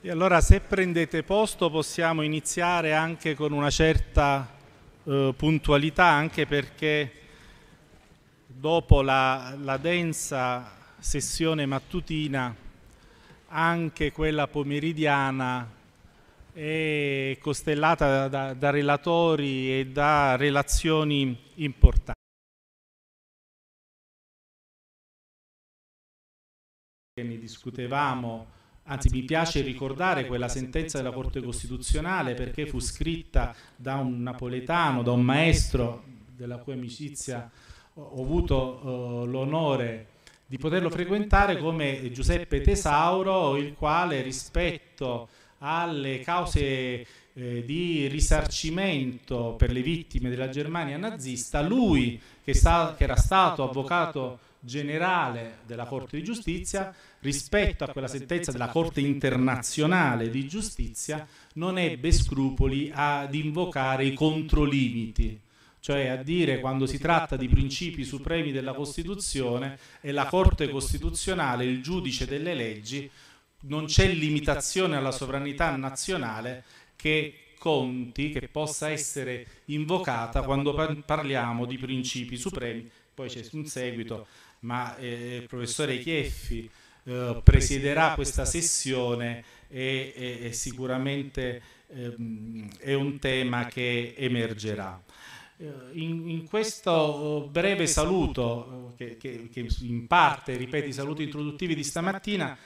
E allora se prendete posto possiamo iniziare anche con una certa eh, puntualità, anche perché dopo la, la densa sessione mattutina, anche quella pomeridiana è costellata da, da relatori e da relazioni importanti. Ne discutevamo Anzi, mi piace ricordare quella sentenza della Corte Costituzionale perché fu scritta da un napoletano, da un maestro della cui amicizia ho avuto uh, l'onore di poterlo frequentare come Giuseppe Tesauro, il quale rispetto alle cause eh, di risarcimento per le vittime della Germania nazista, lui che, sta, che era stato avvocato generale della Corte di Giustizia, rispetto a quella sentenza della Corte internazionale di giustizia, non ebbe scrupoli ad invocare i controlimiti, cioè a dire quando si tratta di principi supremi della Costituzione e la Corte Costituzionale, il giudice delle leggi, non c'è limitazione alla sovranità nazionale che conti, che possa essere invocata quando parliamo di principi supremi. Poi c'è un seguito ma eh, il professore Chieffi eh, presiederà questa sessione e, e, e sicuramente ehm, è un tema che emergerà. Eh, in, in, questo breve saluto, eh, che, che, che, in parte ripete i saluti introduttivi di stamattina,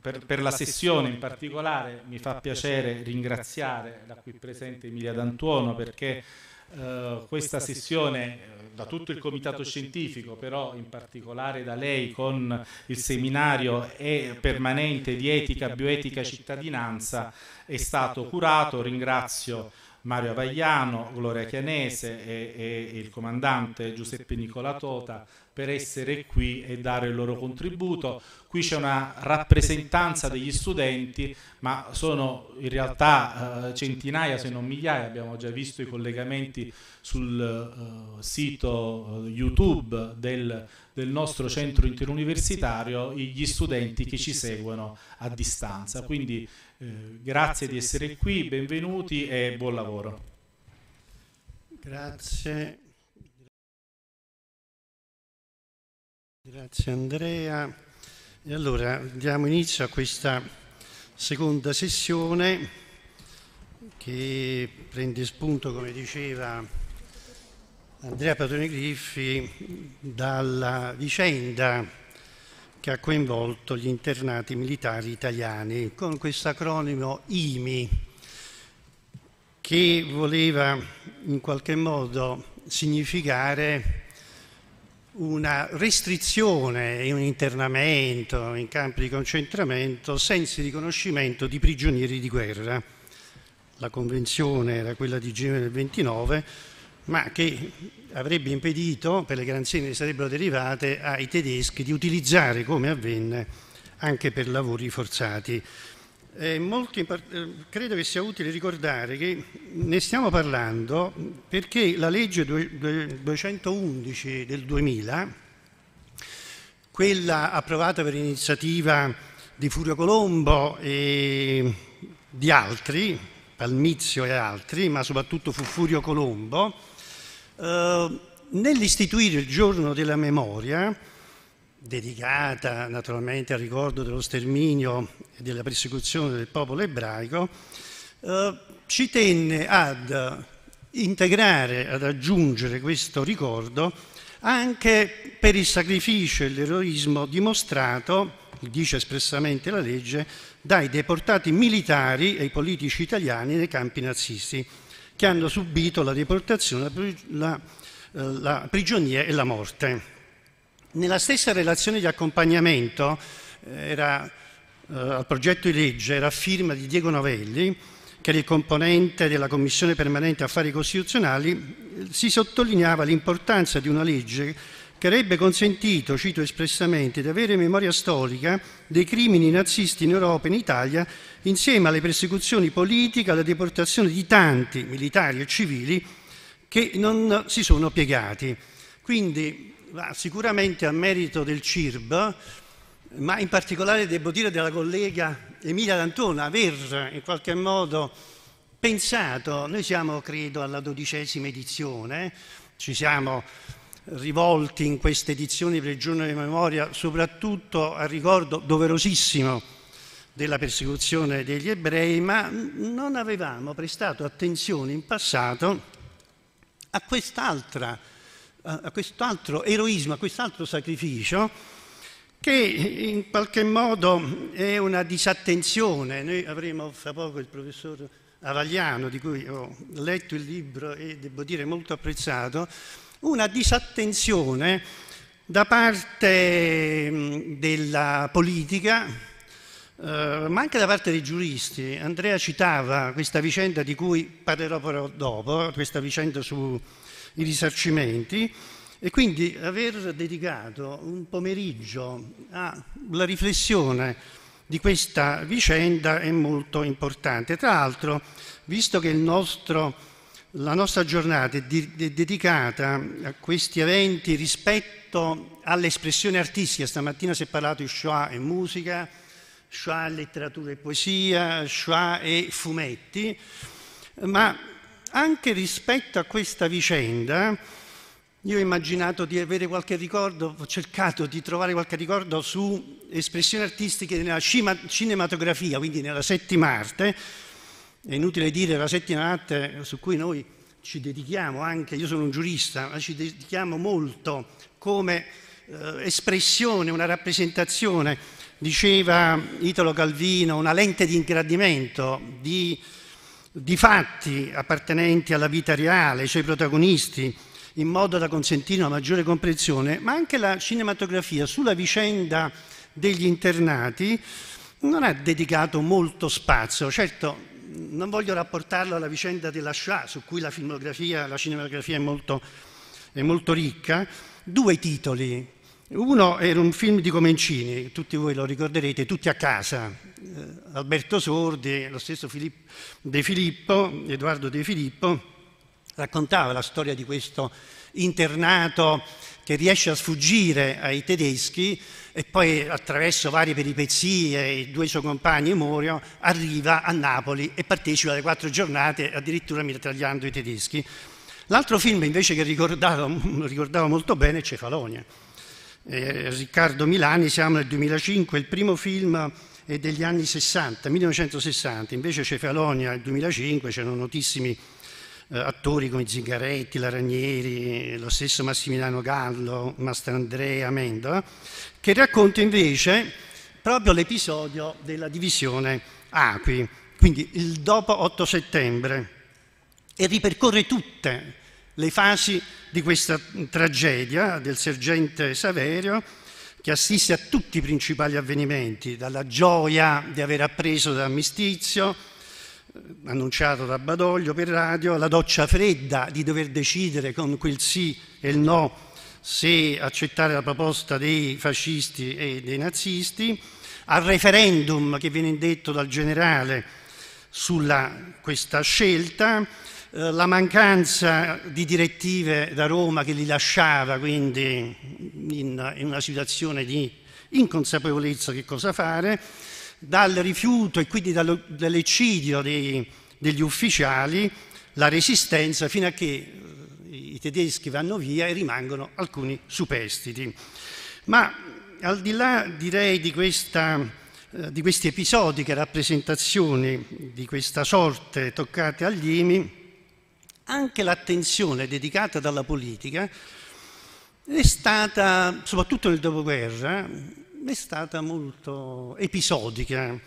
per, per, la sessione in particolare mi fa piacere ringraziare da qui presente Emilia D'Antuono perché eh, questa sessione eh, da tutto il comitato scientifico, però in particolare da lei con il seminario permanente di etica, bioetica e cittadinanza è stato curato. Ringrazio Mario Avagliano, Gloria Chianese e, e, il comandante Giuseppe Nicola Tota per essere qui e dare il loro contributo. Qui c'è una rappresentanza degli studenti, ma sono in realtà eh, centinaia se non migliaia, abbiamo già visto i collegamenti sul eh, sito eh, YouTube del, del nostro centro interuniversitario, gli studenti che ci seguono a distanza. Quindi eh, grazie di essere qui, benvenuti e buon lavoro. Grazie. Grazie Andrea. E allora diamo inizio a questa seconda sessione che prende spunto, come diceva Andrea Padrone Griffi, dalla vicenda che ha coinvolto gli internati militari italiani con questo acronimo IMI che voleva in qualche modo significare una restrizione e un internamento in campi di concentramento senza riconoscimento di prigionieri di guerra. La convenzione era quella di Ginevra del 29, ma che avrebbe impedito, per le garanzie che ne sarebbero derivate, ai tedeschi di utilizzare, come avvenne, anche per lavori forzati. Eh, eh, credo che sia utile ricordare che ne stiamo parlando perché la legge 211 del 2000, quella approvata per iniziativa di Furio Colombo e di altri, Palmizio e altri, ma soprattutto fu Furio Colombo, eh, nell'istituire il giorno della memoria, dedicata naturalmente al ricordo dello sterminio e della persecuzione del popolo ebraico, eh, ci tenne ad integrare, ad aggiungere questo ricordo anche per il sacrificio e l'eroismo dimostrato, dice espressamente la legge, dai deportati militari e politici italiani nei campi nazisti, che hanno subito la deportazione, la, la, eh, la prigionia e la morte. Nella stessa relazione di accompagnamento eh, era, eh, al progetto di legge era firma di Diego Novelli, che era il componente della Commissione permanente affari costituzionali, si sottolineava l'importanza di una legge che avrebbe consentito, cito espressamente, di avere memoria storica dei crimini nazisti in Europa e in Italia, insieme alle persecuzioni politiche, alla deportazione di tanti militari e civili che non si sono piegati. Quindi sicuramente a merito del CIRB, ma in particolare devo dire della collega Emilia D'Antona aver in qualche modo pensato, noi siamo credo alla dodicesima edizione, ci siamo rivolti in queste edizioni per il giorno di memoria soprattutto al ricordo doverosissimo della persecuzione degli ebrei, ma non avevamo prestato attenzione in passato a, a quest'altro eroismo, a quest'altro sacrificio che in qualche modo è una disattenzione. Noi avremo fra poco il professor Avagliano, di cui ho letto il libro e devo dire molto apprezzato, una disattenzione da parte della politica, eh, ma anche da parte dei giuristi. Andrea citava questa vicenda di cui parlerò però dopo, questa vicenda sui risarcimenti, e quindi aver dedicato un pomeriggio alla riflessione di questa vicenda è molto importante. Tra l'altro, visto che nostro, la nostra giornata è, di, è dedicata a questi eventi rispetto all'espressione artistica, stamattina si è parlato di Shoah e musica, Shoah letteratura e poesia, Shoah e fumetti, ma anche rispetto a questa vicenda io ho immaginato di avere qualche ricordo, ho cercato di trovare qualche ricordo su espressioni artistiche nella cinematografia, quindi nella settima arte. È inutile dire la settima arte su cui noi ci dedichiamo anche, io sono un giurista, ma ci dedichiamo molto come eh, espressione, una rappresentazione, diceva Italo Calvino, una lente di ingrandimento di, di fatti appartenenti alla vita reale, ai suoi protagonisti in modo da consentire una maggiore comprensione, ma anche la cinematografia sulla vicenda degli internati non ha dedicato molto spazio. Certo, non voglio rapportarlo alla vicenda della Shoah, su cui la filmografia, la cinematografia è molto, è molto ricca. Due titoli. Uno era un film di Comencini, tutti voi lo ricorderete, tutti a casa. Eh, Alberto Sordi, lo stesso De Filippo, Edoardo De Filippo, raccontava la storia di questo internato che riesce a sfuggire ai tedeschi e poi attraverso varie peripezie, i due suoi compagni Morio, arriva a Napoli e partecipa alle quattro giornate addirittura mitragliando i tedeschi. L'altro film invece che ricordavo, ricordavo molto bene è Cefalonia. Eh, Riccardo Milani, siamo nel 2005, il primo film è degli anni 60, 1960, invece Cefalonia nel 2005 c'erano notissimi eh, attori come Zingaretti, Laranieri, lo stesso Massimiliano Gallo, Mastrandrea, Mendola, che racconta invece proprio l'episodio della divisione Acqui, quindi il dopo 8 settembre, e ripercorre tutte le fasi di questa tragedia del sergente Saverio, che assiste a tutti i principali avvenimenti, dalla gioia di aver appreso dall'armistizio, annunciato da Badoglio per radio, la doccia fredda di dover decidere con quel sì e il no se accettare la proposta dei fascisti e dei nazisti, al referendum che viene indetto dal generale su questa scelta, eh, la mancanza di direttive da Roma che li lasciava quindi in, in una situazione di inconsapevolezza che cosa fare, dal rifiuto e quindi dall'eccidio degli ufficiali la resistenza fino a che eh, i tedeschi vanno via e rimangono alcuni superstiti. Ma al di là, direi, di, questa, eh, di queste episodiche rappresentazioni di questa sorte toccate agli imi, anche l'attenzione dedicata dalla politica è stata, soprattutto nel dopoguerra, è stata molto episodica.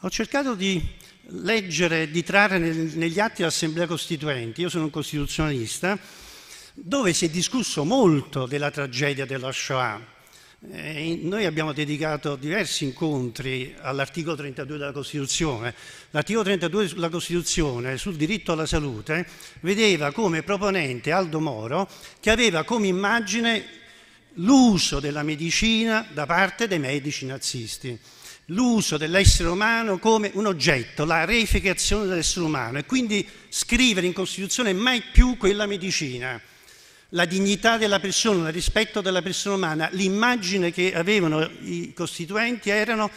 Ho cercato di leggere, di trarre nel, negli atti dell'Assemblea Costituente, io sono un costituzionalista, dove si è discusso molto della tragedia della Shoah. Eh, noi abbiamo dedicato diversi incontri all'articolo 32 della Costituzione. L'articolo 32 della Costituzione sul diritto alla salute vedeva come proponente Aldo Moro che aveva come immagine l'uso della medicina da parte dei medici nazisti, l'uso dell'essere umano come un oggetto, la reificazione dell'essere umano e quindi scrivere in Costituzione mai più quella medicina. La dignità della persona, il rispetto della persona umana, l'immagine che avevano i costituenti erano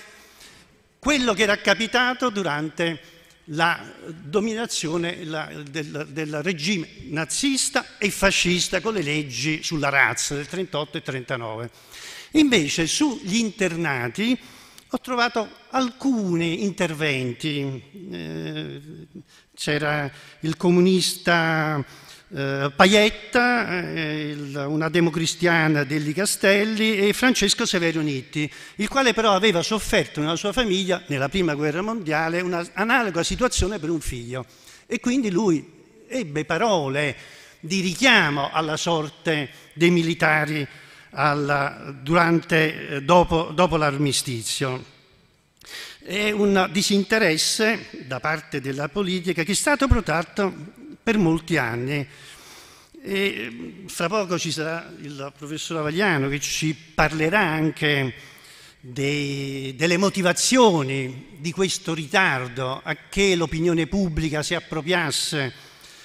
quello che era capitato durante la dominazione la, del, del, regime nazista e fascista con le leggi sulla razza del 38 e 39. Invece sugli internati ho trovato alcuni interventi. Eh, c'era il comunista eh, Paietta, eh, una democristiana degli Castelli e Francesco Severo Nitti, il quale però aveva sofferto nella sua famiglia, nella prima guerra mondiale, una analoga situazione per un figlio. E quindi lui ebbe parole di richiamo alla sorte dei militari alla, durante, eh, dopo, dopo l'armistizio. È un disinteresse da parte della politica che è stato protratto per molti anni. E fra poco ci sarà il professor Avagliano che ci parlerà anche dei, delle motivazioni di questo ritardo a che l'opinione pubblica si appropriasse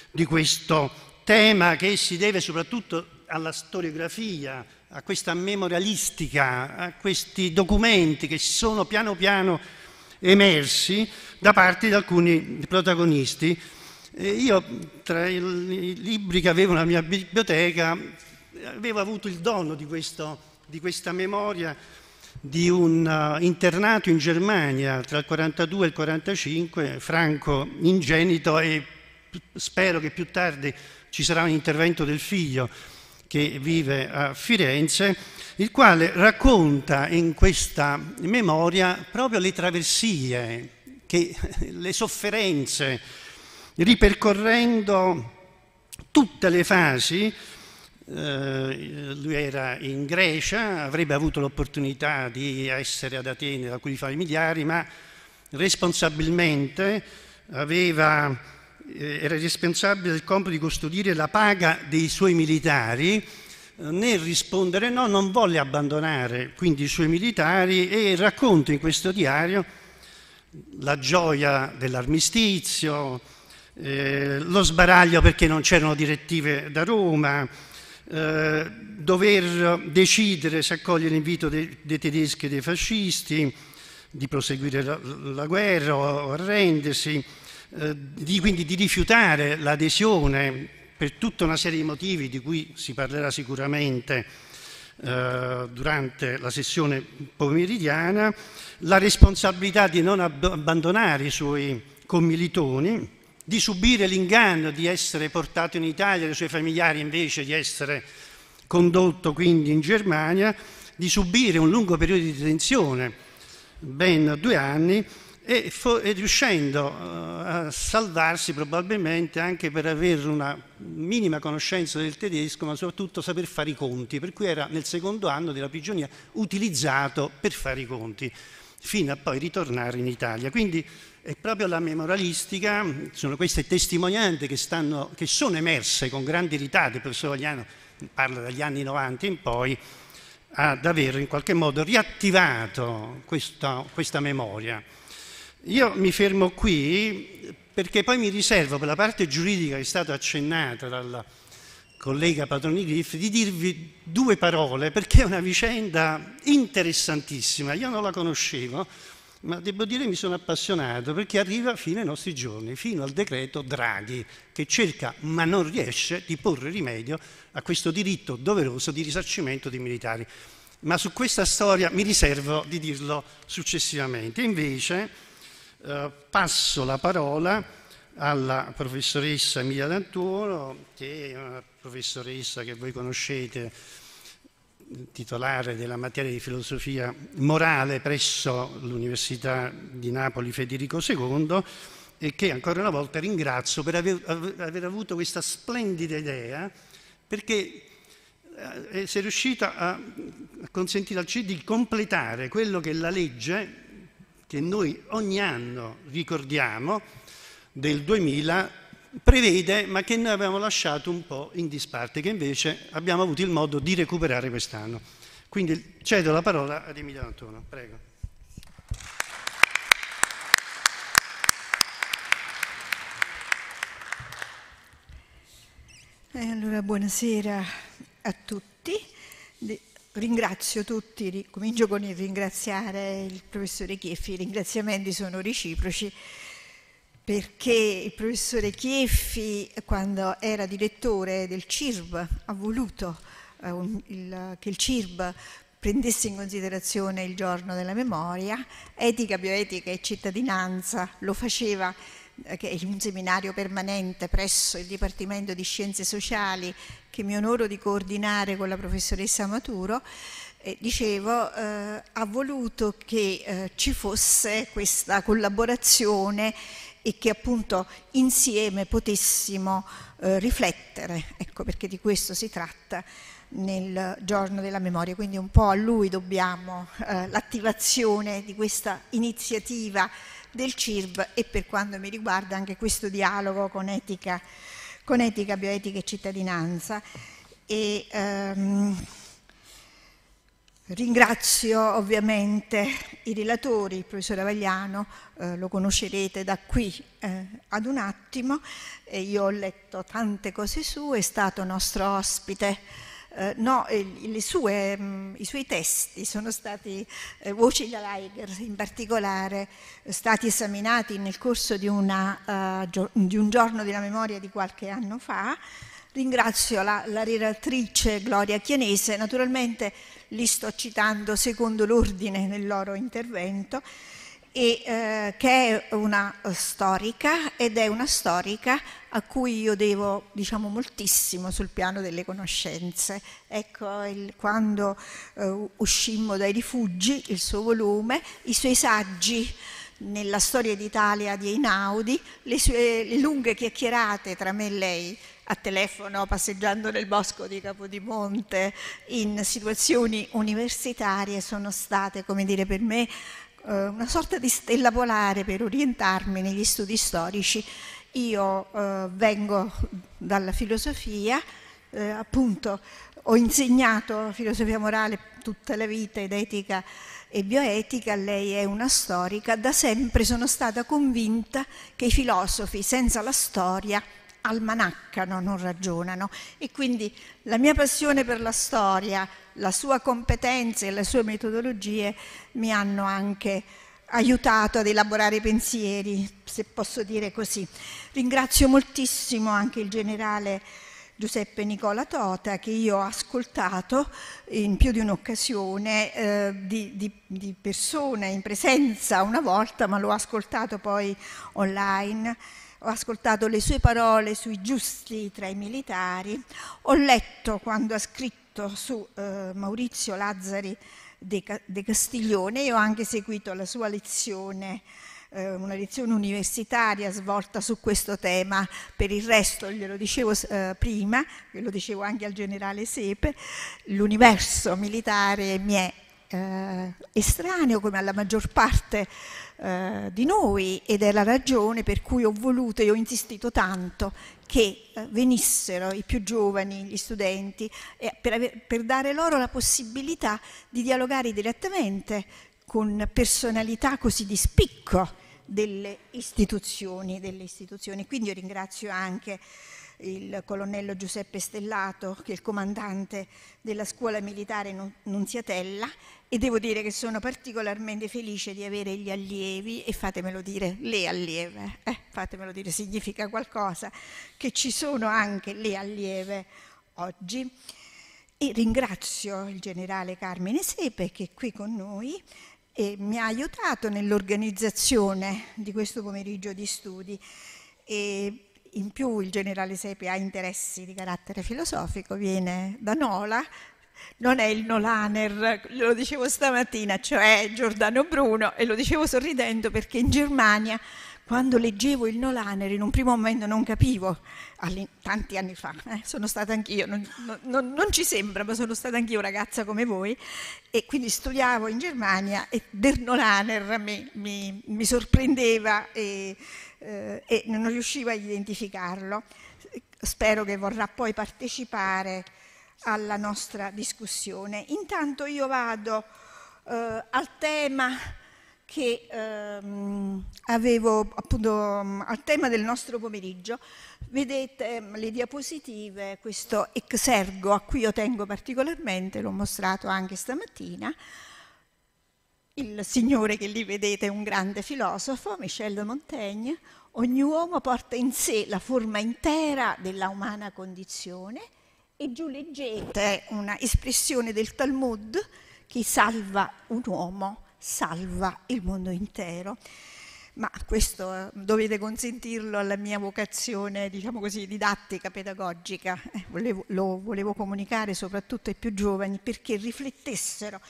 di questo tema che si deve soprattutto alla storiografia, a questa memorialistica, a questi documenti che sono piano piano emersi da parte di alcuni protagonisti io, tra i libri che avevo nella mia biblioteca, avevo avuto il dono di, questo, di questa memoria di un uh, internato in Germania tra il 42 e il 45, Franco ingenito e spero che più tardi ci sarà un intervento del figlio che vive a Firenze, il quale racconta in questa memoria proprio le traversie, che, le sofferenze, ripercorrendo tutte le fasi, eh, lui era in Grecia, avrebbe avuto l'opportunità di essere ad Atene da alcuni familiari, ma responsabilmente aveva, eh, era responsabile del compito di custodire la paga dei suoi militari, nel rispondere no, non volle abbandonare quindi i suoi militari e racconta in questo diario la gioia dell'armistizio, eh, lo sbaraglio perché non c'erano direttive da Roma, eh, dover decidere se accogliere l'invito dei, dei, tedeschi e dei fascisti, di proseguire la, la guerra o arrendersi, eh, di, quindi di rifiutare l'adesione per tutta una serie di motivi di cui si parlerà sicuramente eh, durante la sessione pomeridiana, la responsabilità di non ab- abbandonare i suoi commilitoni, di subire l'inganno di essere portato in Italia, i suoi familiari invece di essere condotto quindi in Germania, di subire un lungo periodo di detenzione, ben due anni, e, e riuscendo uh, a salvarsi probabilmente anche per avere una minima conoscenza del tedesco, ma soprattutto saper fare i conti, per cui era nel secondo anno della prigionia utilizzato per fare i conti, fino a poi ritornare in Italia. Quindi è proprio la memorialistica, sono queste testimonianze che, stanno, che sono emerse con grandi ritardi, il professor Vagliano parla dagli anni 90 in poi, ad aver in qualche modo riattivato questa, questa memoria. Io mi fermo qui perché poi mi riservo per la parte giuridica che è stata accennata dal collega Patroni Griff di dirvi due parole perché è una vicenda interessantissima, io non la conoscevo, ma devo dire mi sono appassionato perché arriva fino ai nostri giorni, fino al decreto Draghi, che cerca ma non riesce di porre rimedio a questo diritto doveroso di risarcimento dei militari. Ma su questa storia mi riservo di dirlo successivamente. Invece eh, passo la parola alla professoressa Emilia D'Antuono, che è una professoressa che voi conoscete titolare della materia di filosofia morale presso l'Università di Napoli Federico II e che ancora una volta ringrazio per aver, aver avuto questa splendida idea perché eh, si è riuscita a, consentire al CID di completare quello che la legge che noi ogni anno ricordiamo del 2000 prevede, ma che noi abbiamo lasciato un po' in disparte, che invece abbiamo avuto il modo di recuperare quest'anno. Quindi cedo la parola ad Emiliano Antonio. Prego. Eh, allora, buonasera a tutti. ringrazio tutti, comincio con il ringraziare il professore Chieffi, i ringraziamenti sono reciproci perché il professore Chieffi quando era direttore del CIRB ha voluto eh, un, il, che il CIRB prendesse in considerazione il giorno della memoria, etica, bioetica e cittadinanza lo faceva eh, che è un seminario permanente presso il Dipartimento di Scienze Sociali che mi onoro di coordinare con la professoressa Maturo, eh, dicevo, eh, ha voluto che eh, ci fosse questa collaborazione e che appunto insieme potessimo eh, riflettere, ecco perché di questo si tratta nel giorno della memoria, quindi un po' a lui dobbiamo eh, l'attivazione di questa iniziativa del CIRB e per quanto mi riguarda anche questo dialogo con etica, con etica bioetica e cittadinanza. E, ehm, ringrazio ovviamente i relatori, il professore Avagliano, eh, lo conoscerete da qui eh, ad un attimo, e io ho letto tante cose sue, è stato nostro ospite eh, no, sue, mh, mm, i suoi testi sono stati, eh, Voci da Leiger in particolare, stati esaminati nel corso di, una, uh, di, un giorno della memoria di qualche anno fa. Ringrazio la, la relatrice Gloria Chianese, naturalmente li sto citando secondo l'ordine nel loro intervento, e, eh, che è una uh, storica ed è una storica a cui io devo diciamo moltissimo sul piano delle conoscenze. Ecco, il, quando uh, uscimmo dai rifugi, il suo volume, i suoi saggi nella storia d'Italia di Einaudi, le sue le lunghe chiacchierate tra me e lei a telefono passeggiando nel bosco di Capodimonte in situazioni universitarie sono state, come dire, per me eh, una sorta di stella polare per orientarmi negli studi storici. Io eh, vengo dalla filosofia, eh, appunto ho insegnato filosofia morale tutta la vita ed etica e bioetica, lei è una storica, da sempre sono stata convinta che i filosofi senza la storia almanaccano, non ragionano e quindi la mia passione per la storia, la sua competenza e le sue metodologie mi hanno anche aiutato ad elaborare pensieri, se posso dire così. Ringrazio moltissimo anche il generale Giuseppe Nicola Tota che io ho ascoltato in più di un'occasione eh, di, di, di persone in presenza una volta, ma l'ho ascoltato poi online ho ascoltato le sue parole sui giusti tra i militari, ho letto quando ha scritto su eh, Maurizio Lazzari de, de Castiglione. E ho anche seguito la sua lezione eh, una lezione universitaria svolta su questo tema, per il resto glielo dicevo eh, prima, lo dicevo anche al generale Sepe, l'universo militare mi è eh, estraneo come alla maggior parte eh, di noi ed è la ragione per cui ho voluto e ho insistito tanto che eh, venissero i più giovani, gli studenti, per, aver, per dare loro la possibilità di dialogare direttamente con personalità così di spicco delle istituzioni, delle istituzioni. Quindi io ringrazio anche il colonnello Giuseppe Stellato, che è il comandante della scuola militare Nunziatella, e devo dire che sono particolarmente felice di avere gli allievi, e fatemelo dire, le allieve, eh, fatemelo dire, significa qualcosa, che ci sono anche le allieve oggi. E ringrazio il generale Carmine Sepe che è qui con noi e mi ha aiutato nell'organizzazione di questo pomeriggio di studi. E in più il generale Sepe ha interessi di carattere filosofico, viene da Nola, non è il Nolaner, lo dicevo stamattina, cioè Giordano Bruno, e lo dicevo sorridendo perché in Germania, quando leggevo il Nolaner, in un primo momento non capivo, tanti anni fa, eh, sono stata anch'io, non, non, non, ci sembra, ma sono stata anch'io ragazza come voi, e quindi studiavo in Germania e Der Nolaner mi, mi, mi sorprendeva e eh, e non riuscivo a identificarlo. Spero che vorrà poi partecipare alla nostra discussione. Intanto io vado eh, al tema che ehm, avevo appunto al tema del nostro pomeriggio. Vedete le diapositive, questo exergo a cui io tengo particolarmente, l'ho mostrato anche stamattina. Il signore che lì vedete è un grande filosofo, Michel de Montaigne. Ogni uomo porta in sé la forma intera della umana condizione e giù leggete una espressione del Talmud chi salva un uomo salva il mondo intero. Ma questo eh, dovete consentirlo alla mia vocazione, diciamo così, didattica, pedagogica. Eh, volevo, lo volevo comunicare soprattutto ai più giovani perché riflettessero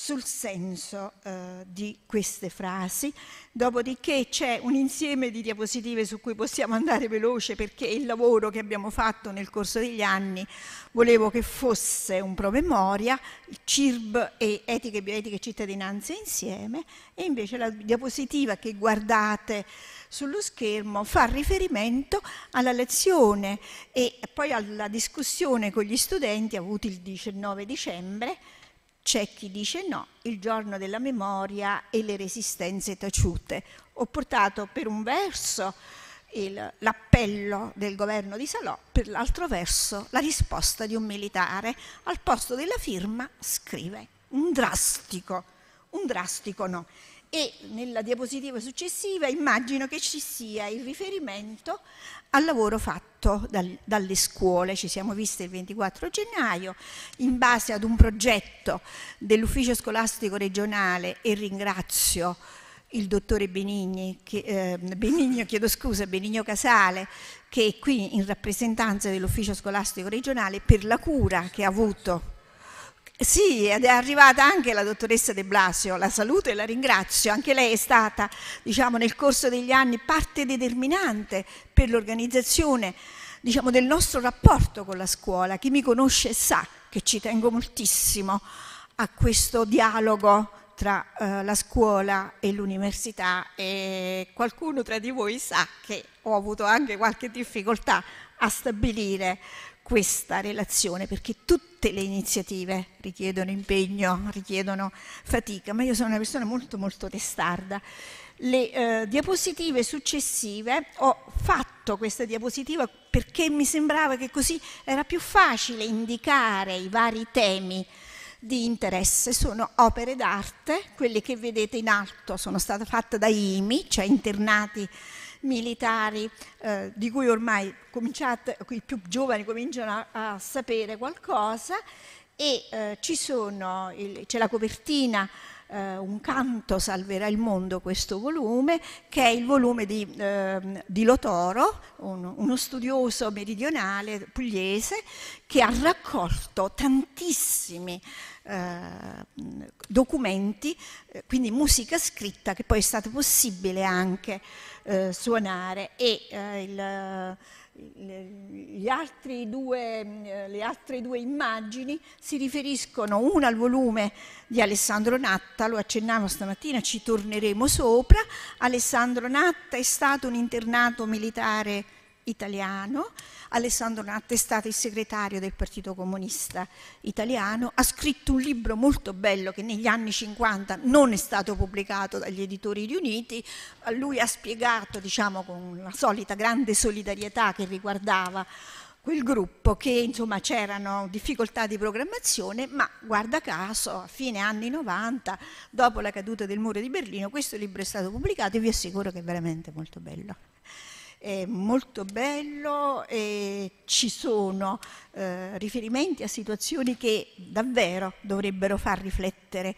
sul senso eh, di queste frasi, dopodiché c'è un insieme di diapositive su cui possiamo andare veloce perché il lavoro che abbiamo fatto nel corso degli anni volevo che fosse un promemoria, CIRB e Etica e Bioetica e Cittadinanza insieme e invece la diapositiva che guardate sullo schermo fa riferimento alla lezione e poi alla discussione con gli studenti avuti il 19 dicembre c'è chi dice no, il giorno della memoria e le resistenze taciute. Ho portato per un verso l'appello del governo di Salò, per l'altro verso la risposta di un militare. Al posto della firma scrive un drastico, un drastico no e nella diapositiva successiva immagino che ci sia il riferimento al lavoro fatto dal, dalle scuole. Ci siamo visti il 24 gennaio in base ad un progetto dell'ufficio scolastico regionale e ringrazio il dottore Benigni, che, eh, Benigno, scusa, Benigno Casale, che è qui in rappresentanza dell'ufficio scolastico regionale per la cura che ha avuto sì, ed è arrivata anche la dottoressa De Blasio, la saluto e la ringrazio. Anche lei è stata, diciamo, nel corso degli anni parte determinante per l'organizzazione, diciamo, del nostro rapporto con la scuola. Chi mi conosce sa che ci tengo moltissimo a questo dialogo tra eh, la scuola e l'università e qualcuno tra di voi sa che ho avuto anche qualche difficoltà a stabilire questa relazione perché tutte le iniziative richiedono impegno, richiedono fatica, ma io sono una persona molto molto testarda. Le eh, diapositive successive ho fatto questa diapositiva perché mi sembrava che così era più facile indicare i vari temi di interesse. Sono opere d'arte, quelle che vedete in alto sono state fatte da IMI, cioè internati militari eh, di cui ormai i più giovani cominciano a, a sapere qualcosa e eh, il, c'è la copertina eh, Un canto salverà il mondo, questo volume, che è il volume di, eh, di Lotoro, un, uno studioso meridionale pugliese, che ha raccolto tantissimi documenti, eh, quindi musica scritta, che poi è stato possibile anche eh, suonare e eh, il, due, le altre due immagini si riferiscono una al volume di Alessandro Natta, lo accennavo stamattina, ci torneremo sopra. Alessandro Natta è stato un internato militare italiano. Alessandro Natta è stato il segretario del Partito Comunista Italiano, ha scritto un libro molto bello che negli anni 50 non è stato pubblicato dagli editori riuniti, lui ha spiegato, diciamo, con la solita grande solidarietà che riguardava quel gruppo che insomma c'erano difficoltà di programmazione, ma guarda caso a fine anni 90, dopo la caduta del muro di Berlino, questo libro è stato pubblicato e vi assicuro che è veramente molto bello è molto bello e ci sono eh, riferimenti a situazioni che davvero dovrebbero far riflettere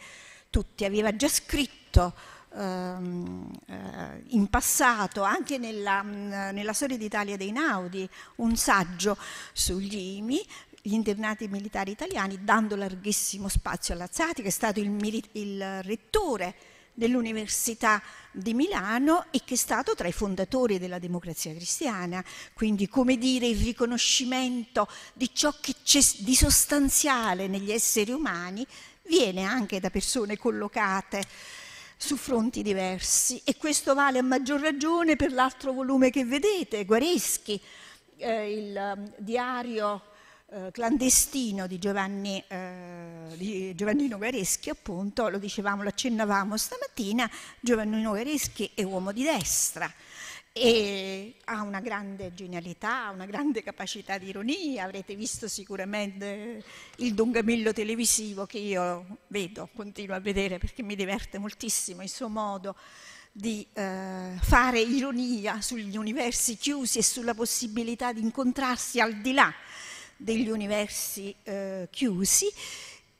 tutti. Aveva già scritto ehm, eh, in passato, anche nella, nella storia d'Italia dei Naudi, un saggio sugli IMI, gli internati militari italiani, dando larghissimo spazio a Lazzati, che è stato il, il rettore dell'Università di Milano e che è stato tra i fondatori della democrazia cristiana, quindi come dire il riconoscimento di ciò che c'è di sostanziale negli esseri umani viene anche da persone collocate su fronti diversi. E questo vale a maggior ragione per l'altro volume che vedete, Guareschi, eh, il um, diario eh, clandestino di, Giovanni, eh, di Giovannino Guareschi, appunto, lo dicevamo, lo accennavamo stamattina, Giovannino Guareschi è uomo di destra e ha una grande genialità, una grande capacità di ironia, avrete visto sicuramente il dungamillo televisivo che io vedo, continuo a vedere perché mi diverte moltissimo il suo modo di eh, fare ironia sugli universi chiusi e sulla possibilità di incontrarsi al di là degli universi eh, chiusi.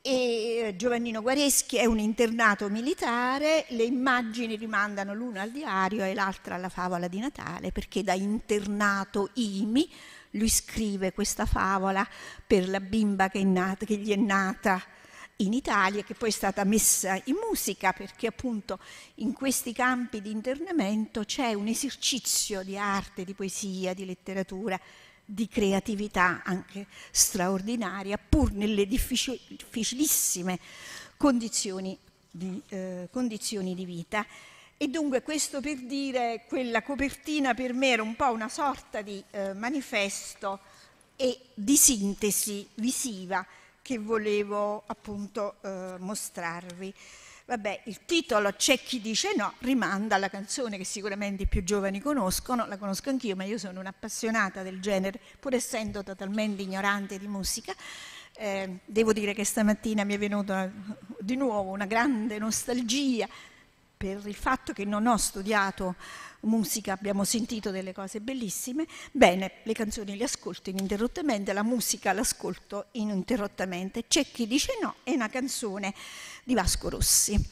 E Giovannino Guareschi è un internato militare, le immagini rimandano l'una al diario e l'altra alla favola di Natale, perché da internato IMI lui scrive questa favola per la bimba che, nata, che gli è nata in Italia, che poi è stata messa in musica, perché appunto in questi campi di internamento c'è un esercizio di arte, di poesia, di letteratura di creatività anche straordinaria, pur nelle difficilissime condizioni di, eh, condizioni di vita. E dunque questo per dire, quella copertina per me era un po' una sorta di eh, manifesto e di sintesi visiva che volevo appunto eh, mostrarvi. Vabbè, il titolo C'è chi dice no rimanda alla canzone che sicuramente i più giovani conoscono, la conosco anch'io, ma io sono un'appassionata del genere, pur essendo totalmente ignorante di musica. Eh, devo dire che stamattina mi è venuta di nuovo una grande nostalgia per il fatto che non ho studiato musica, abbiamo sentito delle cose bellissime, bene, le canzoni le ascolto ininterrottamente, la musica l'ascolto ininterrottamente. C'è chi dice no, è una canzone di Vasco Rossi.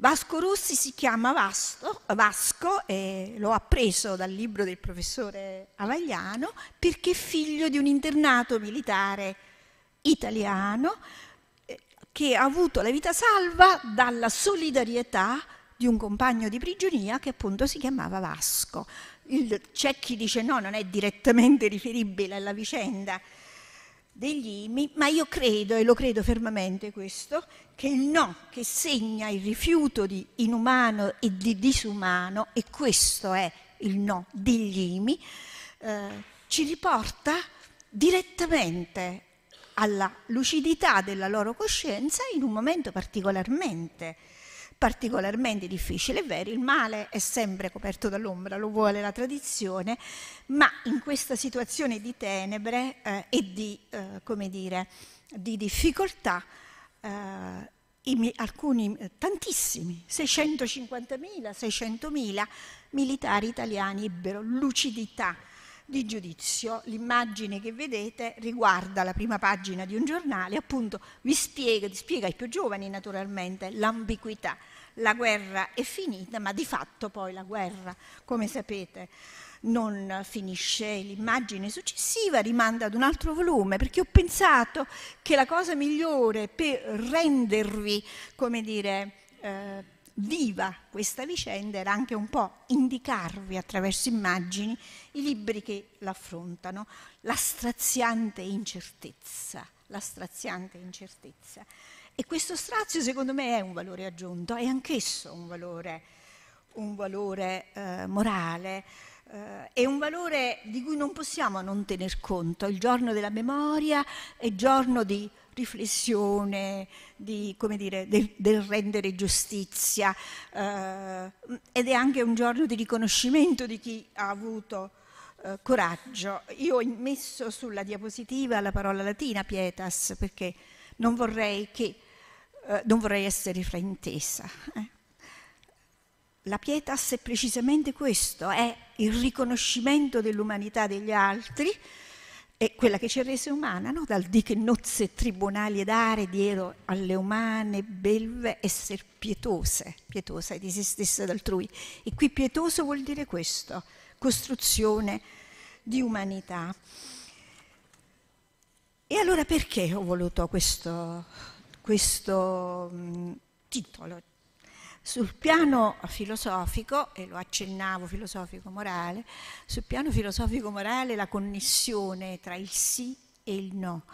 Vasco Rossi si chiama Vasto, Vasco e l'ho appreso dal libro del professore Avagliano perché è figlio di un internato militare italiano eh, che ha avuto la vita salva dalla solidarietà di un compagno di prigionia che appunto si chiamava Vasco. Il, c'è chi dice no, non è direttamente riferibile alla vicenda degli IMI, ma io credo, e lo credo fermamente questo, che il no che segna il rifiuto di inumano e di disumano, e questo è il no degli IMI, eh, ci riporta direttamente alla lucidità della loro coscienza in un momento particolarmente particolarmente difficile. È vero, il male è sempre coperto dall'ombra, lo vuole la tradizione, ma in questa situazione di tenebre eh, e di, eh, come dire, di difficoltà, eh, i, alcuni, tantissimi, 650.000, 600.000 militari italiani ebbero lucidità di giudizio. L'immagine che vedete riguarda la prima pagina di un giornale, appunto vi spiega, spiega ai più giovani naturalmente l'ambiguità. La guerra è finita, ma di fatto poi la guerra, come sapete, non finisce. L'immagine successiva rimanda ad un altro volume, perché ho pensato che la cosa migliore per rendervi, come dire, eh, viva questa vicenda era anche un po' indicarvi attraverso immagini i libri che l'affrontano, la straziante incertezza, la straziante incertezza. E questo strazio secondo me è un valore aggiunto, è anch'esso un valore, un valore eh, morale, eh, è un valore di cui non possiamo non tener conto. Il giorno della memoria è giorno di riflessione, di, dire, del, del, rendere giustizia eh, ed è anche un giorno di riconoscimento di chi ha avuto eh, coraggio. Io ho messo sulla diapositiva la parola latina pietas perché non vorrei, che, eh, non vorrei essere fraintesa. Eh. La pietas è precisamente questo, è il riconoscimento dell'umanità degli altri, è quella che ci ha rese umana, no? dal di che nozze tribunali ed are diero alle umane belve essere pietose, pietosa di se stessa ed altrui. E qui pietoso vuol dire questo, costruzione di umanità. E allora perché ho voluto questo, questo mh, titolo? Sul piano filosofico, e lo accennavo filosofico-morale, sul piano filosofico-morale la connessione tra il sì e il no,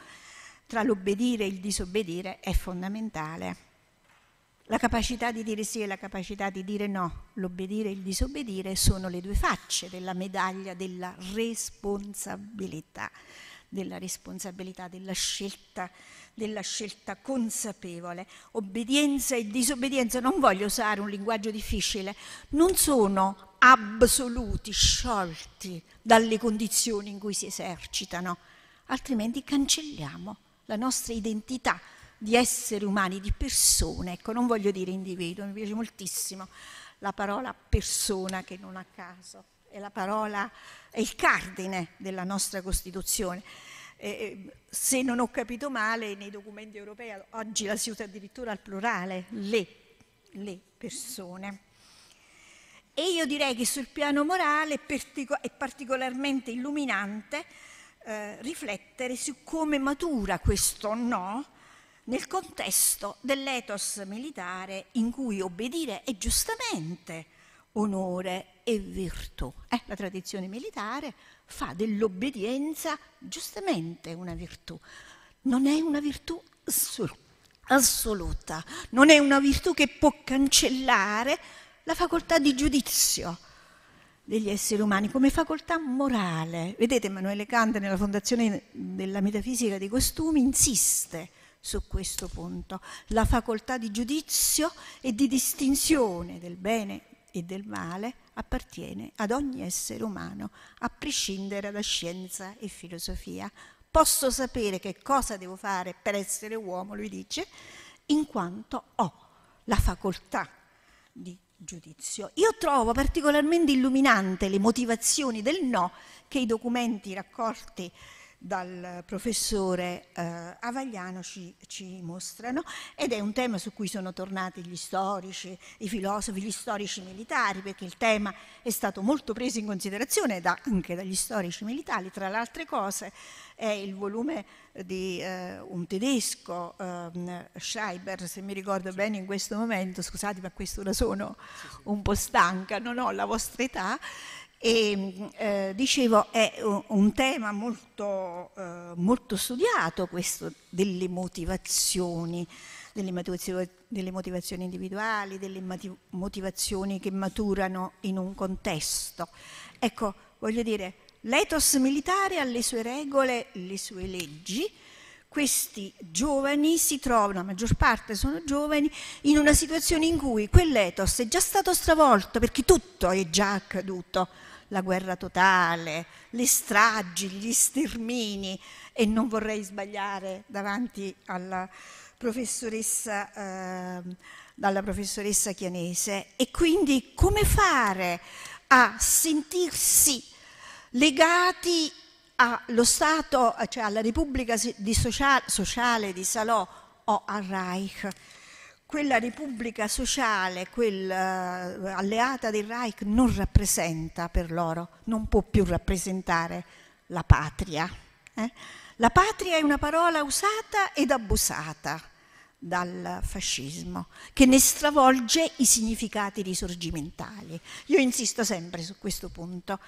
tra l'obbedire e il disobbedire è fondamentale. La capacità di dire sì e la capacità di dire no, l'obbedire e il disobbedire sono le due facce della medaglia della responsabilità della responsabilità, della scelta, della scelta consapevole. Obbedienza e disobbedienza, non voglio usare un linguaggio difficile, non sono assoluti, sciolti dalle condizioni in cui si esercitano, altrimenti cancelliamo la nostra identità di esseri umani, di persone. Ecco, non voglio dire individuo, mi piace moltissimo la parola persona che non a caso è la parola, è il cardine della nostra Costituzione. Eh, se non ho capito male, nei documenti europei oggi la si usa addirittura al plurale, le, le persone. E io direi che sul piano morale è particolarmente illuminante eh, riflettere su come matura questo no nel contesto dell'ethos militare in cui obbedire è giustamente onore e virtù. Eh, la tradizione militare fa dell'obbedienza giustamente una virtù. Non è una virtù assoluta, non è una virtù che può cancellare la facoltà di giudizio degli esseri umani come facoltà morale. Vedete, Emanuele Kant nella Fondazione della Metafisica dei Costumi insiste su questo punto. La facoltà di giudizio e di distinzione del bene e del male appartiene ad ogni essere umano, a prescindere da scienza e filosofia. Posso sapere che cosa devo fare per essere uomo, lui dice, in quanto ho la facoltà di giudizio. Io trovo particolarmente illuminante le motivazioni del no che i documenti raccolti dal professore eh, Avagliano ci, ci, mostrano ed è un tema su cui sono tornati gli storici, i filosofi, gli storici militari, perché il tema è stato molto preso in considerazione da, anche dagli storici militari. Tra le altre cose è il volume di eh, un tedesco, eh, Schreiber, se mi ricordo bene in questo momento, scusate ma a quest'ora sono un po' stanca, non ho la vostra età, e eh, dicevo, è un tema molto, eh, molto, studiato questo delle motivazioni, delle motivazioni, delle motivazioni individuali, delle motivazioni che maturano in un contesto. Ecco, voglio dire, l'ethos militare ha le sue regole, le sue leggi, questi giovani si trovano, la maggior parte sono giovani, in una situazione in cui quell'ethos è già stato stravolto perché tutto è già accaduto. La guerra totale, le stragi, gli stermini. E non vorrei sbagliare davanti alla professoressa, eh, dalla professoressa Chianese. E quindi come fare a sentirsi legati allo Stato, cioè alla Repubblica di sociale, sociale di Salò o al Reich quella repubblica sociale, quella eh, alleata del Reich, non rappresenta per loro, non può più rappresentare la patria. Eh? La patria è una parola usata ed abusata dal fascismo, che ne stravolge i significati risorgimentali. Io insisto sempre su questo punto.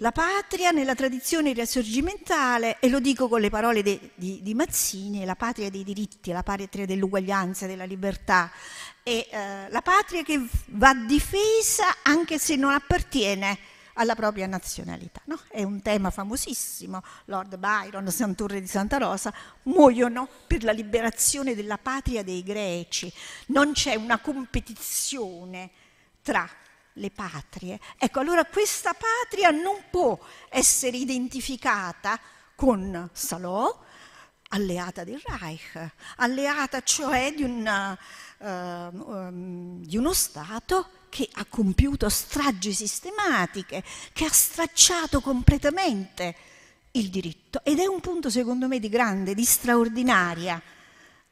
La patria nella tradizione risorgimentale, e lo dico con le parole de, di, di, Mazzini, la patria dei diritti, la patria dell'uguaglianza, della libertà, è eh, la patria che va difesa anche se non appartiene alla propria nazionalità. No? È un tema famosissimo, Lord Byron, Santurre di Santa Rosa, muoiono per la liberazione della patria dei greci. Non c'è una competizione tra le patrie. Ecco, allora questa patria non può essere identificata con Salò, alleata del Reich, alleata cioè di, una, uh, um, di uno Stato che ha compiuto stragi sistematiche, che ha stracciato completamente il diritto. Ed è un punto secondo me di grande, di straordinaria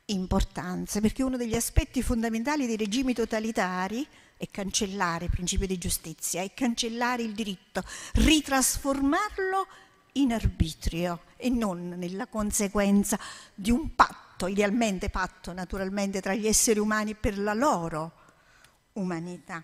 importanza, perché uno degli aspetti fondamentali dei regimi totalitari è cancellare il principio di giustizia, è cancellare il diritto, ritrasformarlo in arbitrio e non nella conseguenza di un patto, idealmente patto naturalmente tra gli esseri umani per la loro umanità.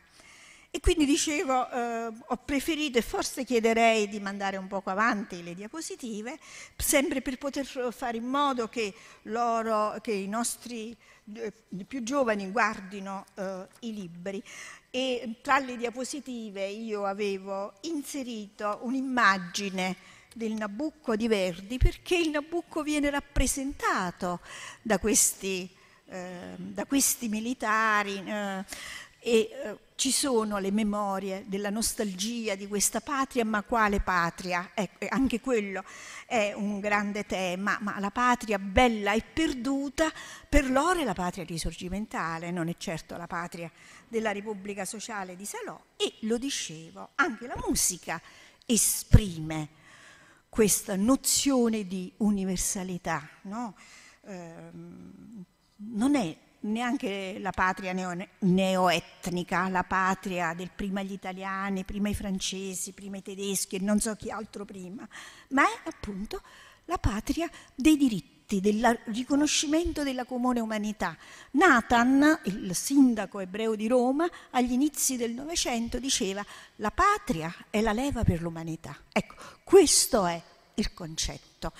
E quindi dicevo, eh, ho preferito e forse chiederei di mandare un poco avanti le diapositive, sempre per poter fare in modo che, loro, che i nostri eh, più giovani guardino eh, i libri. E tra le diapositive io avevo inserito un'immagine del Nabucco di Verdi perché il Nabucco viene rappresentato da questi, eh, da questi militari eh, e eh, ci sono le memorie della nostalgia di questa patria, ma quale patria? Ecco, anche quello è un grande tema, ma la patria bella e perduta per loro è la patria risorgimentale, non è certo la patria della Repubblica Sociale di Salò e lo dicevo, anche la musica esprime questa nozione di universalità, no? eh, non è neanche la patria neo, neoetnica, la patria del prima gli italiani, prima i francesi, prima i tedeschi e non so chi altro prima, ma è appunto la patria dei diritti, del riconoscimento della comune umanità. Nathan, il sindaco ebreo di Roma, agli inizi del Novecento diceva la patria è la leva per l'umanità. Ecco, questo è il concetto.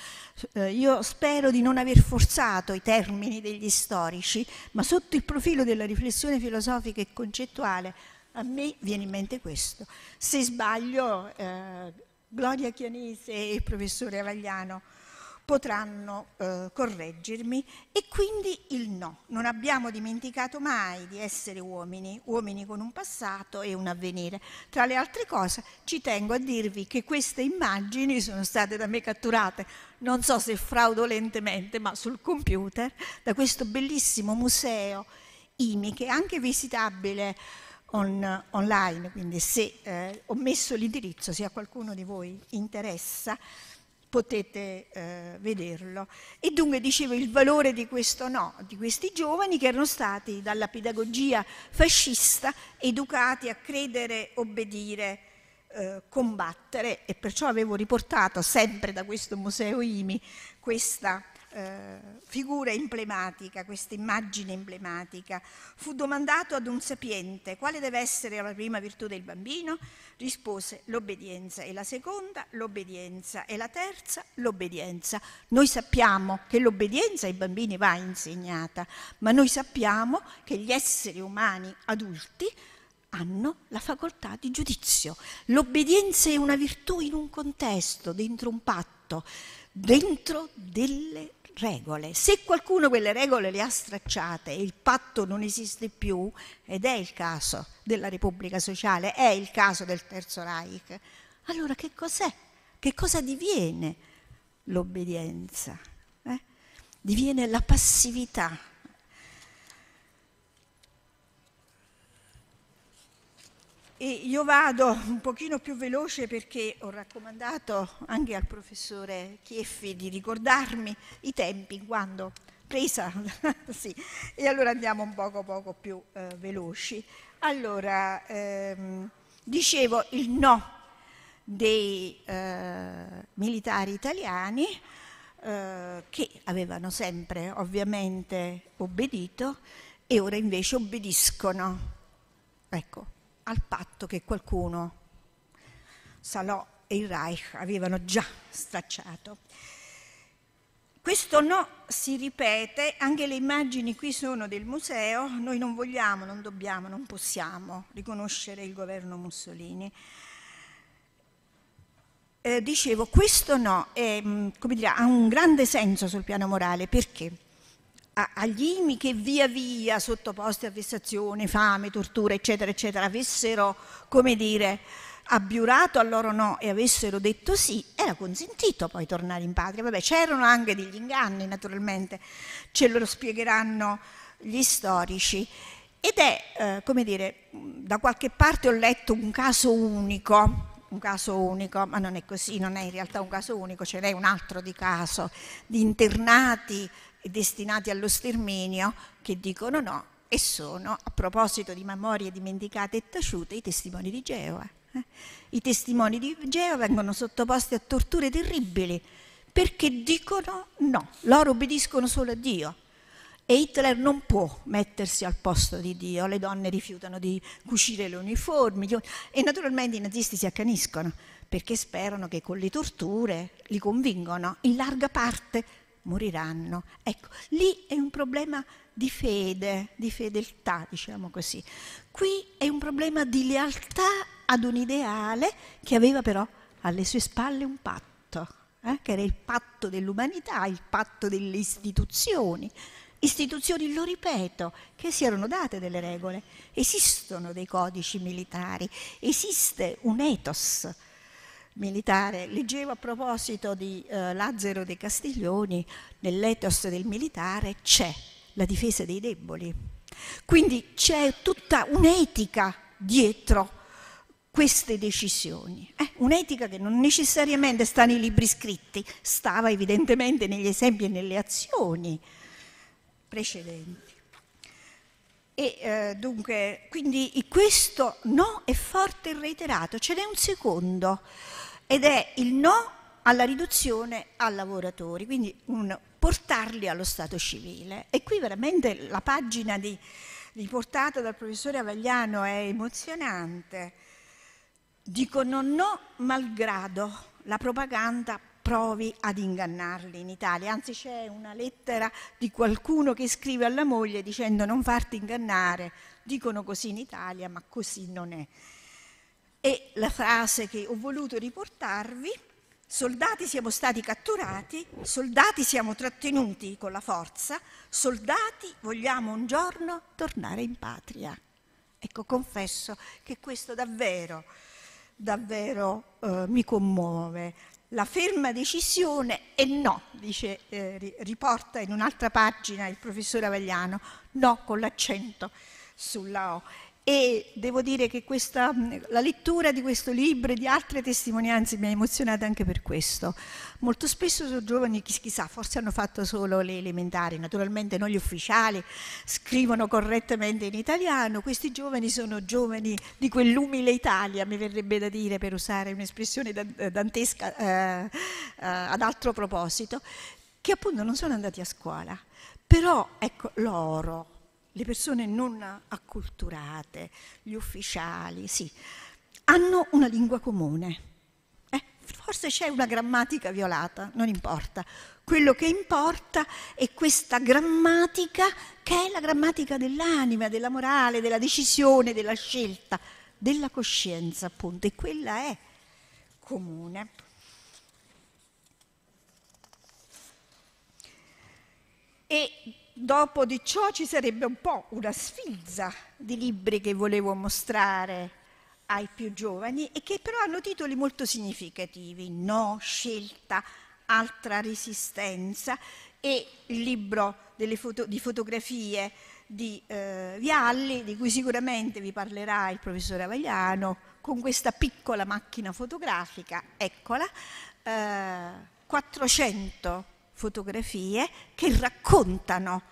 Eh, io spero di non aver forzato i termini degli storici, ma sotto il profilo della riflessione filosofica e concettuale a me viene in mente questo. Se sbaglio, eh, Gloria Chianese e il professore Avagliano potranno eh, correggermi e quindi il no. Non abbiamo dimenticato mai di essere uomini, uomini con un passato e un avvenire. Tra le altre cose ci tengo a dirvi che queste immagini sono state da me catturate, non so se fraudolentemente, ma sul computer, da questo bellissimo museo IMI che è anche visitabile on, online, quindi se eh, ho messo l'indirizzo, se a qualcuno di voi interessa, potete eh, vederlo. E dunque dicevo il valore di questo no, di questi giovani che erano stati dalla pedagogia fascista educati a credere, obbedire, eh, combattere e perciò avevo riportato sempre da questo museo IMI questa eh, figura emblematica, questa immagine emblematica. Fu domandato ad un sapiente quale deve essere la prima virtù del bambino? Rispose l'obbedienza e la seconda l'obbedienza e la terza l'obbedienza. Noi sappiamo che l'obbedienza ai bambini va insegnata, ma noi sappiamo che gli esseri umani adulti hanno la facoltà di giudizio. L'obbedienza è una virtù in un contesto, dentro un patto, dentro delle regole. Se qualcuno quelle regole le ha stracciate e il patto non esiste più, ed è il caso della Repubblica Sociale, è il caso del Terzo Reich, allora che cos'è? Che cosa diviene l'obbedienza? Eh? Diviene la passività E io vado un pochino più veloce perché ho raccomandato anche al professore Chieffi di ricordarmi i tempi quando presa, sì, e allora andiamo un poco poco più eh, veloci. Allora, ehm, dicevo il no dei eh, militari italiani eh, che avevano sempre ovviamente obbedito e ora invece obbediscono. Ecco, al patto che qualcuno, Salò e il Reich, avevano già stracciato. Questo no si ripete, anche le immagini qui sono del museo, noi non vogliamo, non dobbiamo, non possiamo riconoscere il governo Mussolini. Eh, dicevo, questo no è, mm, dire, ha un grande senso sul piano morale, perché? Agli IMI che via via sottoposti a vessazione, fame, tortura, eccetera, eccetera, avessero, come dire, abbiurato al loro no e avessero detto sì, era consentito poi tornare in patria. Vabbè, c'erano anche degli inganni, naturalmente, ce lo spiegheranno gli storici. Ed è, eh, come dire, da qualche parte ho letto un caso unico, un caso unico, ma non è così, non è in realtà un caso unico, ce n'è un altro di caso, di internati destinati allo sterminio che dicono no e sono, a proposito di memorie dimenticate e taciute, i testimoni di Geova. Eh? I testimoni di Geova vengono sottoposti a torture terribili perché dicono no, loro obbediscono solo a Dio. E Hitler non può mettersi al posto di Dio, le donne rifiutano di cucire le uniformi e naturalmente i nazisti si accaniscono perché sperano che con le torture li convincono in larga parte moriranno. Ecco, lì è un problema di fede, di fedeltà, diciamo così. Qui è un problema di lealtà ad un ideale che aveva però alle sue spalle un patto. eh, che era il patto dell'umanità, il patto delle istituzioni. Istituzioni, lo ripeto, che si erano date delle regole. Esistono dei codici militari, esiste un ethos militare. Leggevo a proposito di eh, Lazzaro De Castiglioni, nell'ethos del militare c'è la difesa dei deboli. Quindi c'è tutta un'etica dietro queste decisioni. Eh, un'etica che non necessariamente sta nei libri scritti, stava evidentemente negli esempi e nelle azioni precedenti. E eh, dunque, quindi questo no è forte e reiterato. Ce n'è un secondo ed è il no alla riduzione a lavoratori, quindi un portarli allo stato civile. E qui veramente la pagina di, riportata dal professore Avagliano è emozionante. Dicono no malgrado la propaganda provi ad ingannarli in Italia. Anzi c'è una lettera di qualcuno che scrive alla moglie dicendo non farti ingannare, dicono così in Italia, ma così non è. E la frase che ho voluto riportarvi, soldati siamo stati catturati, soldati siamo trattenuti con la forza, soldati vogliamo un giorno tornare in patria. Ecco, confesso che questo davvero, davvero eh, mi commuove. La ferma decisione è no, dice, eh, riporta in un'altra pagina il professore Avagliano, no con l'accento sulla O. E devo dire che questa, la lettura di questo libro e di altre testimonianze mi ha emozionata anche per questo. Molto spesso sono giovani, chissà, forse hanno fatto solo le elementari, naturalmente non gli ufficiali, scrivono correttamente in italiano. Questi giovani sono giovani di quell'umile Italia, mi verrebbe da dire, per usare un'espressione dantesca eh, eh, ad altro proposito, che appunto non sono andati a scuola. Però, ecco, loro le persone non acculturate, gli ufficiali, sì, hanno una lingua comune. Eh, forse c'è una grammatica violata, non importa. Quello che importa è questa grammatica che è la grammatica dell'anima, della morale, della decisione, della scelta, della coscienza, appunto, e quella è comune. E dopo di ciò ci sarebbe un po' una sfilza di libri che volevo mostrare ai più giovani e che però hanno titoli molto significativi, No, scelta, altra resistenza e il libro foto, di fotografie di eh, Vialli, di cui sicuramente vi parlerà il professore Avagliano, con questa piccola macchina fotografica, eccola, eh, 400 fotografie che raccontano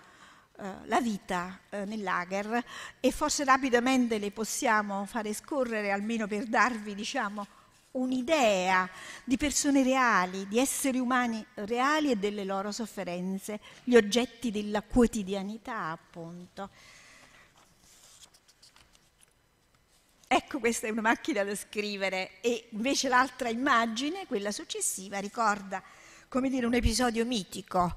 eh, la vita eh, nel lager e forse rapidamente le possiamo fare scorrere almeno per darvi diciamo, un'idea di persone reali, di esseri umani reali e delle loro sofferenze, gli oggetti della quotidianità appunto. Ecco, questa è una macchina da scrivere e invece l'altra immagine, quella successiva, ricorda come dire, un episodio mitico.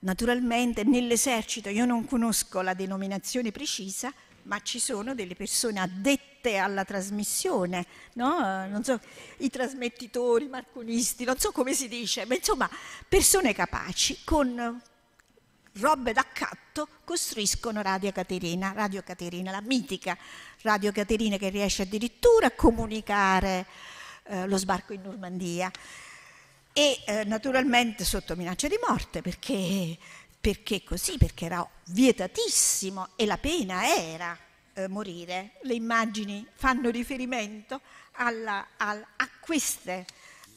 Naturalmente nell'esercito io non conosco la denominazione precisa, ma ci sono delle persone addette alla trasmissione, no? so, i trasmettitori, marconisti, non so come si dice, ma insomma persone capaci con robe d'accatto costruiscono Radio Caterina, Radio Caterina, la mitica Radio Caterina che riesce addirittura a comunicare eh, lo sbarco in Normandia e eh, naturalmente sotto minaccia di morte perché, perché così, perché era vietatissimo e la pena era eh, morire. Le immagini fanno riferimento alla, al, a, queste,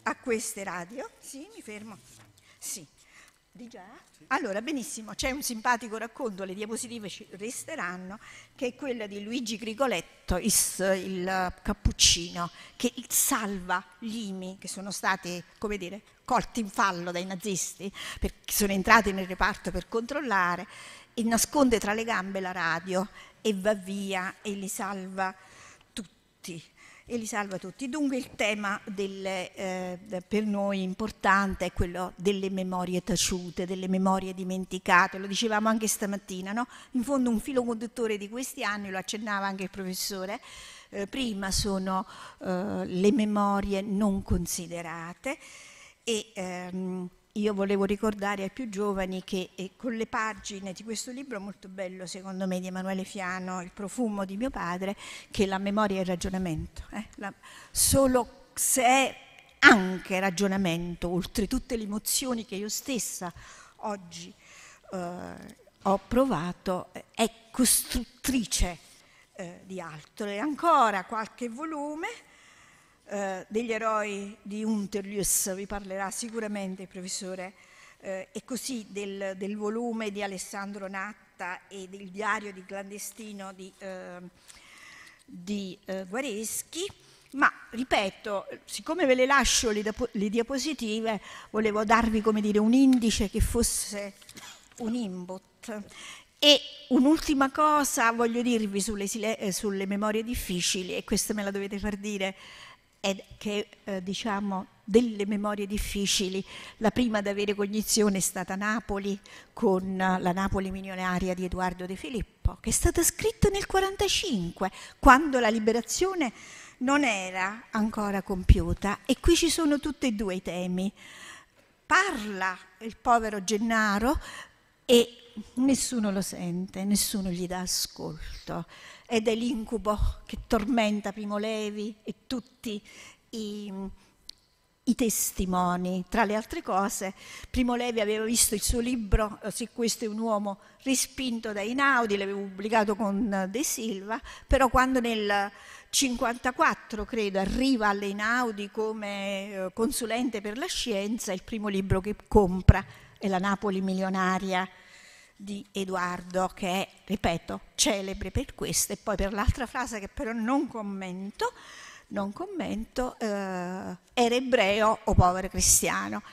a queste radio. Sì, mi fermo. Sì. Di già? Allora, benissimo, c'è un simpatico racconto, le diapositive ci resteranno, che è quella di Luigi Grigoletto, il, cappuccino, che salva gli IMI che sono stati, come dire, colti in fallo dai nazisti, perché sono entrati nel reparto per controllare, e nasconde tra le gambe la radio e va via e li salva tutti e li salva tutti. Dunque il tema delle, eh, per noi importante è quello delle memorie taciute, delle memorie dimenticate, lo dicevamo anche stamattina, no? in fondo un filo conduttore di questi anni, lo accennava anche il professore, eh, prima sono eh, le memorie non considerate e ehm, io volevo ricordare ai più giovani che eh, con le pagine di questo libro molto bello, secondo me, di Emanuele Fiano, Il profumo di mio padre, che la memoria è il ragionamento. Eh? La, solo se è anche ragionamento, oltre tutte le emozioni che io stessa oggi eh, ho provato, è costruttrice eh, di altro. E ancora qualche volume eh, degli eroi di Unterlius, vi parlerà sicuramente il professore, eh, e così del, del, volume di Alessandro Natta e del diario di clandestino di, eh, di eh, Guareschi. Ma ripeto, siccome ve le lascio le, le, diapositive, volevo darvi come dire un indice che fosse un input. E un'ultima cosa voglio dirvi sulle, eh, sulle memorie difficili, e questo me la dovete far dire è che eh, diciamo delle memorie difficili. La prima ad avere cognizione è stata Napoli con la Napoli milionaria di Edoardo De Filippo, che è stata scritta nel 1945, quando la liberazione non era ancora compiuta. E qui ci sono tutti e due i temi. Parla il povero Gennaro e nessuno lo sente, nessuno gli dà ascolto ed è l'incubo che tormenta Primo Levi e tutti i, i testimoni. Tra le altre cose, Primo Levi aveva visto il suo libro eh, Se questo è un uomo respinto da Inaudi, l'aveva pubblicato con De Silva, però quando nel 1954, credo, arriva alle Inaudi come eh, consulente per la scienza, il primo libro che compra è La Napoli milionaria di Edoardo, che è, ripeto, celebre per questo, e poi per l'altra frase che però non commento, non commento, eh, era ebreo o povero cristiano.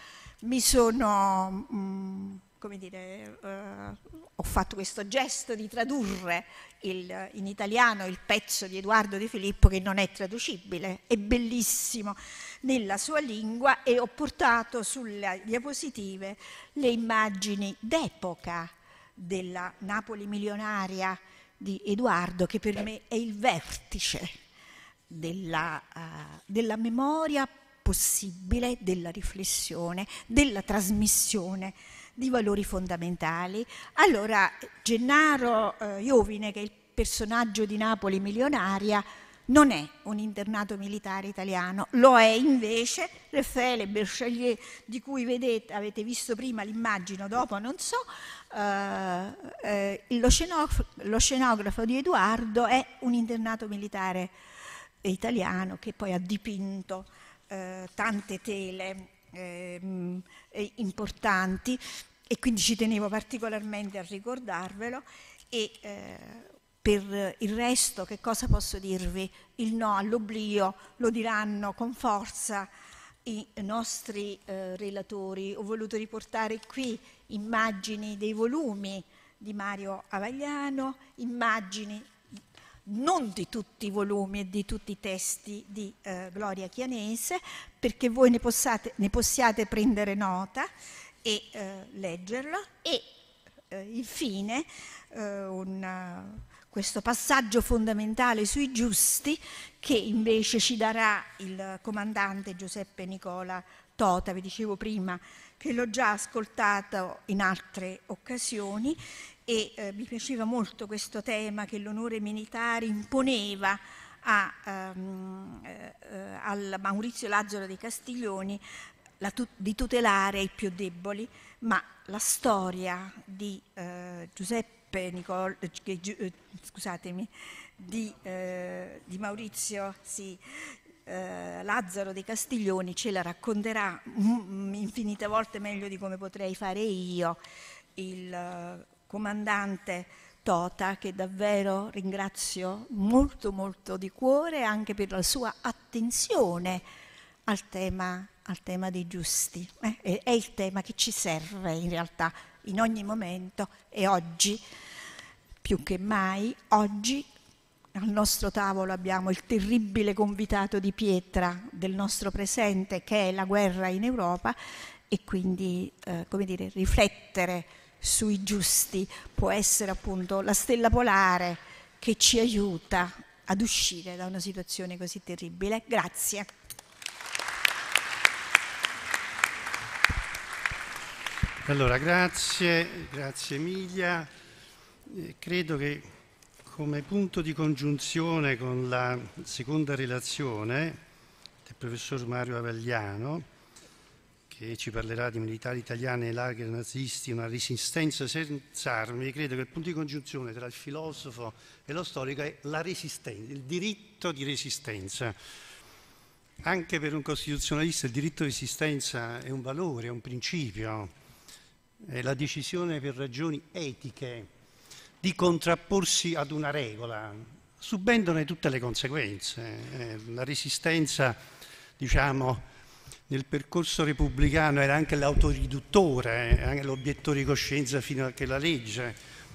Mi sono, mh, mm, come dire, eh, ho fatto questo gesto di tradurre il, in italiano il pezzo di Edoardo Di Filippo che non è traducibile, è bellissimo nella sua lingua e ho portato sulle diapositive le immagini d'epoca della Napoli milionaria di Edoardo, che per me è il vertice della, uh, della memoria possibile, della riflessione, della trasmissione di valori fondamentali. Allora, Gennaro uh, Iovine, che è il personaggio di Napoli milionaria, non è un internato militare italiano, lo è invece Raffaele Berchalier, di cui vedete, avete visto prima l'immagine, dopo non so, eh, eh, lo, scenografo, lo, scenografo, di Edoardo è un internato militare italiano che poi ha dipinto eh, tante tele ehm, importanti e quindi ci tenevo particolarmente a ricordarvelo e eh, per il resto che cosa posso dirvi? Il no all'oblio lo diranno con forza i nostri eh, relatori. Ho voluto riportare qui immagini dei volumi di Mario Avagliano, immagini non di tutti i volumi e di tutti i testi di eh, Gloria Chianese, perché voi ne, possate, ne possiate prendere nota e eh, leggerlo. E eh, infine eh, un, questo passaggio fondamentale sui giusti che invece ci darà il comandante Giuseppe Nicola Tota, vi dicevo prima, che l'ho già ascoltato in altre occasioni e eh, mi piaceva molto questo tema che l'onore militare imponeva a, um, eh, al Maurizio Lazzaro dei Castiglioni tu- di tutelare i più deboli, ma la storia di eh, Giuseppe Nicol- eh, eh, scusatemi, di, di Maurizio sì, eh, Lazzaro dei Castiglioni ce la racconterà infinite volte meglio di come potrei fare io, il uh, comandante Tota, che davvero ringrazio molto molto di cuore anche per la sua attenzione al tema, al tema dei giusti. Eh, è il tema che ci serve in realtà in ogni momento e oggi, più che mai, oggi al nostro tavolo abbiamo il terribile convitato di pietra del nostro presente che è la guerra in Europa e quindi eh, come dire, riflettere sui giusti può essere appunto la stella polare che ci aiuta ad uscire da una situazione così terribile. Grazie. Allora, grazie, grazie Emilia. Credo che come punto di congiunzione con la seconda relazione del professor Mario Avagliano, che ci parlerà di militari italiani e lager nazisti, una resistenza senza armi, credo che il punto di congiunzione tra il filosofo e lo storico è la resistenza, il diritto di resistenza. Anche per un costituzionalista il diritto di resistenza è un valore, è un principio, è la decisione per ragioni etiche di contrapporsi ad una regola, subendone tutte le conseguenze. Eh, la resistenza, diciamo, nel percorso repubblicano era anche l'autoriduttore, anche l'obiettore di coscienza fino a che la legge.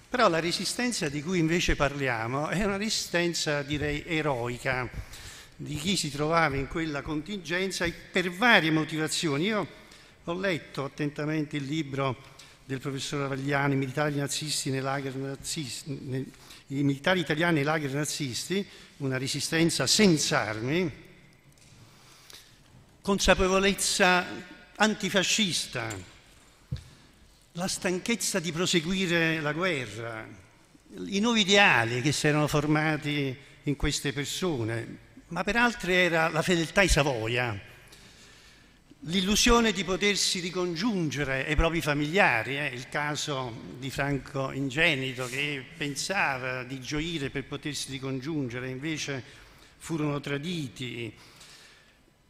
Però la resistenza di cui invece parliamo è una resistenza, direi, eroica, di chi si trovava in quella contingenza per varie motivazioni. Io ho letto attentamente il libro del professor Avagliani, militari nazisti nei lager nazisti, i militari italiani nei lager nazisti, una resistenza senza armi, consapevolezza antifascista, la stanchezza di proseguire la guerra, i nuovi ideali che si erano formati in queste persone, ma per altri era la fedeltà ai Savoia, l'illusione di potersi ricongiungere ai propri familiari, eh? il caso di Franco Ingenito che pensava di gioire per potersi ricongiungere, invece furono traditi,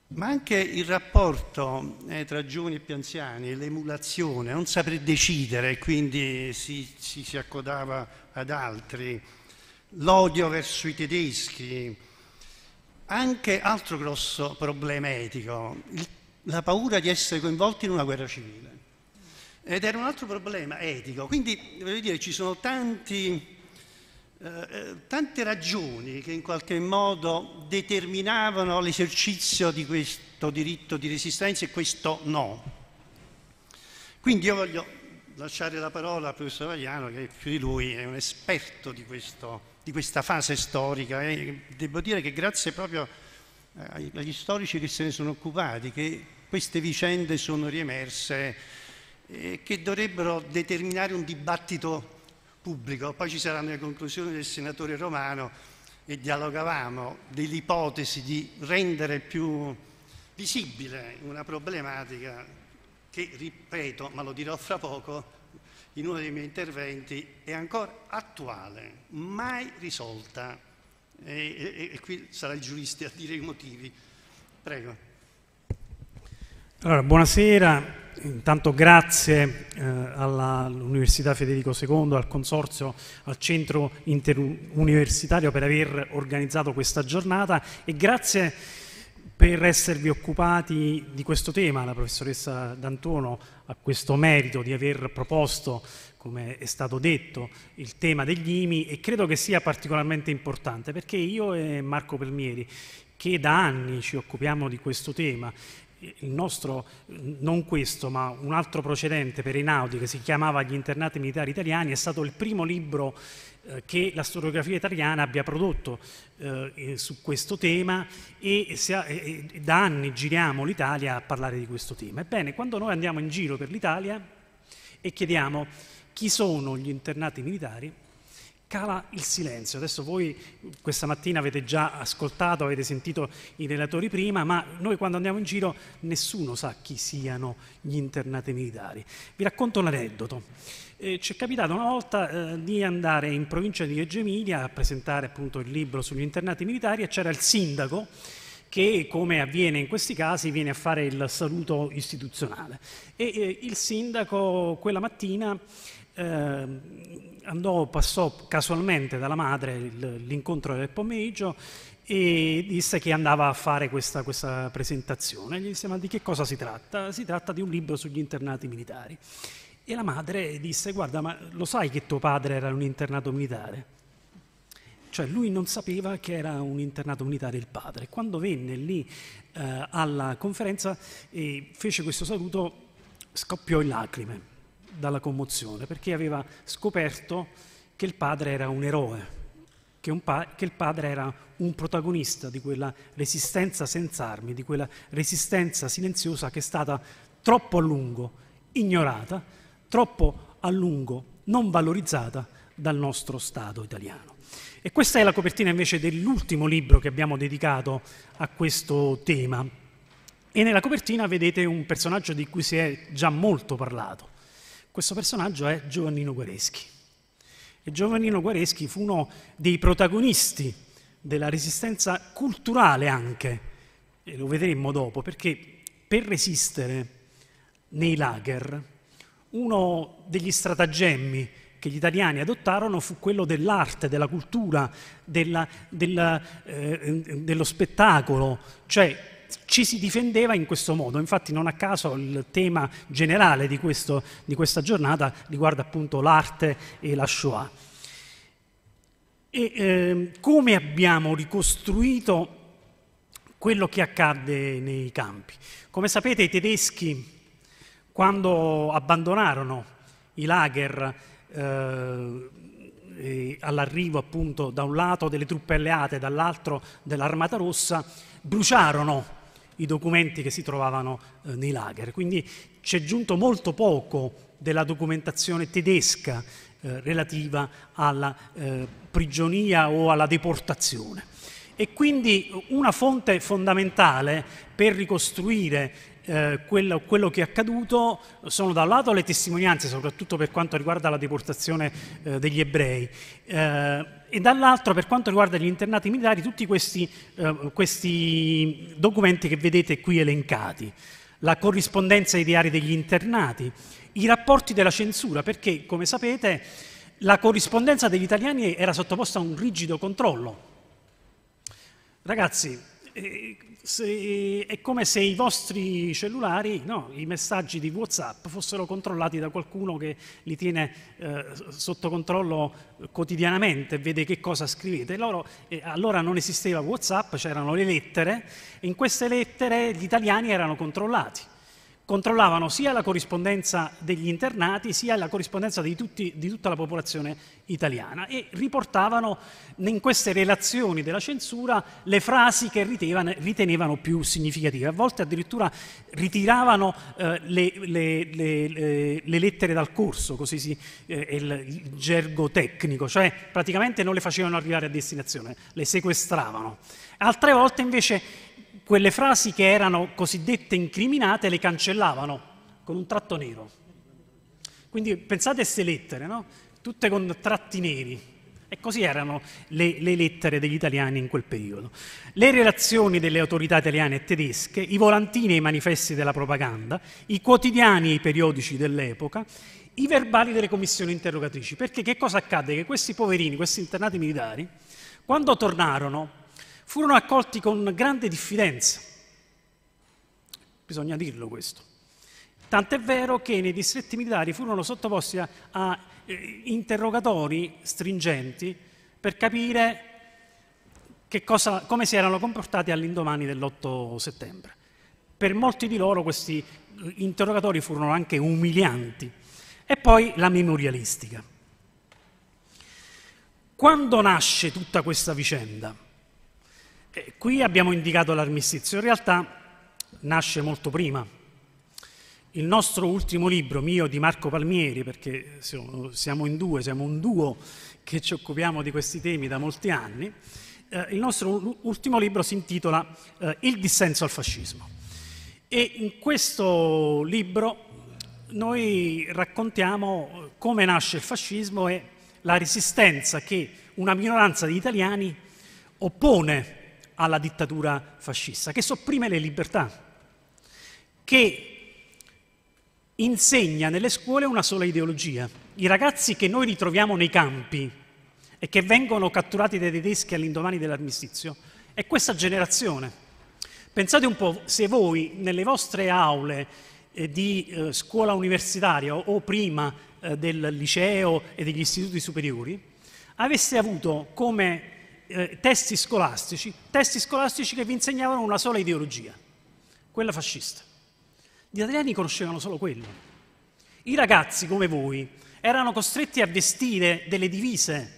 ma anche il rapporto eh, tra giovani e più anziani, l'emulazione, non saper decidere, quindi si, si, si accodava ad altri, l'odio verso i tedeschi, anche altro grosso problema etico, il, la paura di essere coinvolti in una guerra civile. Ed era un altro problema etico, quindi voglio dire ci sono tanti eh, eh, tante ragioni che in qualche modo determinavano l'esercizio di questo diritto di resistenza e questo no. Quindi io voglio lasciare la parola al professor Vagliano che più di lui è un esperto di, questo, di questa fase storica e devo dire che grazie proprio agli storici che se ne sono occupati che queste vicende sono riemerse e che dovrebbero determinare un dibattito pubblico. Poi ci saranno le conclusioni del senatore Romano e dialogavamo dell'ipotesi di rendere più visibile una problematica che, ripeto, ma lo dirò fra poco, in uno dei miei interventi, è ancora attuale, mai risolta. E, e, e qui sarà il giurista a dire i motivi. Prego. Allora, buonasera. Intanto grazie eh, all'Università Federico II, al Consorzio, al Centro Interuniversitario per aver organizzato questa giornata e grazie per esservi occupati di questo tema. La professoressa D'Antuono ha questo merito di aver proposto, come è stato detto, il tema degli IMI e credo che sia particolarmente importante perché io e Marco Pelmieri che da anni ci occupiamo di questo tema il nostro, non questo, ma un altro procedente per Einaudi che si chiamava Gli internati militari italiani, è stato il primo libro eh, che la storiografia italiana abbia prodotto eh, su questo tema e, ha, e, da anni giriamo l'Italia a parlare di questo tema. Ebbene, quando noi andiamo in giro per l'Italia e chiediamo chi sono gli internati militari, cala il silenzio. Adesso voi questa mattina avete già ascoltato, avete sentito i relatori prima, ma noi quando andiamo in giro nessuno sa chi siano gli internati militari. Vi racconto un aneddoto. Eh, ci è capitato una volta eh, di andare in provincia di Reggio Emilia a presentare appunto il libro sugli internati militari e c'era il sindaco che, come avviene in questi casi, viene a fare il saluto istituzionale. E eh, il sindaco quella mattina eh, andò, passò casualmente dalla madre l'incontro del pomeriggio e disse che andava a fare questa, questa presentazione. Gli disse ma di che cosa si tratta? Si tratta di un libro sugli internati militari. E la madre disse guarda ma lo sai che tuo padre era un internato militare? Cioè lui non sapeva che era un internato militare il padre. Quando venne lì eh, alla conferenza e fece questo saluto scoppiò in lacrime dalla commozione perché aveva scoperto che il padre era un eroe, che, un pa- che il padre era un protagonista di quella resistenza senza armi, di quella resistenza silenziosa che è stata troppo a lungo ignorata troppo a lungo non valorizzata dal nostro Stato italiano. E questa è la copertina invece dell'ultimo libro che abbiamo dedicato a questo tema. E nella copertina vedete un personaggio di cui si è già molto parlato. Questo personaggio è Giovannino Guareschi. E Giovannino Guareschi fu uno dei protagonisti della resistenza culturale anche, e lo vedremo dopo, perché per resistere nei lager uno degli stratagemmi che gli italiani adottarono fu quello dell'arte, della cultura, della, della, eh, dello spettacolo, cioè ci si difendeva in questo modo. Infatti non a caso il tema generale di, questo, di questa giornata riguarda appunto l'arte e la Shoah. E eh, come abbiamo ricostruito quello che accadde nei campi? Come sapete i tedeschi quando abbandonarono i lager eh, all'arrivo appunto da un lato delle truppe alleate, dall'altro dell'Armata Rossa, bruciarono i documenti che si trovavano eh, nei lager. Quindi c'è giunto molto poco della documentazione tedesca eh, relativa alla eh, prigionia o alla deportazione. E quindi una fonte fondamentale per ricostruire eh, quello, quello, che è accaduto sono da un lato le testimonianze, soprattutto per quanto riguarda la deportazione eh, degli ebrei, eh, e dall'altro per quanto riguarda gli internati militari tutti questi, eh, questi documenti che vedete qui elencati, la corrispondenza diari degli internati, i rapporti della censura, perché come sapete la corrispondenza degli italiani era sottoposta a un rigido controllo. Ragazzi, se, è come se i vostri cellulari, no, i messaggi di WhatsApp fossero controllati da qualcuno che li tiene eh, sotto controllo quotidianamente, vede che cosa scrivete. Loro, eh, allora non esisteva WhatsApp, c'erano le lettere e in queste lettere gli italiani erano controllati controllavano sia la corrispondenza degli internati sia la corrispondenza di, tutti, di, tutta la popolazione italiana e riportavano in queste relazioni della censura le frasi che ritenevano, ritenevano più significative. A volte addirittura ritiravano eh, le, le, le, le, lettere dal corso, così si, eh, il, il gergo tecnico, cioè praticamente non le facevano arrivare a destinazione, le sequestravano. Altre volte invece quelle frasi che erano cosiddette incriminate le cancellavano con un tratto nero. Quindi pensate a queste lettere, no? tutte con tratti neri. E così erano le, le, lettere degli italiani in quel periodo. Le relazioni delle autorità italiane e tedesche, i volantini e i manifesti della propaganda, i quotidiani e i periodici dell'epoca, i verbali delle commissioni interrogatrici. Perché che cosa accadde? Che questi poverini, questi internati militari, quando tornarono furono accolti con grande diffidenza. Bisogna dirlo questo. Tant'è vero che nei distretti militari furono sottoposti a, a eh, interrogatori stringenti per capire cosa, come si erano comportati all'indomani dell'8 settembre. Per molti di loro questi eh, interrogatori furono anche umilianti. E poi la memorialistica. Quando nasce tutta questa vicenda? Eh, qui abbiamo indicato l'armistizio, in realtà nasce molto prima. Il nostro ultimo libro, mio di Marco Palmieri, perché siamo in due, siamo un duo che ci occupiamo di questi temi da molti anni, eh, il nostro ultimo libro si intitola eh, Il dissenso al fascismo. E in questo libro noi raccontiamo come nasce il fascismo e la resistenza che una minoranza di italiani oppone alla dittatura fascista, che sopprime le libertà, che insegna nelle scuole una sola ideologia. I ragazzi che noi ritroviamo nei campi e che vengono catturati dai tedeschi all'indomani dell'armistizio è questa generazione. Pensate un po' se voi nelle vostre aule eh, di eh, scuola universitaria o, prima eh, del liceo e degli istituti superiori aveste avuto come eh, testi scolastici, testi scolastici che vi insegnavano una sola ideologia, quella fascista. Gli italiani conoscevano solo quello. I ragazzi come voi erano costretti a vestire delle divise,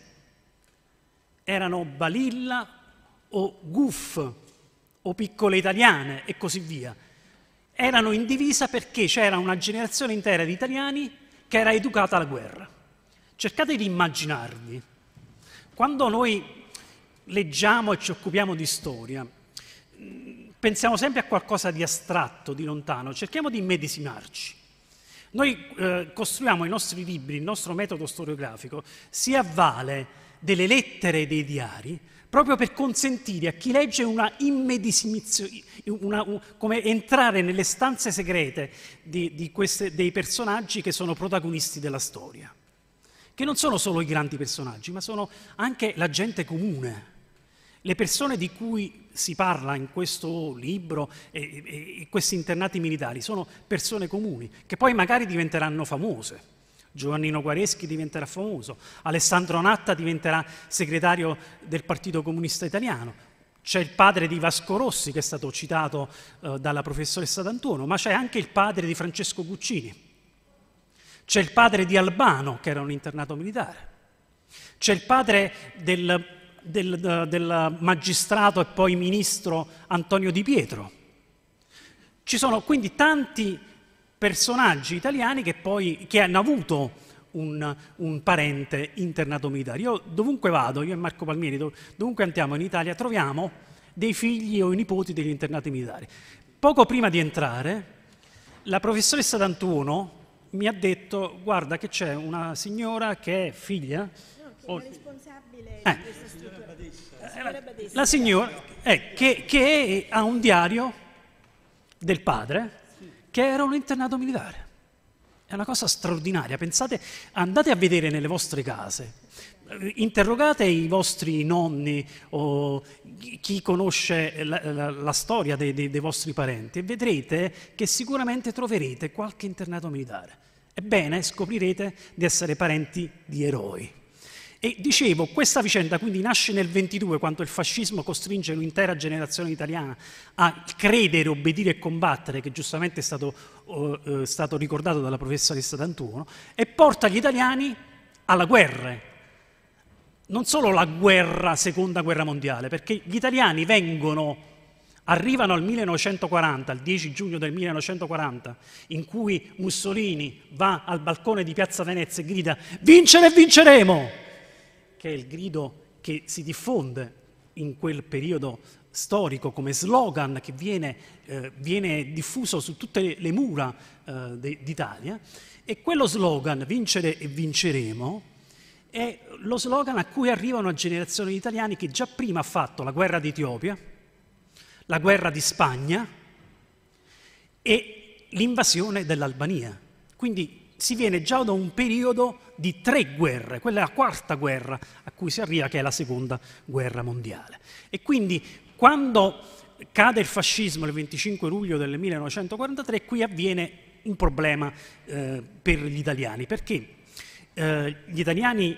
erano balilla o guff o piccole italiane e così via. Erano in divisa perché c'era una generazione intera di italiani che era educata alla guerra. Cercate di immaginarvi, quando noi leggiamo e ci occupiamo di storia, pensiamo sempre a qualcosa di astratto, di lontano, cerchiamo di immedesimarci. Noi eh, costruiamo i nostri libri, il nostro metodo storiografico si avvale delle lettere e dei diari proprio per consentire a chi legge una immedesimazione, una, un, come entrare nelle stanze segrete di, di queste, dei personaggi che sono protagonisti della storia, che non sono solo i grandi personaggi, ma sono anche la gente comune, le persone di cui si parla in questo libro e, e, e questi internati militari sono persone comuni che poi magari diventeranno famose. Giovannino Guareschi diventerà famoso, Alessandro Natta diventerà segretario del Partito Comunista Italiano, c'è il padre di Vasco Rossi che è stato citato eh, dalla professoressa D'Antuono, ma c'è anche il padre di Francesco Guccini, c'è il padre di Albano che era un internato militare, c'è il padre del, del, del magistrato e poi ministro Antonio Di Pietro. Ci sono quindi tanti personaggi italiani che poi che hanno avuto un, un, parente internato militare. Io dovunque vado, io e Marco Palmieri, dovunque andiamo in Italia, troviamo dei figli o i nipoti degli internati militari. Poco prima di entrare, la professoressa D'Antuono mi ha detto, guarda che c'è una signora che è figlia... No, che è la responsabile eh, di questa struttura. Eh, la signora eh, che, che ha un diario del padre che era un internato militare. È una cosa straordinaria. Pensate, andate a vedere nelle vostre case, interrogate i vostri nonni o chi conosce la, la, la storia dei, dei, dei, vostri parenti e vedrete che sicuramente troverete qualche internato militare. Ebbene, scoprirete di essere parenti di eroi. E dicevo, questa vicenda quindi nasce nel 22, quando il fascismo costringe un'intera generazione italiana a credere, obbedire e combattere, che giustamente è stato, uh, stato ricordato dalla professoressa D'Antuono, e porta gli italiani alla guerra. Non solo la guerra, seconda guerra mondiale, perché gli italiani vengono, arrivano al 1940, al 10 giugno del 1940, in cui Mussolini va al balcone di Piazza Venezia e grida vincere e vinceremo! Che è il grido che si diffonde in quel periodo storico come slogan che viene, eh, viene diffuso su tutte le mura eh, d'Italia e quello slogan vincere e vinceremo è lo slogan a cui arriva una generazione di italiani che già prima ha fatto la guerra d'Etiopia, la guerra di Spagna e l'invasione dell'Albania. Quindi si viene già da un periodo di tre guerre, quella è la quarta guerra a cui si arriva, che è la seconda guerra mondiale. E quindi quando cade il fascismo il 25 luglio del 1943, qui avviene un problema eh, per gli italiani, perché eh, gli italiani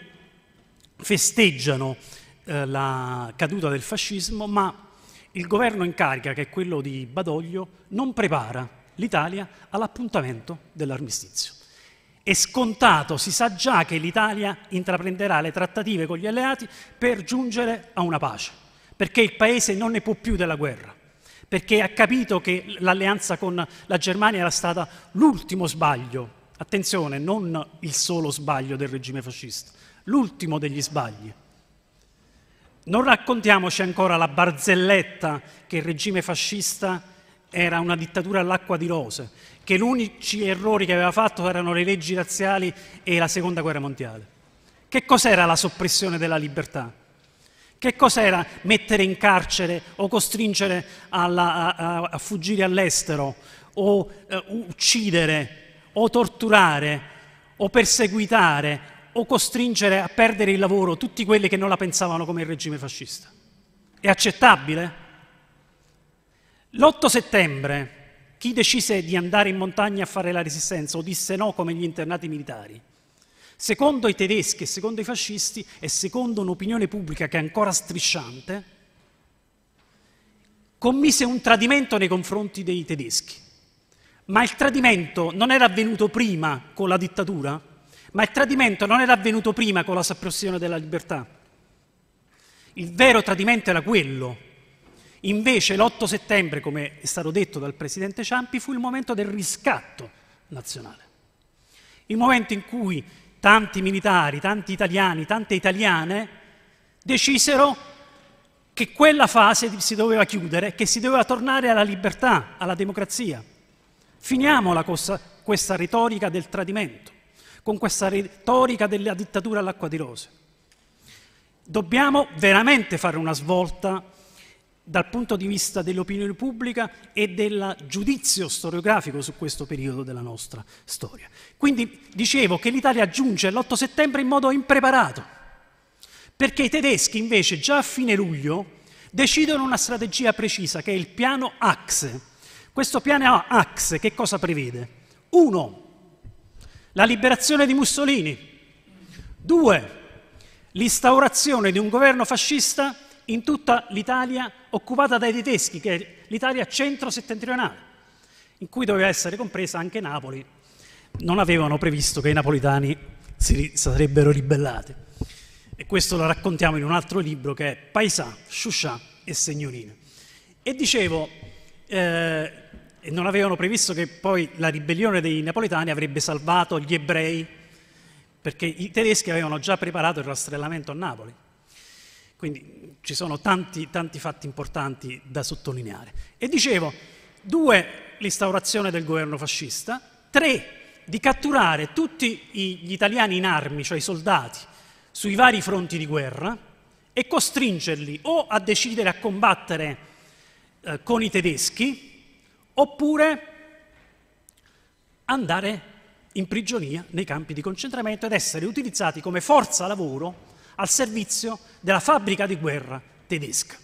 festeggiano eh, la caduta del fascismo, ma il governo in carica, che è quello di Badoglio, non prepara l'Italia all'appuntamento dell'armistizio. È scontato, si sa già che l'Italia intraprenderà le trattative con gli alleati per giungere a una pace, perché il Paese non ne può più della guerra, perché ha capito che l'alleanza con la Germania era stata l'ultimo sbaglio, attenzione, non il solo sbaglio del regime fascista, l'ultimo degli sbagli. Non raccontiamoci ancora la barzelletta che il regime fascista era una dittatura all'acqua di rose, che gli unici errori che aveva fatto erano le leggi razziali e la seconda guerra mondiale. Che cos'era la soppressione della libertà? Che cos'era mettere in carcere o costringere alla, a, a, fuggire all'estero o uh, uccidere o torturare o perseguitare o costringere a perdere il lavoro tutti quelli che non la pensavano come il regime fascista? È accettabile? L'8 settembre chi decise di andare in montagna a fare la resistenza o disse no come gli internati militari? Secondo i tedeschi e secondo i fascisti e secondo un'opinione pubblica che è ancora strisciante, commise un tradimento nei confronti dei tedeschi. Ma il tradimento non era avvenuto prima con la dittatura? Ma il tradimento non era avvenuto prima con la soppressione della libertà? Il vero tradimento era quello Invece l'8 settembre, come è stato detto dal Presidente Ciampi, fu il momento del riscatto nazionale. il momento in cui tanti militari, tanti italiani, tante italiane decisero che quella fase si doveva chiudere, che si doveva tornare alla libertà, alla democrazia. Finiamola con questa retorica del tradimento, con questa retorica della dittatura all'acqua di rose. Dobbiamo veramente fare una svolta dal punto di vista dell'opinione pubblica e del giudizio storiografico su questo periodo della nostra storia. Quindi dicevo che l'Italia giunge l'8 settembre in modo impreparato, perché i tedeschi invece già a fine luglio decidono una strategia precisa che è il piano Axe. Questo piano Axe che cosa prevede? Uno, la liberazione di Mussolini. Due, l'instaurazione di un governo fascista in tutta l'Italia occupata dai tedeschi, che è l'Italia centro-settentrionale, in cui doveva essere compresa anche Napoli. Non avevano previsto che i napolitani si sarebbero ribellati. E questo lo raccontiamo in un altro libro che è Paesà, Shusha e Signorine. E dicevo, eh, non avevano previsto che poi la ribellione dei napoletani avrebbe salvato gli ebrei, perché i tedeschi avevano già preparato il rastrellamento a Napoli. Quindi ci sono tanti, tanti fatti importanti da sottolineare. E dicevo, due, l'instaurazione del governo fascista, tre, di catturare tutti gli italiani in armi, cioè i soldati, sui vari fronti di guerra e costringerli o a decidere a combattere eh, con i tedeschi oppure andare in prigionia nei campi di concentramento ed essere utilizzati come forza lavoro al servizio della fabbrica di guerra tedesca.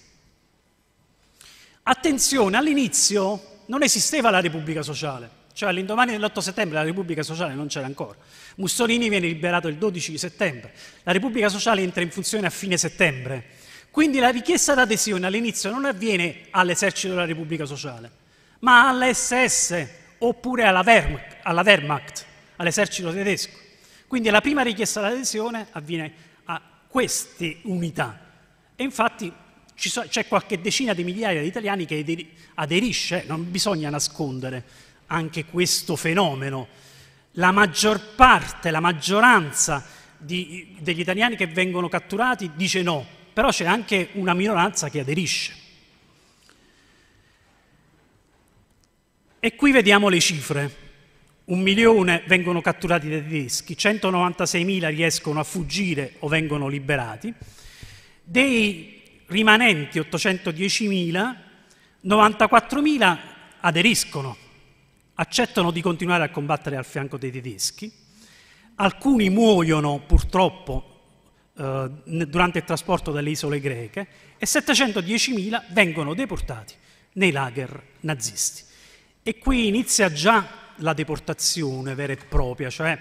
Attenzione, all'inizio non esisteva la Repubblica Sociale, cioè all'indomani dell'8 settembre la Repubblica Sociale non c'era ancora. Mussolini viene liberato il 12 settembre, la Repubblica Sociale entra in funzione a fine settembre. Quindi la richiesta d'adesione all'inizio non avviene all'esercito della Repubblica Sociale, ma all'SS oppure alla Wehrmacht, alla Wehrmacht all'esercito tedesco. Quindi la prima richiesta d'adesione avviene queste unità. E infatti c'è qualche decina di migliaia di italiani che aderisce, non bisogna nascondere anche questo fenomeno. La maggior parte, la maggioranza di, degli italiani che vengono catturati dice no, però c'è anche una minoranza che aderisce. E qui vediamo le cifre un milione vengono catturati dai tedeschi, 196.000 riescono a fuggire o vengono liberati, dei rimanenti 810.000, 94.000 aderiscono, accettano di continuare a combattere al fianco dei tedeschi, alcuni muoiono purtroppo eh, durante il trasporto dalle isole greche e 710.000 vengono deportati nei lager nazisti. E qui inizia già la deportazione vera e propria, cioè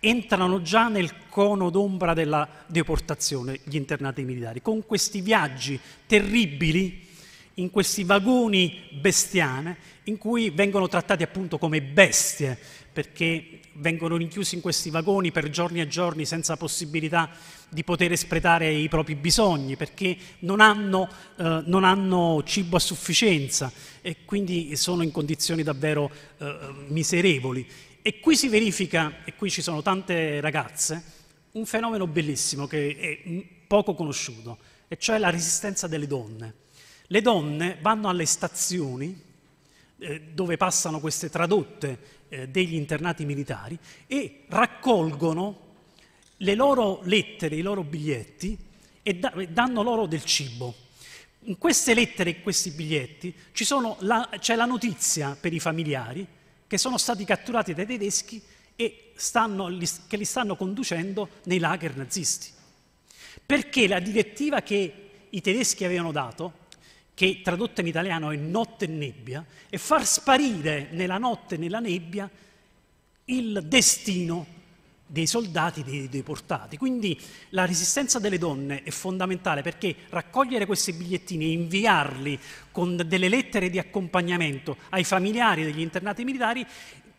entrano già nel cono d'ombra della deportazione gli internati militari, con questi viaggi terribili in questi vagoni bestiame in cui vengono trattati appunto come bestie, perché vengono rinchiusi in questi vagoni per giorni e giorni senza possibilità di poter espletare i propri bisogni, perché non hanno, eh, non hanno cibo a sufficienza e quindi sono in condizioni davvero eh, miserevoli. E qui si verifica, e qui ci sono tante ragazze, un fenomeno bellissimo che è poco conosciuto, e cioè la resistenza delle donne. Le donne vanno alle stazioni eh, dove passano queste tradotte eh, degli internati militari e raccolgono le loro lettere, i loro biglietti e, da, danno loro del cibo. In queste lettere e questi biglietti la, c'è la notizia per i familiari che sono stati catturati dai tedeschi e stanno, che li stanno conducendo nei lager nazisti. Perché la direttiva che i tedeschi avevano dato che tradotta in italiano è notte e nebbia, e far sparire nella notte e nella nebbia il destino dei soldati dei deportati. Quindi la resistenza delle donne è fondamentale perché raccogliere questi bigliettini e inviarli con delle lettere di accompagnamento ai familiari degli internati militari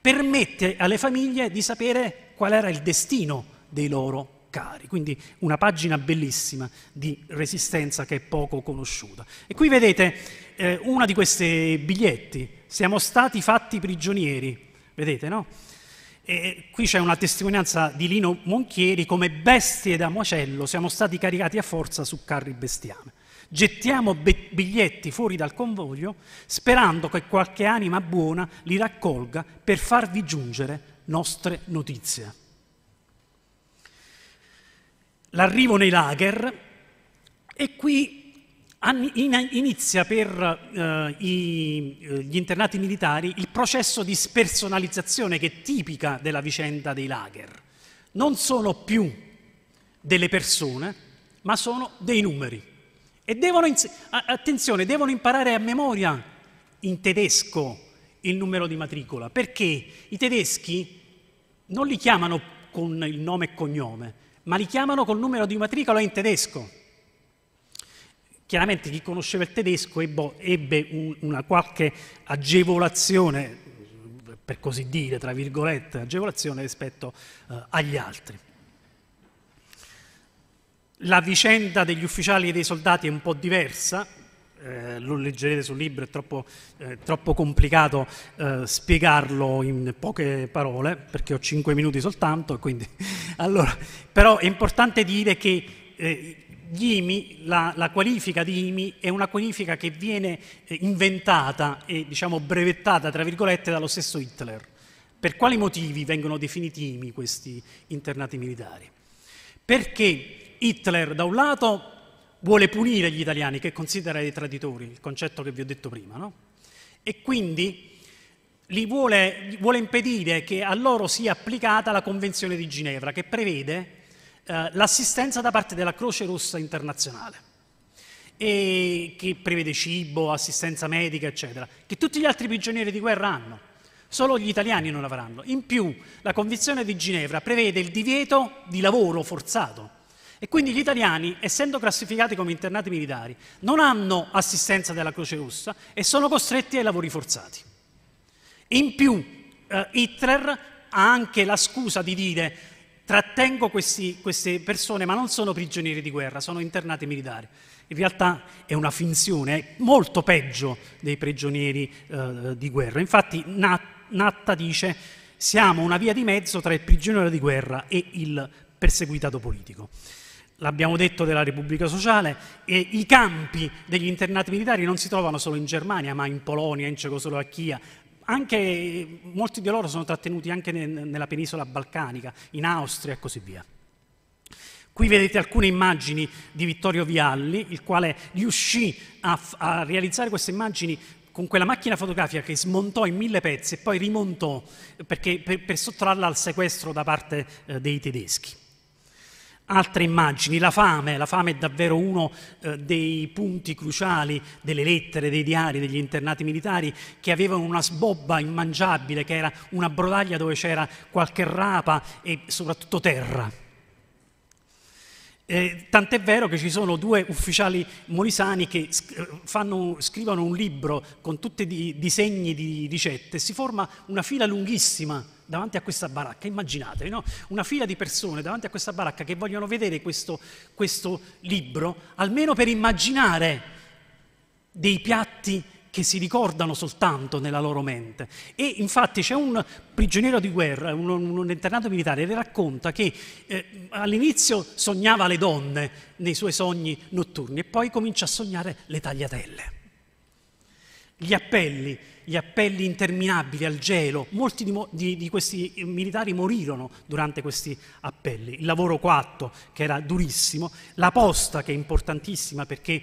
permette alle famiglie di sapere qual era il destino dei loro cari. Quindi una pagina bellissima di resistenza che è poco conosciuta. E qui vedete eh, uno di questi biglietti. Siamo stati fatti prigionieri, vedete, no? E qui c'è una testimonianza di Lino Monchieri come bestie da macello siamo stati caricati a forza su carri bestiame. Gettiamo biglietti fuori dal convoglio sperando che qualche anima buona li raccolga per farvi giungere nostre notizie. L'arrivo nei lager e qui inizia per eh, gli internati militari il processo di spersonalizzazione che è tipica della vicenda dei lager. Non sono più delle persone, ma sono dei numeri. E devono, attenzione, devono imparare a memoria in tedesco il numero di matricola, perché i tedeschi non li chiamano con il nome e cognome, ma li chiamano col numero di matricola in tedesco. Chiaramente chi conosceva il tedesco ebbe una qualche agevolazione, per così dire, tra virgolette, agevolazione rispetto eh, agli altri. La vicenda degli ufficiali e dei soldati è un po' diversa, eh, lo leggerete sul libro, è troppo, eh, troppo complicato eh, spiegarlo in poche parole, perché ho cinque minuti soltanto, quindi, allora, però è importante dire che eh, IMI, la, la, qualifica di IMI è una qualifica che viene eh, inventata e diciamo brevettata, tra virgolette, dallo stesso Hitler. Per quali motivi vengono definiti IMI questi internati militari? Perché Hitler, da un lato, vuole punire gli italiani che considera dei traditori, il concetto che vi ho detto prima, no? E quindi li vuole, vuole, impedire che a loro sia applicata la Convenzione di Ginevra, che prevede eh, l'assistenza da parte della Croce Rossa internazionale, e che prevede cibo, assistenza medica, eccetera, che tutti gli altri prigionieri di guerra hanno. Solo gli italiani non avranno. In più, la Convenzione di Ginevra prevede il divieto di lavoro forzato e quindi gli italiani, essendo classificati come internati militari, non hanno assistenza della Croce Rossa e sono costretti ai lavori forzati. In più, eh, Hitler ha anche la scusa di dire trattengo questi, queste persone, ma non sono prigionieri di guerra, sono internati militari. In realtà è una finzione, è molto peggio dei prigionieri eh, di guerra. Infatti Natta dice siamo una via di mezzo tra il prigioniero di guerra e il perseguitato politico l'abbiamo detto, della Repubblica Sociale, e i campi degli internati militari non si trovano solo in Germania, ma in Polonia, in Cecoslovacchia. Anche, molti di loro sono trattenuti anche nella penisola balcanica, in Austria e così via. Qui vedete alcune immagini di Vittorio Vialli, il quale riuscì a, a realizzare queste immagini con quella macchina fotografica che smontò in mille pezzi e poi rimontò per, per sottrarla al sequestro da parte eh, dei tedeschi. Altre immagini, la fame, la fame è davvero uno eh, dei punti cruciali delle lettere, dei diari degli internati militari che avevano una sbobba immangiabile, che era una brodaglia dove c'era qualche rapa e soprattutto terra. Eh, tant'è vero che ci sono due ufficiali molisani che fanno, scrivono un libro con tutti i disegni di ricette e si forma una fila lunghissima davanti a questa baracca. Immaginatevi, no? una fila di persone davanti a questa baracca che vogliono vedere questo, questo libro, almeno per immaginare dei piatti che si ricordano soltanto nella loro mente. E infatti c'è un prigioniero di guerra, un, un internato militare, che racconta che eh, all'inizio sognava le donne nei suoi sogni notturni e poi comincia a sognare le tagliatelle. Gli appelli gli appelli interminabili al gelo, molti di, di, di, questi militari morirono durante questi appelli, il lavoro coatto che era durissimo, la posta che è importantissima perché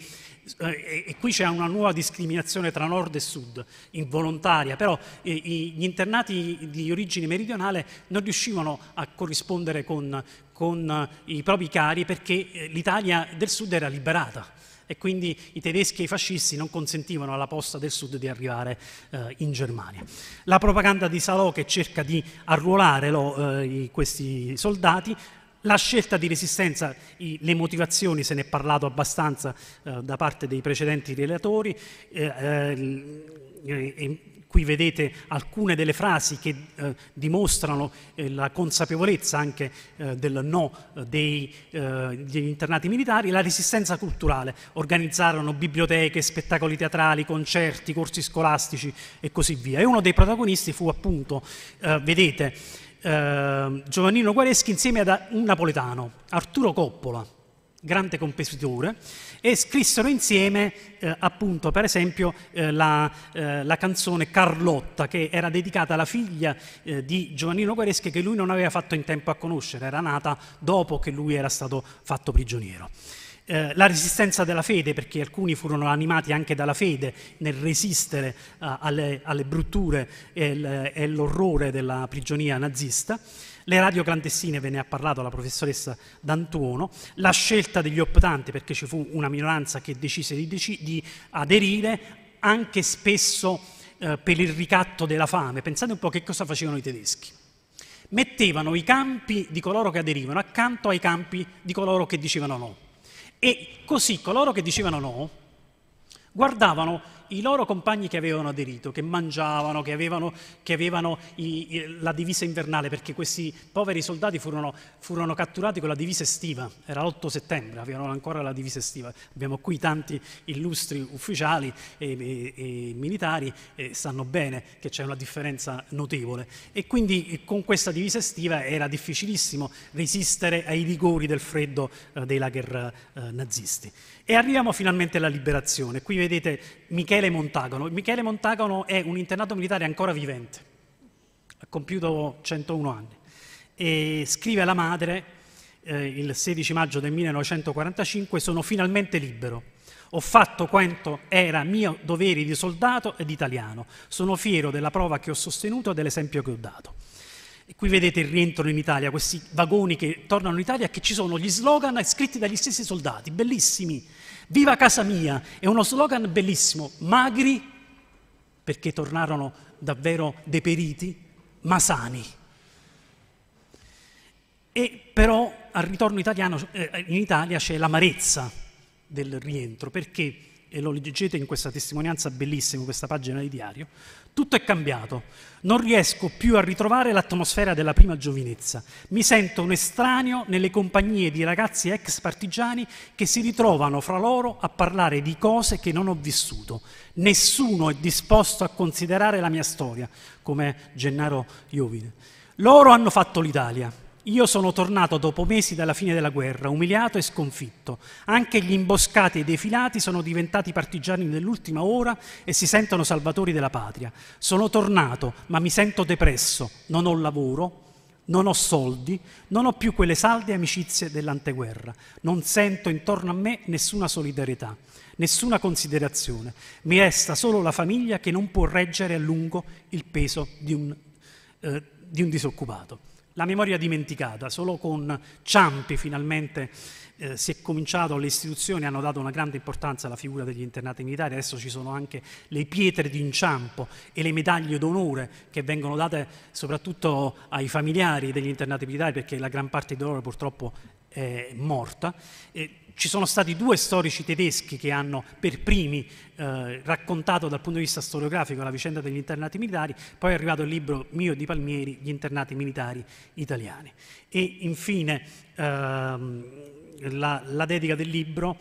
eh, e qui c'è una nuova discriminazione tra nord e sud, involontaria, però eh, gli internati di origine meridionale non riuscivano a corrispondere con, con eh, i propri cari perché l'Italia del sud era liberata e quindi i tedeschi e i fascisti non consentivano alla posta del sud di arrivare eh, in Germania. La propaganda di Salò che cerca di arruolare lo, eh, questi soldati la scelta di resistenza, le motivazioni, se ne è parlato abbastanza eh, da parte dei precedenti relatori, eh, eh, Qui vedete alcune delle frasi che eh, dimostrano eh, la consapevolezza anche eh, del no eh, dei, eh, degli internati militari, la resistenza culturale. Organizzarono biblioteche, spettacoli teatrali, concerti, corsi scolastici e così via. E uno dei protagonisti fu appunto, eh, vedete, eh, Giovannino Guareschi insieme a un napoletano, Arturo Coppola, grande compositore, e scrissero insieme eh, appunto per esempio eh, la, eh, la, canzone Carlotta che era dedicata alla figlia eh, di Giovannino Guareschi che lui non aveva fatto in tempo a conoscere, era nata dopo che lui era stato fatto prigioniero. Eh, la resistenza della fede, perché alcuni furono animati anche dalla fede nel resistere uh, alle, alle, brutture e, e l'orrore della prigionia nazista. Le radio clandestine, ve ne ha parlato la professoressa D'Antuono, la scelta degli optanti, perché ci fu una minoranza che decise di, dec- di aderire, anche spesso eh, per il ricatto della fame. Pensate un po' che cosa facevano i tedeschi. Mettevano i campi di coloro che aderivano accanto ai campi di coloro che dicevano no. E così coloro che dicevano no guardavano i loro compagni che avevano aderito, che mangiavano, che avevano, che avevano i, i, la divisa invernale, perché questi poveri soldati furono, furono, catturati con la divisa estiva, era l'8 settembre, avevano ancora la divisa estiva. Abbiamo qui tanti illustri ufficiali e, e, e militari e sanno bene che c'è una differenza notevole. E quindi con questa divisa estiva era difficilissimo resistere ai rigori del freddo eh, dei lager eh, nazisti. E arriviamo finalmente alla liberazione. Qui vedete Michele Montagano. Michele Montagano è un internato militare ancora vivente, ha compiuto 101 anni e scrive alla madre eh, il 16 maggio del 1945 sono finalmente libero. Ho fatto quanto era mio dovere di soldato ed italiano. Sono fiero della prova che ho sostenuto e dell'esempio che ho dato. E qui vedete il rientro in Italia, questi vagoni che tornano in Italia che ci sono gli slogan scritti dagli stessi soldati, bellissimi. Viva casa mia! È uno slogan bellissimo, magri perché tornarono davvero deperiti, ma sani. E però al ritorno italiano, eh, in Italia c'è l'amarezza del rientro, perché, e lo leggete in questa testimonianza bellissima, in questa pagina di diario, tutto è cambiato. Non riesco più a ritrovare l'atmosfera della prima giovinezza. Mi sento un estraneo nelle compagnie di ragazzi ex partigiani che si ritrovano fra loro a parlare di cose che non ho vissuto. Nessuno è disposto a considerare la mia storia, come Gennaro Iovine. Loro hanno fatto l'Italia, io sono tornato dopo mesi dalla fine della guerra, umiliato e sconfitto. Anche gli imboscati e i defilati sono diventati partigiani nell'ultima ora e si sentono salvatori della patria. Sono tornato, ma mi sento depresso. Non ho lavoro, non ho soldi, non ho più quelle salde amicizie dell'anteguerra. Non sento intorno a me nessuna solidarietà, nessuna considerazione. Mi resta solo la famiglia che non può reggere a lungo il peso di un, eh, di un disoccupato la memoria dimenticata, solo con Ciampi finalmente eh, si è cominciato, le istituzioni hanno dato una grande importanza alla figura degli internati militari, adesso ci sono anche le pietre di inciampo e le medaglie d'onore che vengono date soprattutto ai familiari degli internati militari perché la gran parte di loro purtroppo è morta. E ci sono stati due storici tedeschi che hanno per primi eh, raccontato dal punto di vista storiografico la vicenda degli internati militari, poi è arrivato il libro mio di Palmieri, Gli internati militari italiani. E infine ehm, la, la dedica del libro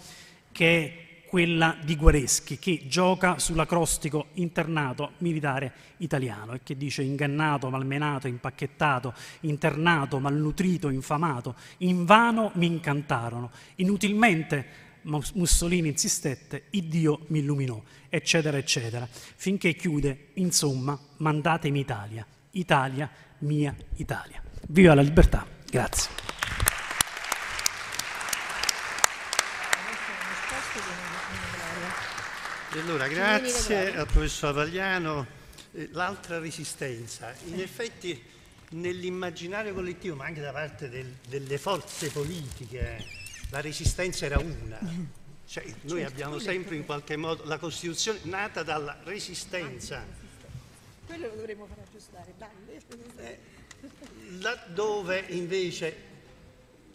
che è quella di Guareschi, che gioca sull'acrostico internato militare italiano e che dice ingannato, malmenato, impacchettato, internato, malnutrito, infamato, invano mi incantarono, inutilmente Mussolini insistette, il Dio mi illuminò, eccetera, eccetera, finché chiude, insomma, mandatemi Italia, Italia, mia Italia. Viva la libertà, grazie. E allora grazie al professor Avagliano. Eh, l'altra resistenza, in effetti nell'immaginario collettivo, ma anche da parte del, delle forze politiche, la resistenza era una. Cioè, noi certo, abbiamo sempre in qualche modo la Costituzione nata dalla resistenza. Quello lo dovremmo far aggiustare, eh, laddove invece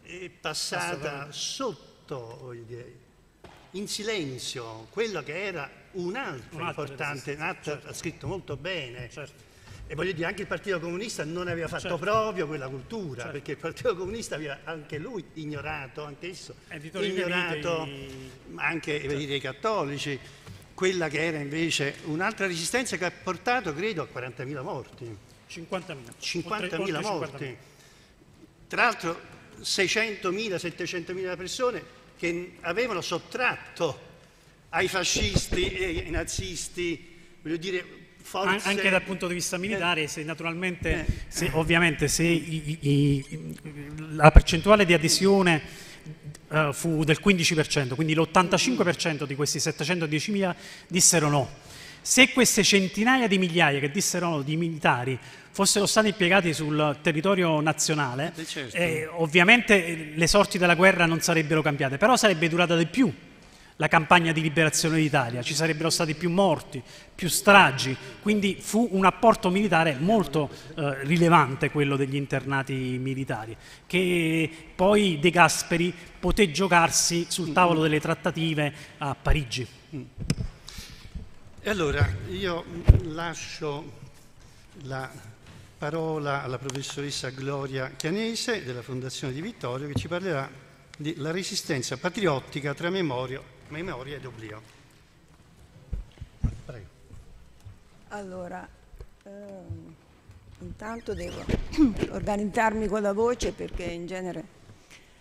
è passata sotto, voglio dire, in silenzio quello che era un altro un importante, Natta certo. ha scritto molto bene. Certo. E voglio dire, anche il Partito Comunista non aveva fatto certo. proprio quella cultura, certo. perché il Partito Comunista aveva anche lui ignorato, anchesso, ignorato i... anche certo. dire, i cattolici, quella che era invece un'altra resistenza che ha portato, credo, a 40.000 morti. 50.000. 50.000 morti. Tra l'altro 600.000, 700.000 persone che avevano sottratto ai fascisti e ai nazisti, voglio dire, forze... Anche dal punto di vista militare, se naturalmente, eh. se, ovviamente se i, i, la percentuale di adesione uh, fu del 15%, quindi l'85% di questi 710.000 dissero no. Se queste centinaia di migliaia che dissero no di militari fossero stati impiegati sul territorio nazionale, certo. eh, ovviamente le sorti della guerra non sarebbero cambiate, però sarebbe durata di più la campagna di liberazione d'Italia, ci sarebbero stati più morti, più stragi, quindi fu un apporto militare molto eh, rilevante quello degli internati militari, che poi De Gasperi poté giocarsi sul tavolo delle trattative a Parigi. E allora io lascio la parola alla professoressa Gloria Chianese della Fondazione di Vittorio che ci parlerà della resistenza patriottica tra memoria memoria ed oblio. Prego. Allora, ehm, intanto devo organizzarmi con la voce perché in genere...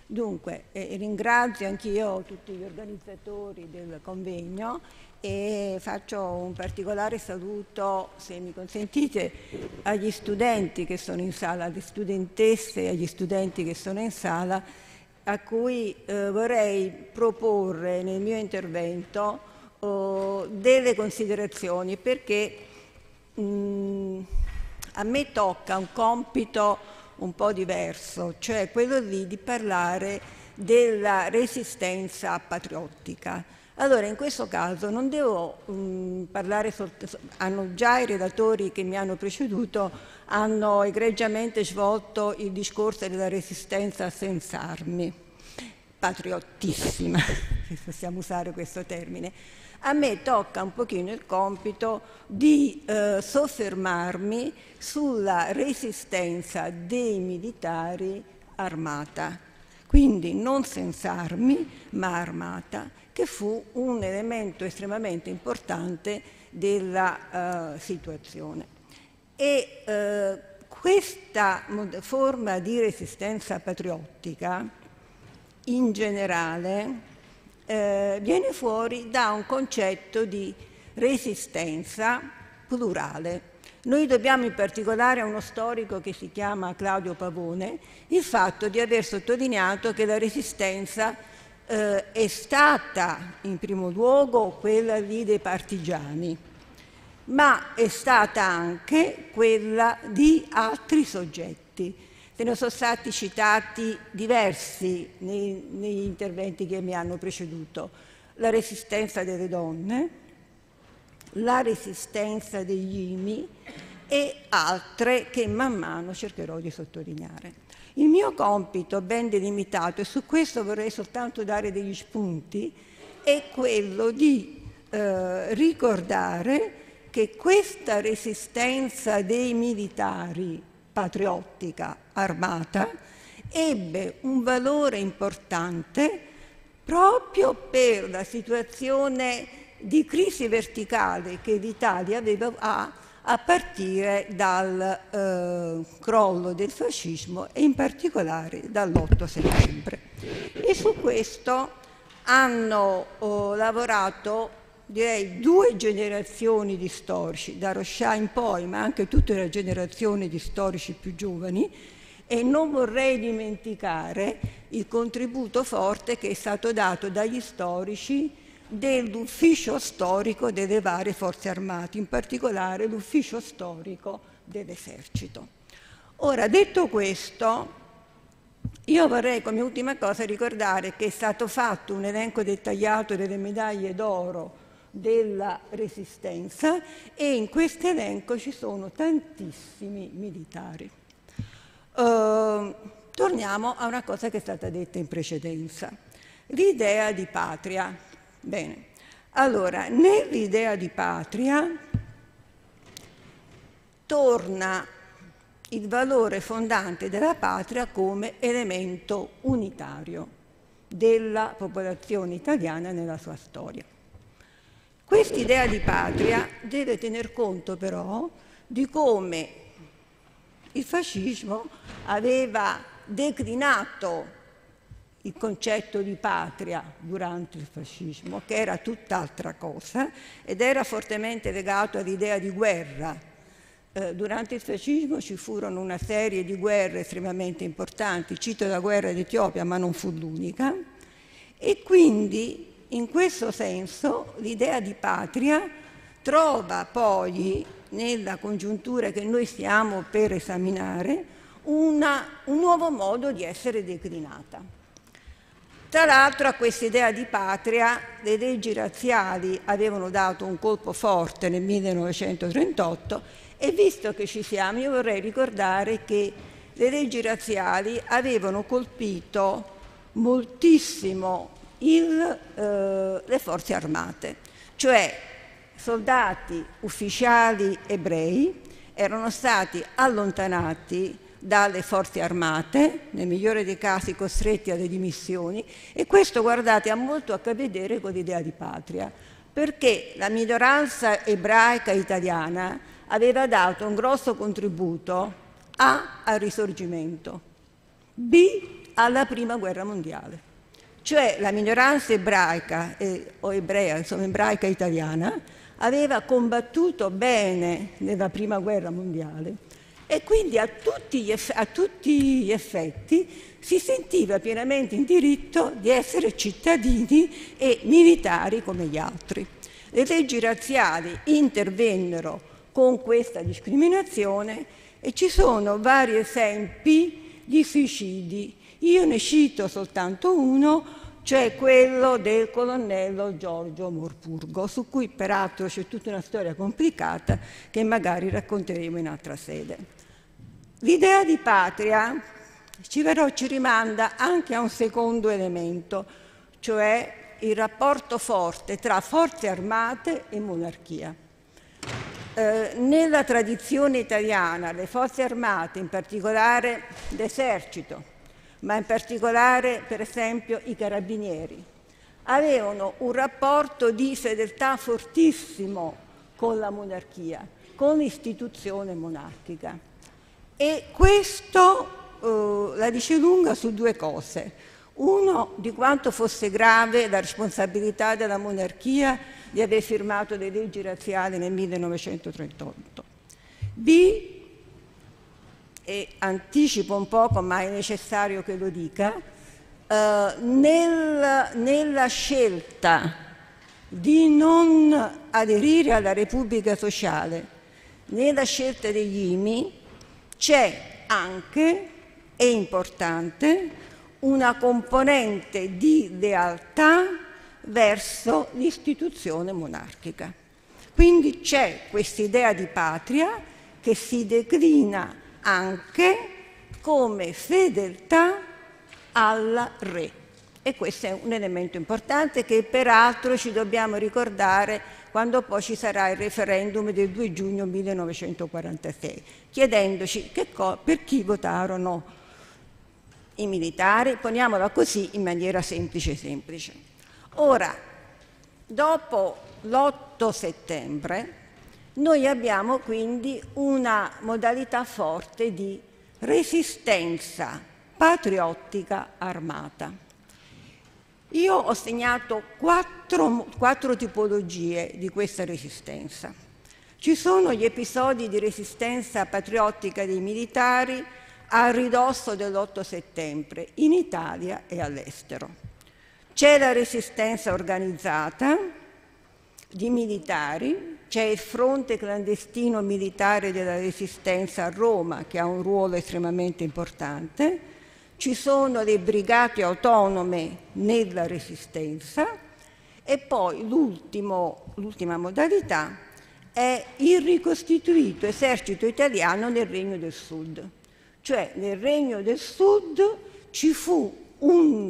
Dunque, eh, ringrazio anch'io tutti gli organizzatori del convegno e faccio un particolare saluto, se mi consentite, agli studenti che sono in sala, alle studentesse e agli studenti che sono in sala a cui eh, vorrei proporre nel mio intervento oh, delle considerazioni perché mh, mm, a me tocca un compito un po' diverso, cioè quello lì di parlare della resistenza patriottica. Allora, in questo caso non devo mm, parlare hanno già i relatori che mi hanno preceduto, hanno egregiamente svolto il discorso della resistenza senza armi, patriottissima, se possiamo usare questo termine. A me tocca un pochino il compito di eh, soffermarmi sulla resistenza dei militari armata, quindi non senza armi, ma armata che fu un elemento estremamente importante della uh, situazione. E uh, questa forma di resistenza patriottica in generale eh, viene fuori da un concetto di resistenza plurale. Noi dobbiamo in particolare a uno storico che si chiama Claudio Pavone il fatto di aver sottolineato che la resistenza eh, è stata in primo luogo quella lì dei partigiani, ma è stata anche quella di altri soggetti. Se ne sono stati citati diversi nei, negli interventi che mi hanno preceduto. La resistenza delle donne, la resistenza degli IMI e altre che man mano cercherò di sottolineare. Il mio compito, ben delimitato, e su questo vorrei soltanto dare degli spunti, è quello di eh, ricordare che questa resistenza dei militari patriottica armata ebbe un valore importante proprio per la situazione di crisi verticale che l'Italia aveva, ha a partire dal eh, crollo del fascismo e in particolare dall'8 settembre. E su questo hanno oh, lavorato direi due generazioni di storici, da Rochat in poi, ma anche tutta la generazione di storici più giovani, e non vorrei dimenticare il contributo forte che è stato dato dagli storici dell'ufficio storico delle varie forze armate, in particolare l'ufficio storico dell'esercito. Ora, detto questo, io vorrei come ultima cosa ricordare che è stato fatto un elenco dettagliato delle medaglie d'oro della resistenza e in questo elenco ci sono tantissimi militari. Uh, torniamo a una cosa che è stata detta in precedenza, l'idea di patria. Bene, allora, nell'idea di patria torna il valore fondante della patria come elemento unitario della popolazione italiana nella sua storia. Quest'idea di patria deve tener conto però di come il fascismo aveva declinato il concetto di patria durante il fascismo, che era tutt'altra cosa ed era fortemente legato all'idea di guerra. Eh, durante il fascismo ci furono una serie di guerre estremamente importanti, cito la guerra d'Etiopia, ma non fu l'unica, e quindi in questo senso l'idea di patria trova poi, nella congiuntura che noi stiamo per esaminare, una, un nuovo modo di essere declinata. Tra l'altro a questa idea di patria le leggi razziali avevano dato un colpo forte nel 1938 e visto che ci siamo io vorrei ricordare che le leggi razziali avevano colpito moltissimo il, eh, le forze armate, cioè soldati ufficiali ebrei erano stati allontanati dalle forze armate, nel migliore dei casi costretti alle dimissioni, e questo, guardate, ha molto a che vedere con l'idea di patria, perché la minoranza ebraica italiana aveva dato un grosso contributo A al risorgimento, B alla prima guerra mondiale. Cioè la minoranza ebraica eh, o ebrea, insomma ebraica italiana, aveva combattuto bene nella prima guerra mondiale e quindi a tutti, a tutti, gli effetti si sentiva pienamente in diritto di essere cittadini e militari come gli altri. Le leggi razziali intervennero con questa discriminazione e ci sono vari esempi di suicidi. Io ne cito soltanto uno, cioè quello del colonnello Giorgio Morpurgo, su cui peraltro c'è tutta una storia complicata che magari racconteremo in altra sede. L'idea di patria ci, però ci rimanda anche a un secondo elemento, cioè il rapporto forte tra forze armate e monarchia. Eh, nella tradizione italiana le forze armate, in particolare l'esercito, ma in particolare per esempio i carabinieri, avevano un rapporto di fedeltà fortissimo con la monarchia, con l'istituzione monarchica. E questo eh, la dice lunga su due cose. Uno, di quanto fosse grave la responsabilità della monarchia di aver firmato le leggi razziali nel 1938. B, e anticipo un poco, ma è necessario che lo dica, eh, nel, nella scelta di non aderire alla Repubblica Sociale, nella scelta degli IMI, c'è anche, è importante, una componente di lealtà verso l'istituzione monarchica. Quindi c'è questa idea di patria che si declina anche come fedeltà al re. E questo è un elemento importante che peraltro ci dobbiamo ricordare quando poi ci sarà il referendum del 2 giugno 1946, chiedendoci per chi votarono i militari, poniamola così in maniera semplice semplice. Ora, dopo l'8 settembre, noi abbiamo quindi una modalità forte di resistenza patriottica armata. Io ho segnato quattro, quattro tipologie di questa resistenza. Ci sono gli episodi di resistenza patriottica dei militari a ridosso dell'8 settembre in Italia e all'estero. C'è la resistenza organizzata di militari, c'è il fronte clandestino militare della resistenza a Roma che ha un ruolo estremamente importante, ci sono le brigate autonome nella resistenza e poi l'ultima modalità è il ricostituito esercito italiano nel Regno del Sud. Cioè nel Regno del Sud ci fu un,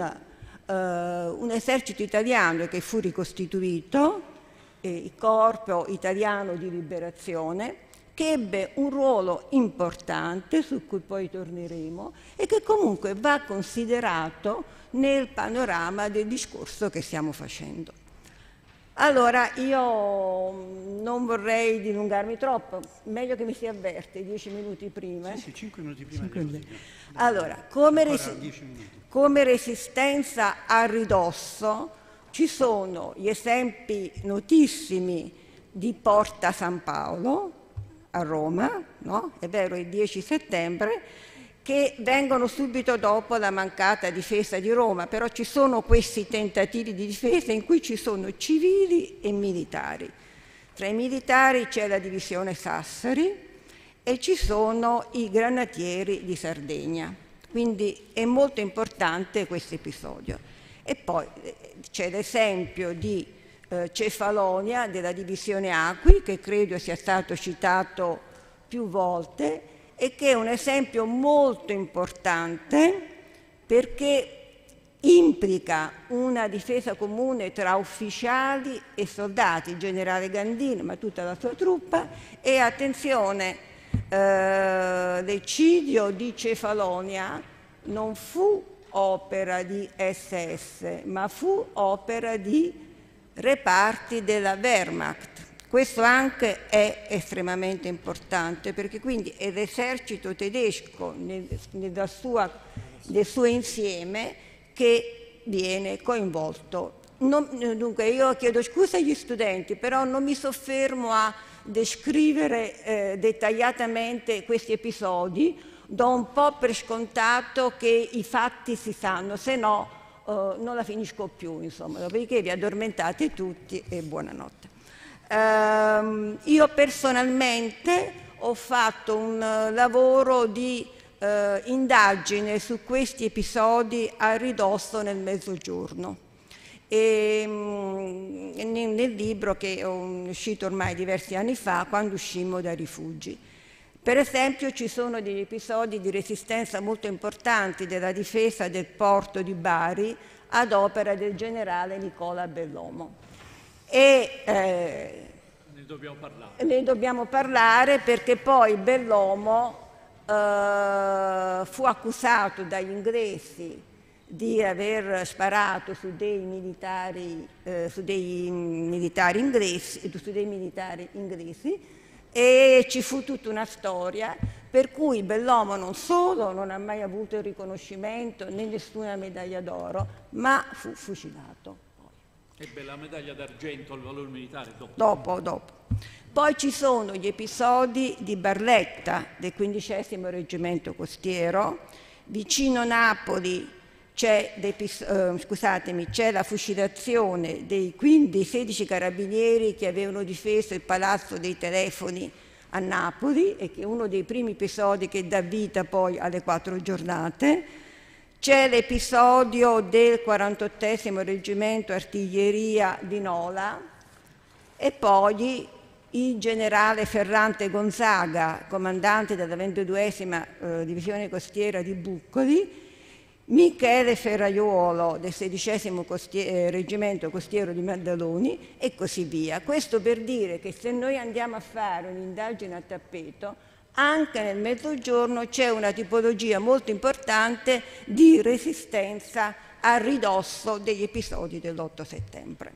uh, un esercito italiano che fu ricostituito, eh, il Corpo Italiano di Liberazione, che ebbe un ruolo importante, su cui poi torneremo, e che comunque va considerato nel panorama del discorso che stiamo facendo. Allora, io non vorrei dilungarmi troppo, meglio che mi si avverte dieci minuti prima. Sì, sì, cinque minuti prima. Allora, come, resi- come resistenza a ridosso ci sono gli esempi notissimi di Porta San Paolo a Roma, no? è vero, il 10 settembre, che vengono subito dopo la mancata difesa di Roma, però ci sono questi tentativi di difesa in cui ci sono civili e militari. Tra i militari c'è la divisione Sassari e ci sono i granatieri di Sardegna, quindi è molto importante questo episodio. E poi eh, c'è l'esempio di eh, Cefalonia della divisione Acqui, che credo sia stato citato più volte, e che è un esempio molto importante perché implica una difesa comune tra ufficiali e soldati, il generale Gandini, ma tutta la sua truppa, e attenzione, eh, l'eccidio di Cefalonia non fu opera di SS, ma fu opera di reparti della Wehrmacht questo anche è estremamente importante perché quindi l'esercito tedesco nel, nel, sua, nel suo insieme che viene coinvolto. Non, dunque io chiedo scusa agli studenti, però non mi soffermo a descrivere eh, dettagliatamente questi episodi, do un po' per scontato che i fatti si sanno, se no eh, non la finisco più, insomma, dopodiché vi addormentate tutti e buonanotte. Um, io personalmente ho fatto un uh, lavoro di uh, indagine su questi episodi a ridosso nel mezzogiorno. E, um, nel libro che è uscito ormai diversi anni fa, quando uscimmo dai rifugi. Per esempio ci sono degli episodi di resistenza molto importanti della difesa del porto di Bari ad opera del generale Nicola Bellomo e eh, ne, dobbiamo ne, dobbiamo parlare. perché poi Bellomo eh, fu accusato dagli inglesi di aver sparato su dei militari, eh, su dei militari inglesi, su dei militari inglesi e ci fu tutta una storia per cui Bellomo non solo non ha mai avuto il riconoscimento né nessuna medaglia d'oro, ma fu fucilato. Ebbe la medaglia d'argento al valore militare dopo. Dopo, dopo. Poi ci sono gli episodi di Barletta del quindicesimo reggimento costiero, vicino Napoli c'è, eh, la fucilazione dei quindi 16 carabinieri che avevano difeso il palazzo dei telefoni a Napoli e che è uno dei primi episodi che dà vita poi alle quattro giornate. C'è l'episodio del 48 Reggimento Artiglieria di Nola e poi il generale Ferrante Gonzaga, comandante della 22esima eh, Divisione Costiera di Buccoli, Michele Ferraiuolo del 16 Costier- eh, Reggimento Costiero di Maddaloni e così via. Questo per dire che se noi andiamo a fare un'indagine a tappeto, anche nel mezzogiorno c'è una tipologia molto importante di resistenza a ridosso degli episodi dell'8 settembre.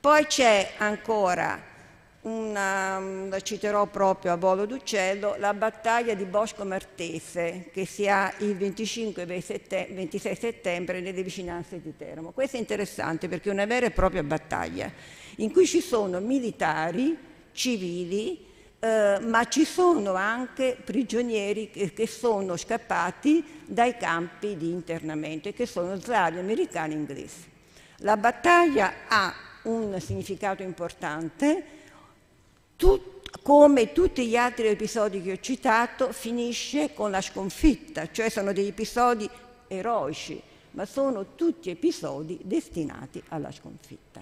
Poi c'è ancora, una, la citerò proprio a volo d'uccello, la battaglia di Bosco Martese che si ha il 25 e 26 settembre nelle vicinanze di Teramo. Questo è interessante perché è una vera e propria battaglia in cui ci sono militari, civili, eh, ma ci sono anche prigionieri che, che, sono scappati dai campi di internamento e che sono zari americani e inglesi. La battaglia ha un significato importante, Tut, come tutti gli altri episodi che ho citato, finisce con la sconfitta, cioè sono degli episodi eroici, ma sono tutti episodi destinati alla sconfitta.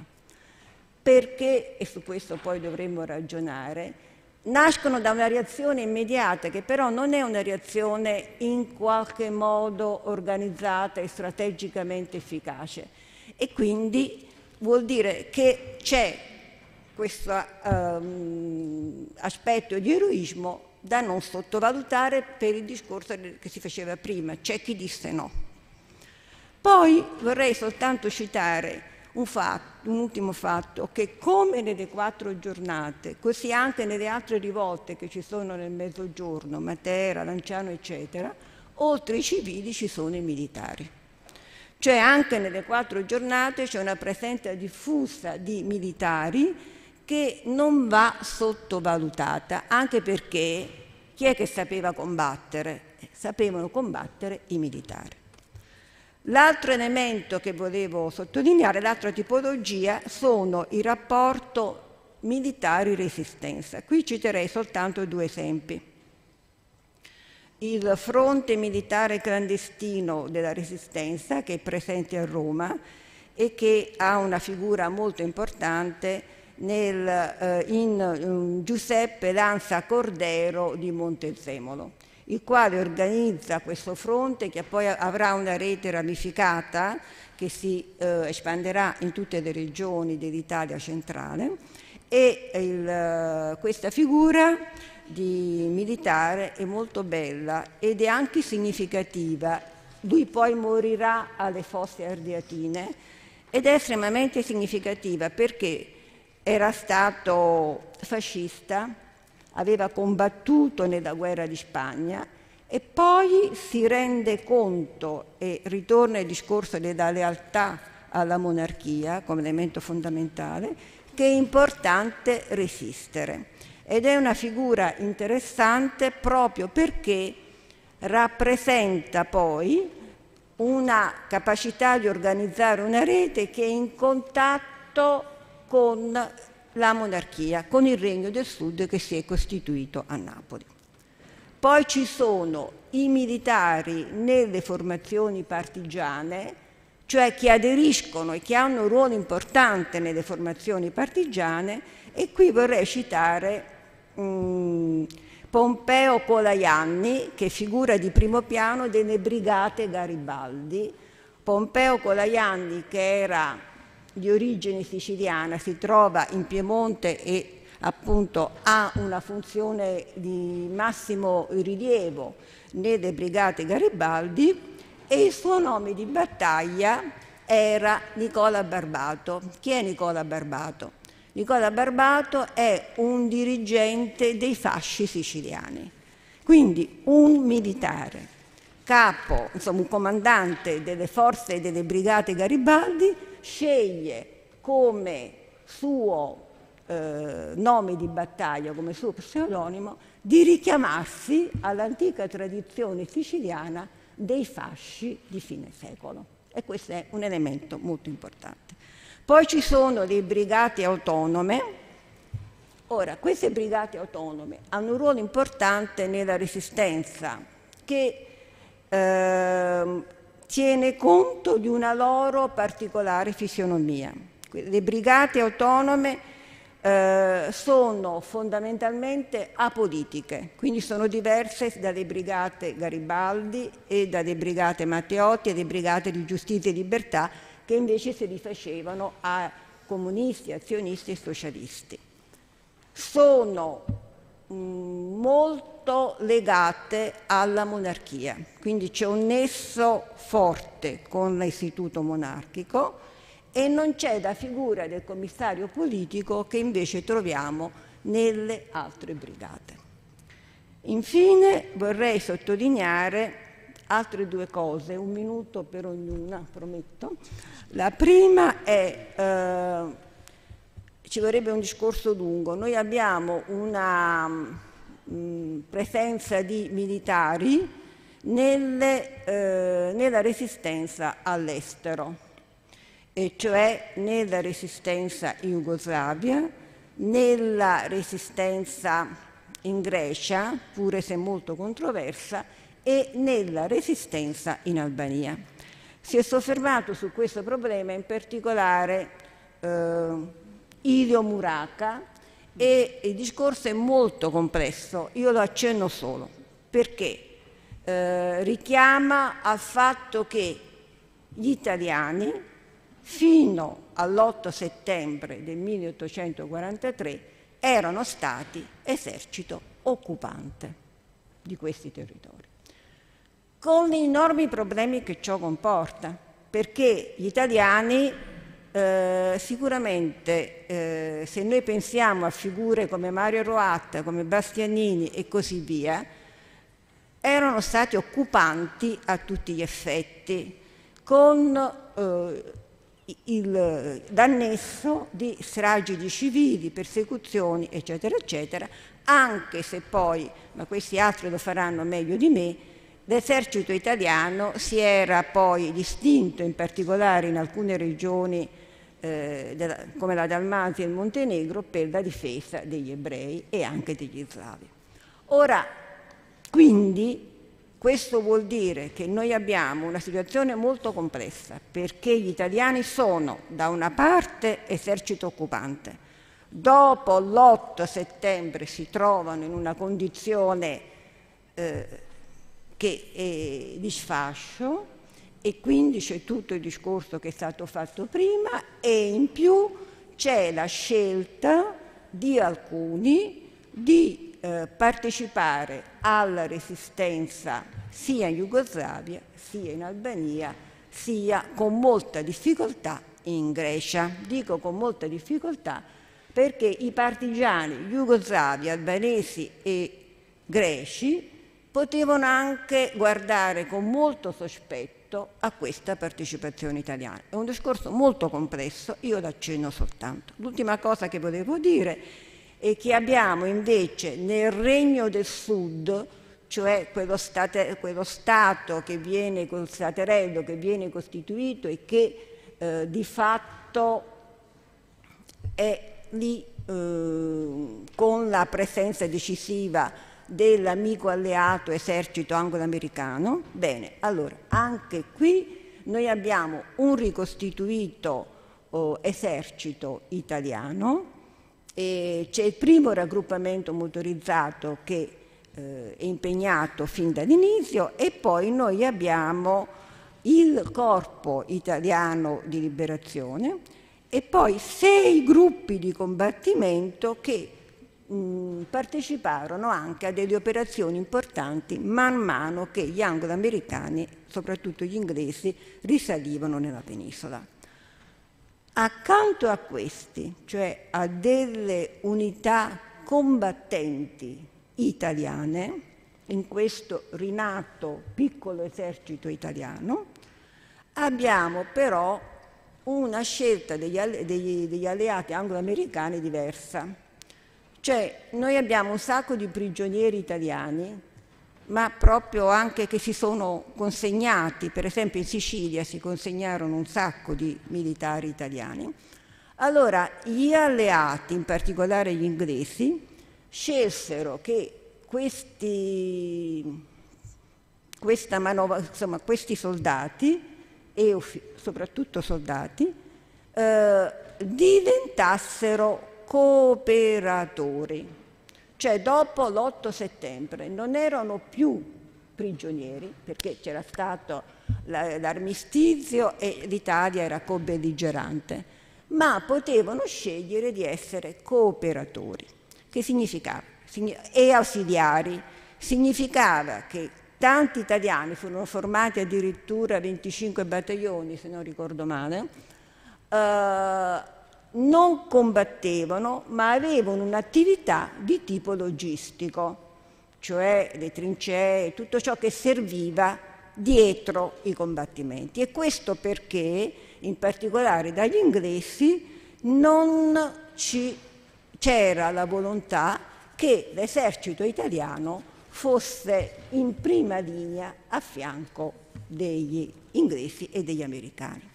Perché, e su questo poi dovremmo ragionare, nascono da una reazione immediata che però non è una reazione in qualche modo organizzata e strategicamente efficace e quindi vuol dire che c'è questo um, aspetto di eroismo da non sottovalutare per il discorso che si faceva prima, c'è chi disse no. Poi vorrei soltanto citare un, fatto, un, ultimo fatto, che come nelle quattro giornate, così anche nelle altre rivolte che ci sono nel mezzogiorno, Matera, Lanciano, eccetera, oltre i civili ci sono i militari. Cioè anche nelle quattro giornate c'è una presenza diffusa di militari che non va sottovalutata, anche perché chi è che sapeva combattere? Sapevano combattere i militari. L'altro elemento che volevo sottolineare, l'altra tipologia, sono il rapporto militari-resistenza. Qui citerei soltanto due esempi. Il fronte militare clandestino della resistenza, che è presente a Roma e che ha una figura molto importante nel, eh, in, in Giuseppe Lanza Cordero di Montezemolo il quale organizza questo fronte che poi avrà una rete ramificata che si eh, espanderà in tutte le regioni dell'Italia centrale e il, eh, questa figura di militare è molto bella ed è anche significativa. Lui poi morirà alle fosse ardeatine ed è estremamente significativa perché era stato fascista, aveva combattuto nella guerra di Spagna e poi si rende conto e ritorna il discorso della lealtà alla monarchia come elemento fondamentale, che è importante resistere. Ed è una figura interessante proprio perché rappresenta poi una capacità di organizzare una rete che è in contatto con la monarchia con il Regno del Sud che si è costituito a Napoli. Poi ci sono i militari nelle formazioni partigiane, cioè che aderiscono e che hanno un ruolo importante nelle formazioni partigiane, e qui vorrei citare um, Pompeo Colaianni, che figura di primo piano delle brigate Garibaldi. Pompeo Colaianni, che era di origine siciliana, si trova in Piemonte e appunto ha una funzione di massimo rilievo nelle brigate Garibaldi e il suo nome di battaglia era Nicola Barbato. Chi è Nicola Barbato? Nicola Barbato è un dirigente dei fasci siciliani, quindi un militare, capo, insomma un comandante delle forze delle brigate Garibaldi sceglie come suo eh, nome di battaglia, come suo pseudonimo, di richiamarsi all'antica tradizione siciliana dei fasci di fine secolo. E questo è un elemento molto importante. Poi ci sono le brigate autonome. Ora, queste brigate autonome hanno un ruolo importante nella resistenza che eh, tiene conto di una loro particolare fisionomia. Le brigate autonome eh, sono fondamentalmente apolitiche, quindi sono diverse dalle brigate Garibaldi e dalle brigate Matteotti e le brigate di giustizia e libertà che invece si rifacevano a comunisti, azionisti e socialisti. Sono molto legate alla monarchia, quindi c'è un nesso forte con l'istituto monarchico e non c'è la figura del commissario politico che invece troviamo nelle altre brigate. Infine vorrei sottolineare altre due cose, un minuto per ognuna, prometto. La prima è, eh, ci vorrebbe un discorso lungo, noi abbiamo una mh, presenza di militari nelle, eh, nella resistenza all'estero, e cioè nella resistenza in Jugoslavia, nella resistenza in Grecia, pure se molto controversa, e nella resistenza in Albania. Si è soffermato su questo problema in particolare eh, Ilio Muraca, e il discorso è molto complesso, io lo accenno solo, perché? Eh, richiama al fatto che gli italiani fino all'8 settembre del 1843 erano stati esercito occupante di questi territori, con gli enormi problemi che ciò comporta, perché gli italiani Eh, sicuramente eh, se noi pensiamo a figure come Mario Roatta, come Bastianini e così via, erano stati occupanti a tutti gli effetti, con eh, il, l'annesso di stragi di civili, persecuzioni, eccetera, eccetera, anche se poi, ma questi altri lo faranno meglio di me, l'esercito italiano si era poi distinto in particolare in alcune regioni eh, come la Dalmazia e il Montenegro per la difesa degli ebrei e anche degli slavi. Ora, quindi, questo vuol dire che noi abbiamo una situazione molto complessa perché gli italiani sono da una parte esercito occupante, dopo l'8 settembre si trovano in una condizione eh, che è di sfascio e quindi c'è tutto il discorso che è stato fatto prima e in più c'è la scelta di alcuni di eh, partecipare alla resistenza sia in Jugoslavia, sia in Albania, sia con molta difficoltà in Grecia. Dico con molta difficoltà perché i partigiani jugoslavi, albanesi e greci potevano anche guardare con molto sospetto a questa partecipazione italiana. È un discorso molto complesso, io l'accenno soltanto. L'ultima cosa che volevo dire e che abbiamo invece nel Regno del Sud, cioè quello, state, quello Stato che viene col staterello che viene costituito e che eh, di fatto è lì eh, con la presenza decisiva dell'amico alleato esercito anglo-americano. Bene, allora anche qui noi abbiamo un ricostituito oh, esercito italiano c'è il primo raggruppamento motorizzato che eh, è impegnato fin dall'inizio e poi noi abbiamo il Corpo Italiano di Liberazione e poi sei gruppi di combattimento che mh, parteciparono anche a delle operazioni importanti man mano che gli anglo-americani, soprattutto gli inglesi, risalivano nella penisola. Accanto a questi, cioè a delle unità combattenti italiane, in questo rinato piccolo esercito italiano, abbiamo però una scelta degli, degli, degli alleati anglo-americani diversa. Cioè noi abbiamo un sacco di prigionieri italiani ma proprio anche che si sono consegnati, per esempio in Sicilia si consegnarono un sacco di militari italiani. Allora gli alleati, in particolare gli inglesi, scelsero che questi, manovra, insomma, questi soldati, e soprattutto soldati, eh, diventassero cooperatori cioè dopo l'8 settembre non erano più prigionieri perché c'era stato l'armistizio e l'Italia era co-belligerante, ma potevano scegliere di essere cooperatori. Che significava? E ausiliari. Significava che tanti italiani furono formati addirittura 25 battaglioni, se non ricordo male, eh, non combattevano, ma avevano un'attività di tipo logistico, cioè le trincee, tutto ciò che serviva dietro i combattimenti. E questo perché, in particolare dagli inglesi, non c'era la volontà che l'esercito italiano fosse in prima linea a fianco degli inglesi e degli americani.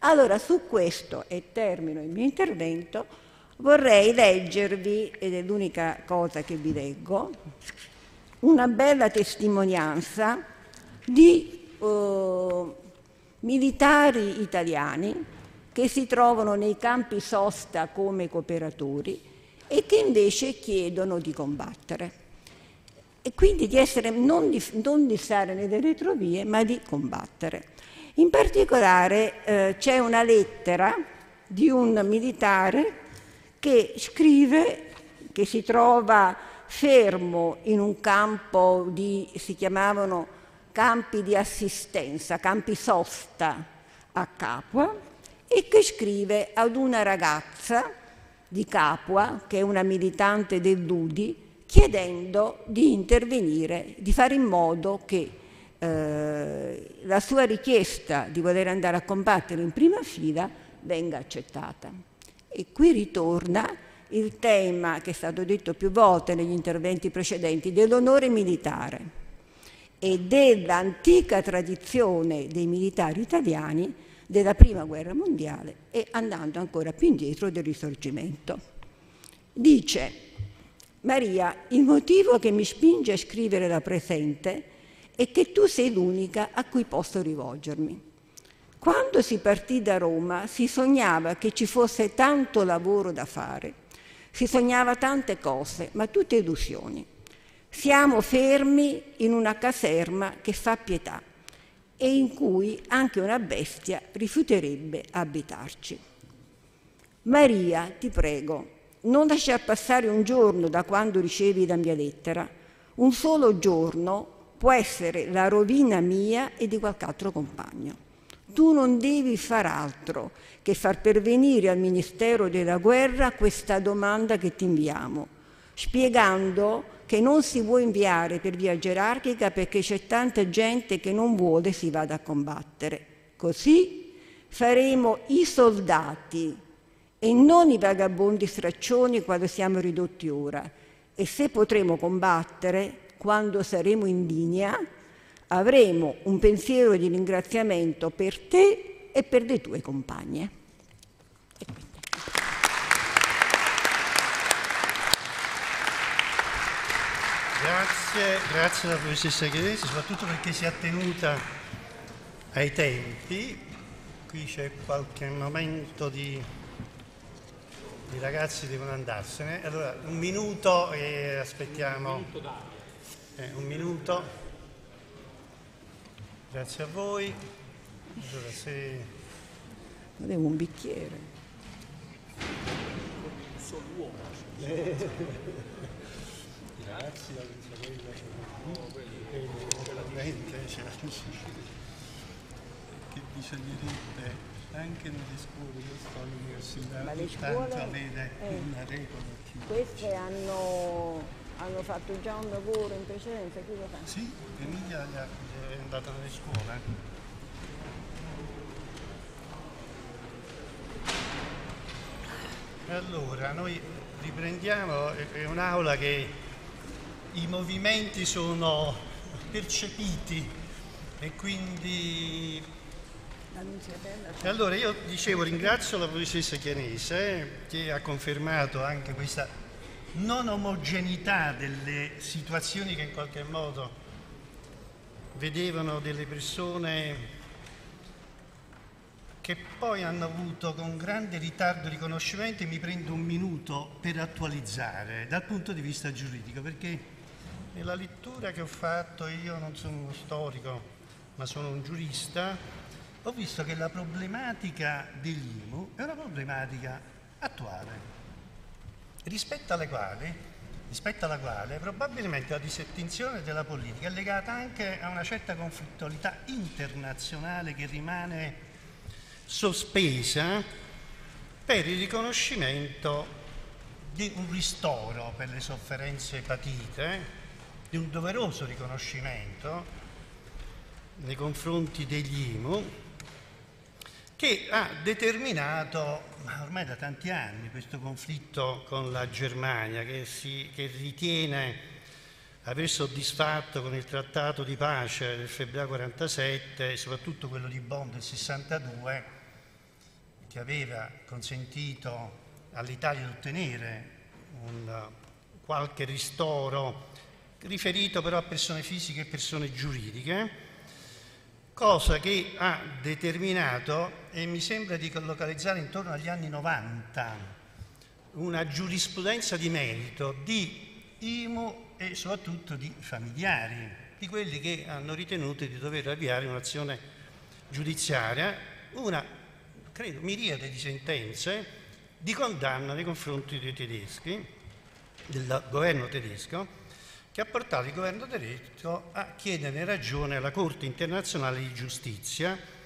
Allora su questo, e termino il mio intervento, vorrei leggervi, ed è l'unica cosa che vi leggo, una bella testimonianza di uh, militari italiani che si trovano nei campi sosta come cooperatori e che invece chiedono di combattere. E quindi di essere, non di, non di stare nelle retrovie, ma di combattere. In particolare eh, c'è una lettera di un militare che scrive che si trova fermo in un campo di, si chiamavano campi di assistenza, campi sosta a Capua, e che scrive ad una ragazza di Capua, che è una militante del Ludi, chiedendo di intervenire, di fare in modo che eh, la sua richiesta di voler andare a combattere in prima fila venga accettata. E qui ritorna il tema che è stato detto più volte negli interventi precedenti dell'onore militare e dell'antica tradizione dei militari italiani della Prima Guerra Mondiale e andando ancora più indietro del Risorgimento. Dice Maria, il motivo che mi spinge a scrivere la presente è che tu sei l'unica a cui posso rivolgermi. Quando si partì da Roma si sognava che ci fosse tanto lavoro da fare, si sognava tante cose, ma tutte illusioni. Siamo fermi in una caserma che fa pietà e in cui anche una bestia rifiuterebbe abitarci. Maria, ti prego, non lasciar passare un giorno da quando ricevi la mia lettera. Un solo giorno può essere la rovina mia e di qualche altro compagno. Tu non devi far altro che far pervenire al Ministero della Guerra questa domanda che ti inviamo, spiegando che non si può inviare per via gerarchica perché c'è tanta gente che non vuole si vada a combattere. Così faremo i soldati e non i vagabondi straccioni quando siamo ridotti ora. E se potremo combattere, quando saremo in linea, avremo un pensiero di ringraziamento per te e per le tue compagne. Grazie, grazie alla professoressa Chiaresi, soprattutto perché si è attenuta ai tempi. Qui c'è qualche momento di... I ragazzi devono andarsene. Allora, un minuto e aspettiamo. Un minuto. Eh, un minuto. Grazie a voi. Allora, se... Avevo un bicchiere. Sono uomo. Grazie, quella che bisognerebbe anche nelle scuole, io sto all'università, Ma le scuole, tanto avere eh, una regola più. Queste hanno, hanno, fatto già un lavoro in precedenza, chi lo fa? Sì, Emilia è andata nelle scuole. Allora, noi riprendiamo, è un'aula che i movimenti sono percepiti e quindi... E allora io dicevo ringrazio la professoressa Chianese che ha confermato anche questa non omogeneità delle situazioni che in qualche modo vedevano delle persone che poi hanno avuto con grande ritardo riconoscimento e mi prendo un minuto per attualizzare dal punto di vista giuridico perché nella lettura che ho fatto, io non sono uno storico, ma sono un giurista, ho visto che la problematica degli IMU è una problematica attuale, rispetto, quali, rispetto alla quale probabilmente la disattenzione della politica è legata anche a una certa conflittualità internazionale che rimane sospesa per il riconoscimento di un ristoro per le sofferenze patite di un doveroso riconoscimento nei confronti degli IMU che ha determinato ormai da tanti anni questo conflitto con la Germania che, si, che ritiene aver soddisfatto con il trattato di pace del febbraio 47 e soprattutto quello di Bonn del 62 che aveva consentito all'Italia di ottenere un, qualche ristoro riferito però a persone fisiche e persone giuridiche, cosa che ha determinato, e mi sembra di localizzare intorno agli anni 90, una giurisprudenza di merito di IMU e soprattutto di familiari, di quelli che hanno ritenuto di dover avviare un'azione giudiziaria, una, credo, miriade di sentenze di condanna nei confronti dei tedeschi, del governo tedesco, che ha portato il governo tedesco a chiedere ragione alla Corte internazionale di giustizia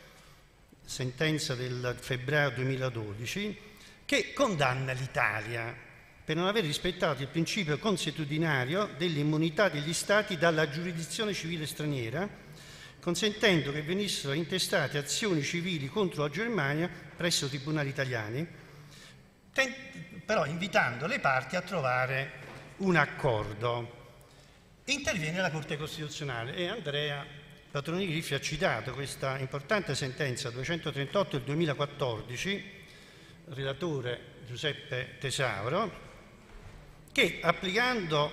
sentenza del febbraio 2012, che condanna l'Italia per non aver rispettato il principio consuetudinario dell'immunità degli Stati dalla giurisdizione civile straniera, consentendo che venissero intestate azioni civili contro la Germania presso tribunali italiani, però invitando le parti a trovare un accordo. Interviene la Corte Costituzionale e Andrea Patronini Griffi ha citato questa importante sentenza 238 del 2014, relatore Giuseppe Tesauro, che applicando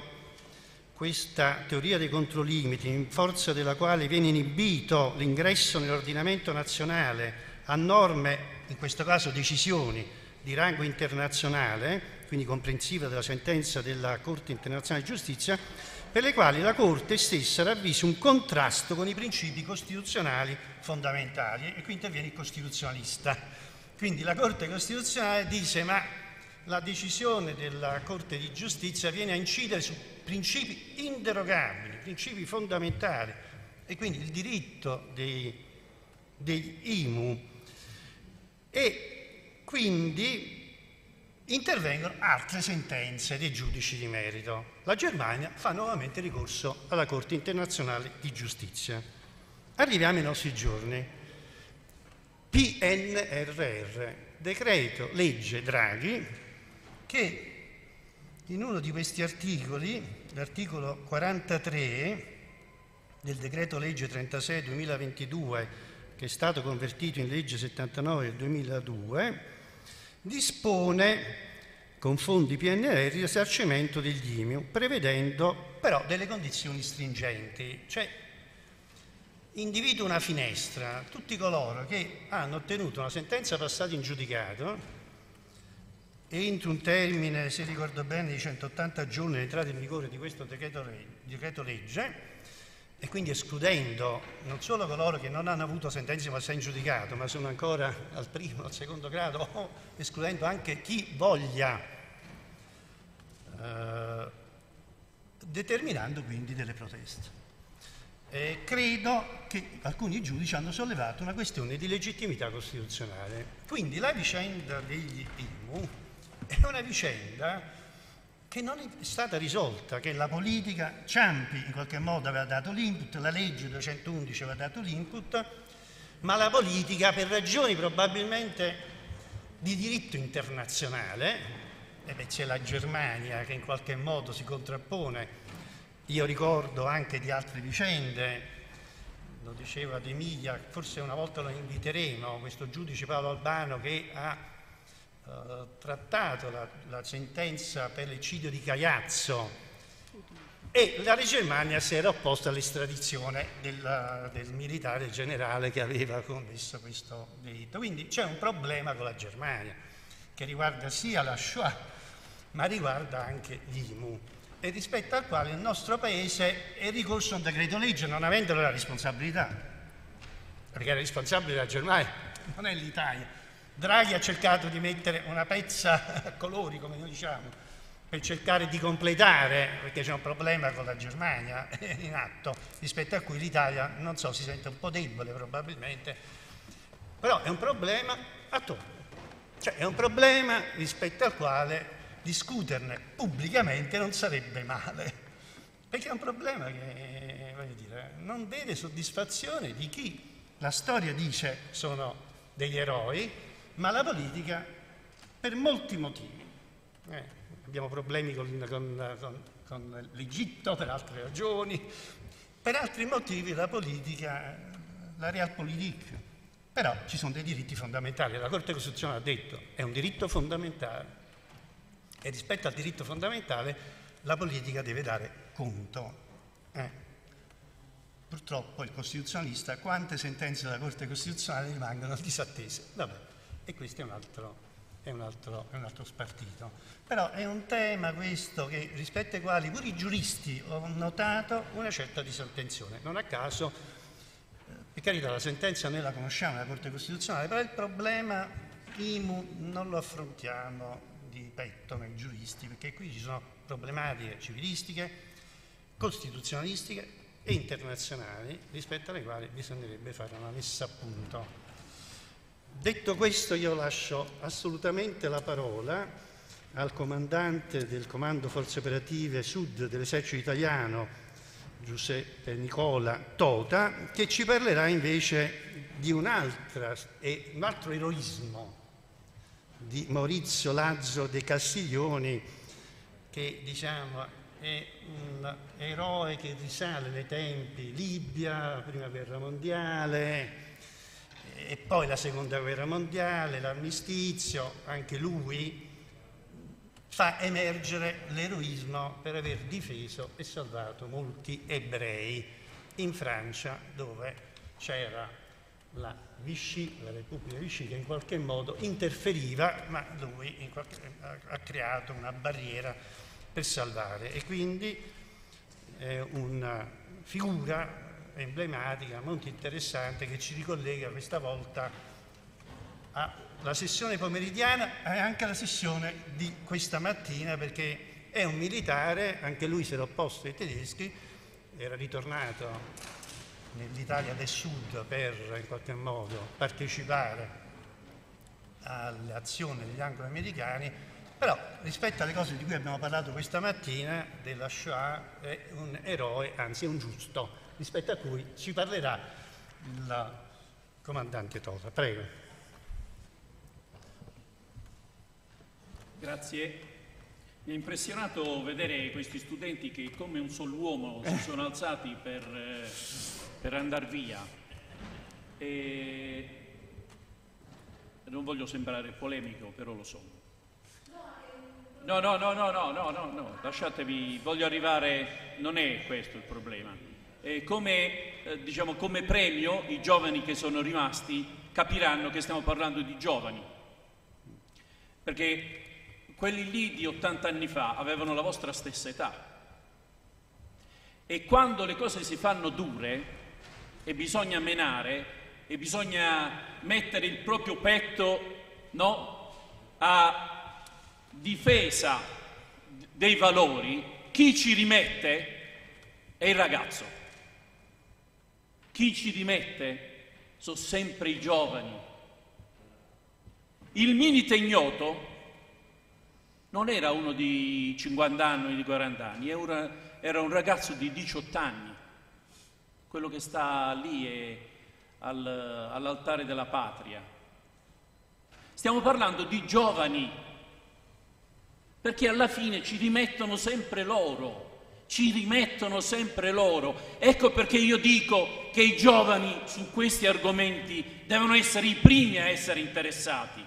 questa teoria dei controlimiti, in forza della quale viene inibito l'ingresso nell'ordinamento nazionale a norme, in questo caso decisioni, di rango internazionale, quindi comprensiva della sentenza della Corte internazionale di giustizia, per le quali la Corte stessa ravvisa un contrasto con i principi costituzionali fondamentali e qui interviene il costituzionalista. Quindi la Corte Costituzionale dice ma la decisione della Corte di Giustizia viene a incidere su principi inderogabili, principi fondamentali e quindi il diritto dei, dei IMU e quindi intervengono altre sentenze dei giudici di merito. La Germania fa nuovamente ricorso alla Corte internazionale di giustizia. Arriviamo ai nostri giorni. PNRR, decreto legge Draghi, che in uno di questi articoli, l'articolo 43 del decreto legge 36 2022, che è stato convertito in legge 79 del 2002, dispone con fondi PNR il risarcimento degli IMU, prevedendo però delle condizioni stringenti, cioè individua una finestra, tutti coloro che hanno ottenuto una sentenza passata in giudicato entro un termine, se ricordo bene, di 180 giorni dall'entrata in vigore di questo decreto legge, e quindi escludendo non solo coloro che non hanno avuto sentenze passate in giudicato, ma sono ancora al primo, al secondo grado, o escludendo anche chi voglia, eh, determinando quindi delle proteste. Eh, credo che alcuni giudici hanno sollevato una questione di legittimità costituzionale. Quindi la vicenda degli IMU è una vicenda che non è stata risolta, che la politica, Ciampi in qualche modo aveva dato l'input, la legge 211 aveva dato l'input, ma la politica per ragioni probabilmente di diritto internazionale, e beh, c'è la Germania che in qualche modo si contrappone, io ricordo anche di altre vicende, lo diceva De Miglia, forse una volta lo inviteremo, questo giudice Paolo Albano che ha eh, trattato la, la, sentenza per l'eccidio di Caiazzo e la Germania si era opposta all'estradizione del, del militare generale che aveva commesso questo delitto. Quindi c'è un problema con la Germania che riguarda sia la Shoah ma riguarda anche l'IMU e rispetto al quale il nostro Paese è ricorso a un decreto legge non avendolo la responsabilità, perché era responsabile la Germania, non è l'Italia. Draghi ha cercato di mettere una pezza a colori, come noi diciamo, per cercare di completare, perché c'è un problema con la Germania in atto, rispetto a cui l'Italia, non so, si sente un po' debole probabilmente, però è un problema attorno. Cioè è un problema rispetto al quale discuterne pubblicamente non sarebbe male, perché è un problema che dire, non vede soddisfazione di chi la storia dice sono degli eroi, ma la politica per molti motivi. Eh, abbiamo problemi con, con, con, con, l'Egitto per altre ragioni, per altri motivi la politica, la realpolitik, però ci sono dei diritti fondamentali, la Corte Costituzionale ha detto è un diritto fondamentale e rispetto al diritto fondamentale la politica deve dare conto. Eh. Purtroppo il costituzionalista, quante sentenze della Corte Costituzionale rimangono disattese? Vabbè e questo è un altro, è un altro, è un altro spartito. Però è un tema questo che, rispetto ai quali pure i giuristi ho notato una certa disattenzione. Non a caso, eh, per carità, la sentenza noi la conosciamo la Corte Costituzionale, però il problema IMU non lo affrontiamo di petto noi giuristi, perché qui ci sono problematiche civilistiche, costituzionalistiche e internazionali rispetto alle quali bisognerebbe fare una messa a punto. Detto questo io lascio assolutamente la parola al comandante del Comando Forze Operative Sud dell'Esercito Italiano, Giuseppe Nicola Tota, che ci parlerà invece di un, un altro eroismo di Maurizio Lazzo de Castiglioni, che diciamo è un eroe che risale nei tempi Libia, Prima Guerra Mondiale, e poi la seconda guerra mondiale, l'armistizio, anche lui fa emergere l'eroismo per aver difeso e salvato molti ebrei in Francia dove c'era la Vichy, la Repubblica Vichy che in qualche modo interferiva, ma lui qualche, ha creato una barriera per salvare. E quindi è una figura emblematica, molto interessante, che ci ricollega questa volta alla sessione pomeridiana e anche alla sessione di questa mattina, perché è un militare, anche lui si era opposto ai tedeschi, era ritornato nell'Italia del Sud per in qualche modo partecipare alle azioni degli anglo-americani, però rispetto alle cose di cui abbiamo parlato questa mattina, della Shoah è un eroe, anzi è un giusto, rispetto a cui ci parlerà il comandante Tosa. Prego. Grazie. Mi ha impressionato vedere questi studenti che come un solo uomo si sono alzati per, eh, per andare via. E non voglio sembrare polemico, però lo sono. No, no, no, no, no, no, no, no, lasciatemi, voglio arrivare, non è questo il problema eh, come, eh, diciamo, come premio i giovani che sono rimasti capiranno che stiamo parlando di giovani. Perché quelli lì di 80 anni fa avevano la vostra stessa età. E quando le cose si fanno dure e bisogna menare e bisogna mettere il proprio petto no, a difesa dei valori, chi ci rimette è il ragazzo. Chi ci rimette sono sempre i giovani. Il Minite ignoto non era uno di 50 anni o di 40 anni, era, era un ragazzo di 18 anni, quello che sta lì al, all'altare della patria. Stiamo parlando di giovani, perché alla fine ci rimettono sempre loro ci rimettono sempre loro. Ecco perché io dico che i giovani su questi argomenti devono essere i primi a essere interessati.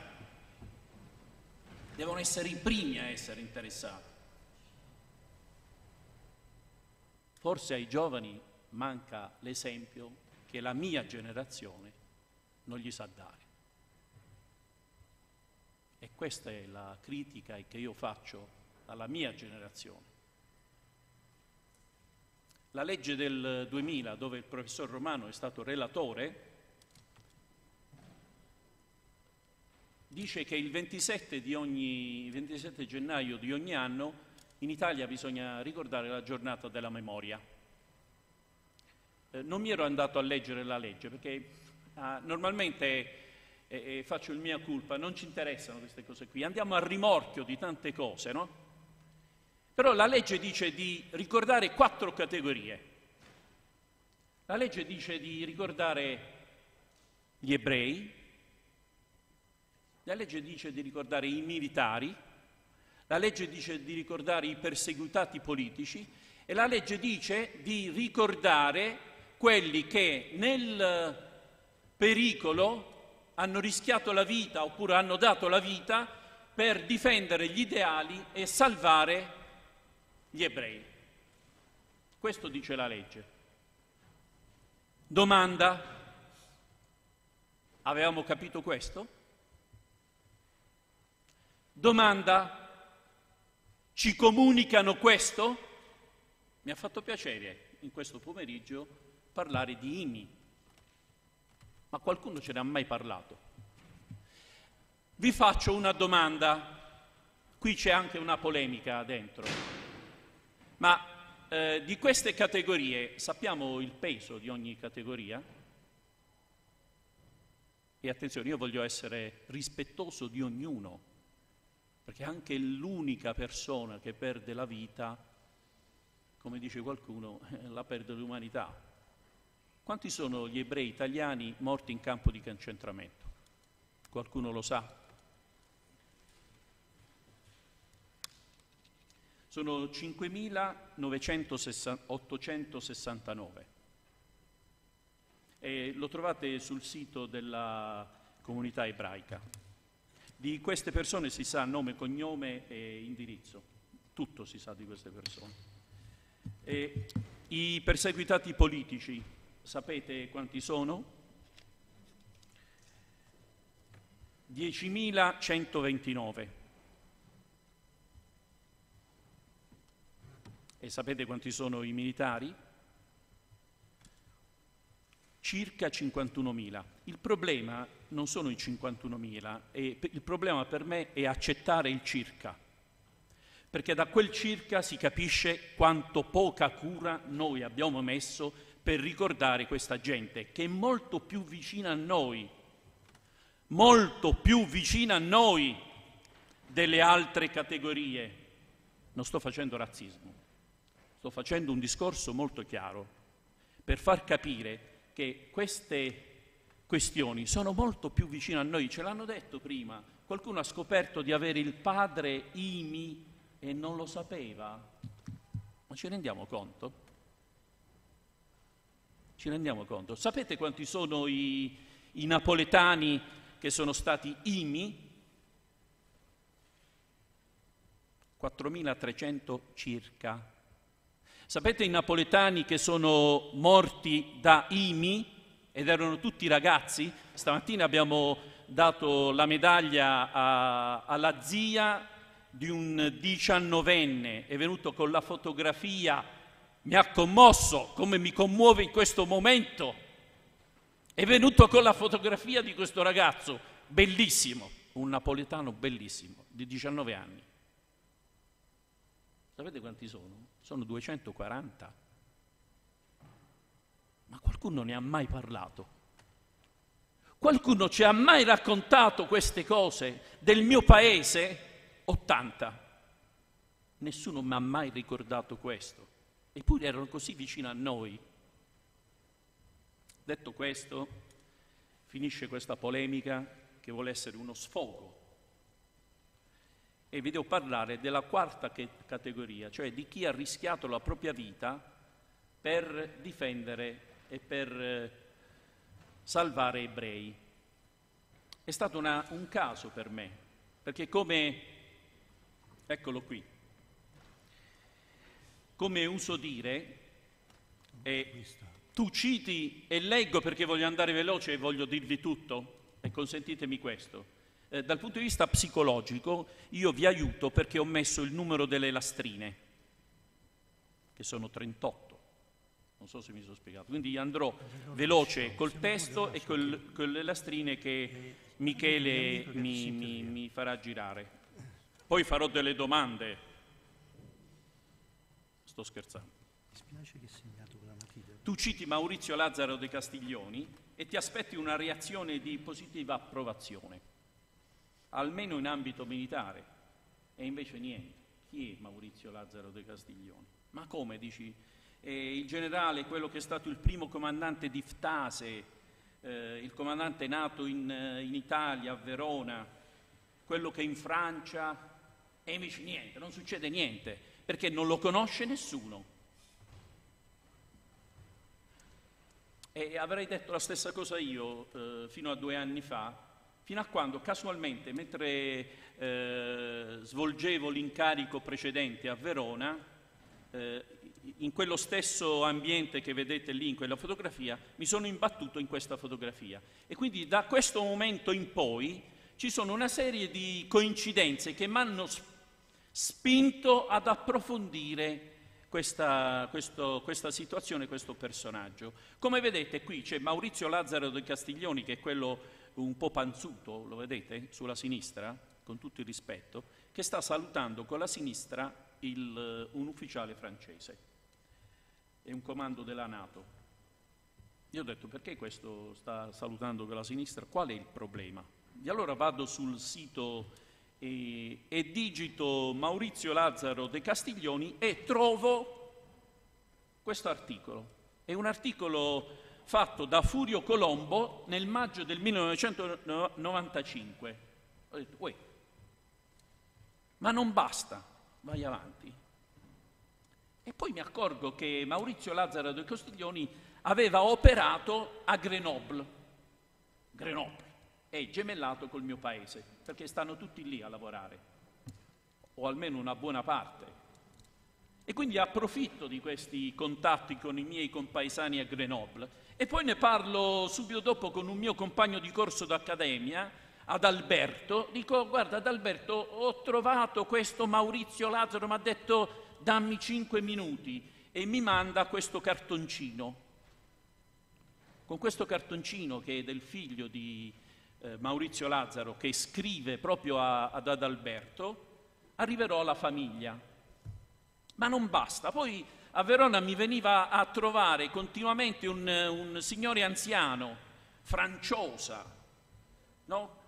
Devono essere i primi a essere interessati. Forse ai giovani manca l'esempio che la mia generazione non gli sa dare. E questa è la critica che io faccio alla mia generazione. La legge del 2000, dove il professor Romano è stato relatore, dice che il 27, ogni, 27, gennaio di ogni anno in Italia bisogna ricordare la giornata della memoria. Eh, non mi ero andato a leggere la legge perché ah, normalmente eh, eh, faccio il mia colpa, non ci interessano queste cose qui, andiamo a rimorchio di tante cose, no? Però la legge dice di ricordare quattro categorie. La legge dice di ricordare gli ebrei, la legge dice di ricordare i militari, la legge dice di ricordare i perseguitati politici e la legge dice di ricordare quelli che nel pericolo hanno rischiato la vita oppure hanno dato la vita per difendere gli ideali e salvare gli ebrei. Questo dice la legge. Domanda, avevamo capito questo? Domanda, ci comunicano questo? Mi ha fatto piacere in questo pomeriggio parlare di inni, ma qualcuno ce ne ha mai parlato. Vi faccio una domanda, qui c'è anche una polemica dentro. Ma eh, di queste categorie sappiamo il peso di ogni categoria? E attenzione, io voglio essere rispettoso di ognuno, perché anche l'unica persona che perde la vita, come dice qualcuno, la perde l'umanità. Quanti sono gli ebrei italiani morti in campo di concentramento? Qualcuno lo sa? Sono 5.869 e lo trovate sul sito della comunità ebraica. Di queste persone si sa nome, cognome e indirizzo, tutto si sa di queste persone. E I perseguitati politici, sapete quanti sono? 10.129. E sapete quanti sono i militari? circa 51.000. Il problema non sono i 51.000, il problema per me è accettare il circa, perché da quel circa si capisce quanto poca cura noi abbiamo messo per ricordare questa gente che è molto più vicina a noi, molto più vicina a noi delle altre categorie. Non sto facendo razzismo, sto facendo un discorso molto chiaro per far capire che queste questioni sono molto più vicine a noi, ce l'hanno detto prima, qualcuno ha scoperto di avere il padre Imi e non lo sapeva, ma ci rendiamo conto? Ci rendiamo conto? Sapete quanti sono i, i napoletani che sono stati Imi? 4.300 circa. Sapete i napoletani che sono morti da IMI ed erano tutti ragazzi? Stamattina abbiamo dato la medaglia a, alla zia di un diciannovenne, è venuto con la fotografia, mi ha commosso come mi commuove in questo momento, è venuto con la fotografia di questo ragazzo, bellissimo, un napoletano bellissimo, di 19 anni. Sapete quanti sono? Sono 240. Ma qualcuno ne ha mai parlato? Qualcuno ci ha mai raccontato queste cose del mio paese? 80. Nessuno mi ha mai ricordato questo. Eppure erano così vicino a noi. Detto questo, finisce questa polemica che vuole essere uno sfogo e vi devo parlare della quarta categoria, cioè di chi ha rischiato la propria vita per difendere e per eh, salvare ebrei. È stato una, un caso per me, perché come, eccolo qui, come uso dire, e tu citi e leggo perché voglio andare veloce e voglio dirvi tutto, e consentitemi questo eh, dal punto di vista psicologico io vi aiuto perché ho messo il numero delle lastrine, che sono 38. Non so se mi sono spiegato. Quindi andrò veloce col testo e col, con le lastrine che Michele mi, mi, mi farà girare. Poi farò delle domande. Sto scherzando. Tu citi Maurizio Lazzaro De Castiglioni e ti aspetti una reazione di positiva approvazione almeno in ambito militare. E invece niente. Chi è Maurizio Lazzaro de Castiglione? Ma come dici? Eh, il generale, quello che è stato il primo comandante di Ftase, eh, il comandante nato in, eh, in Italia, a Verona, quello che in Francia, e invece niente, non succede niente, perché non lo conosce nessuno. E avrei detto la stessa cosa io eh, fino a due anni fa, fino a quando casualmente, mentre eh, svolgevo l'incarico precedente a Verona, eh, in quello stesso ambiente che vedete lì in quella fotografia, mi sono imbattuto in questa fotografia. E quindi da questo momento in poi ci sono una serie di coincidenze che mi hanno spinto ad approfondire questa, questo, questa, situazione, questo personaggio. Come vedete qui c'è Maurizio Lazzaro de Castiglioni, che è quello un po' panzuto, lo vedete, sulla sinistra, con tutto il rispetto, che sta salutando con la sinistra il, un ufficiale francese. È un comando della Nato. Io ho detto perché questo sta salutando con la sinistra? Qual è il problema? E allora vado sul sito e, e digito Maurizio Lazzaro De Castiglioni e trovo questo articolo. È un articolo fatto da Furio Colombo nel maggio del 1995. Ho detto, uè, ma non basta, vai avanti. E poi mi accorgo che Maurizio Lazzaro de Castiglioni aveva operato a Grenoble. Grenoble è gemellato col mio paese, perché stanno tutti lì a lavorare, o almeno una buona parte. E quindi approfitto di questi contatti con i miei compaesani a Grenoble e poi ne parlo subito dopo con un mio compagno di corso d'accademia, ad Alberto, dico guarda ad Alberto ho trovato questo Maurizio Lazzaro, mi ha detto dammi cinque minuti e mi manda questo cartoncino. Con questo cartoncino che è del figlio di eh, Maurizio Lazzaro che scrive proprio a, ad Adalberto, arriverò alla famiglia. Ma non basta. Poi a Verona mi veniva a trovare continuamente un, un signore anziano, Franciosa, no?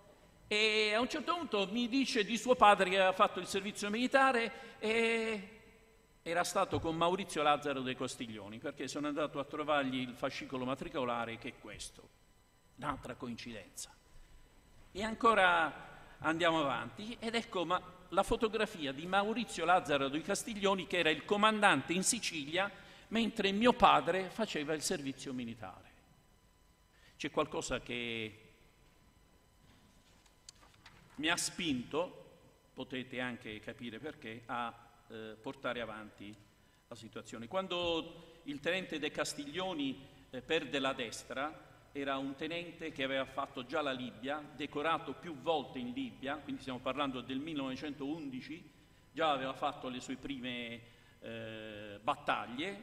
E a un certo punto mi dice di suo padre che aveva fatto il servizio militare e era stato con Maurizio Lazzaro dei Costiglioni, perché sono andato a trovargli il fascicolo matricolare che è questo. Un'altra coincidenza. E ancora andiamo avanti ed ecco ma, la fotografia di Maurizio Lazzaro di Castiglioni che era il comandante in Sicilia mentre mio padre faceva il servizio militare. C'è qualcosa che mi ha spinto, potete anche capire perché, a eh, portare avanti la situazione. Quando il tenente De Castiglioni eh, perde la destra, era un tenente che aveva fatto già la Libia, decorato più volte in Libia, quindi stiamo parlando del 1911, già aveva fatto le sue prime eh, battaglie,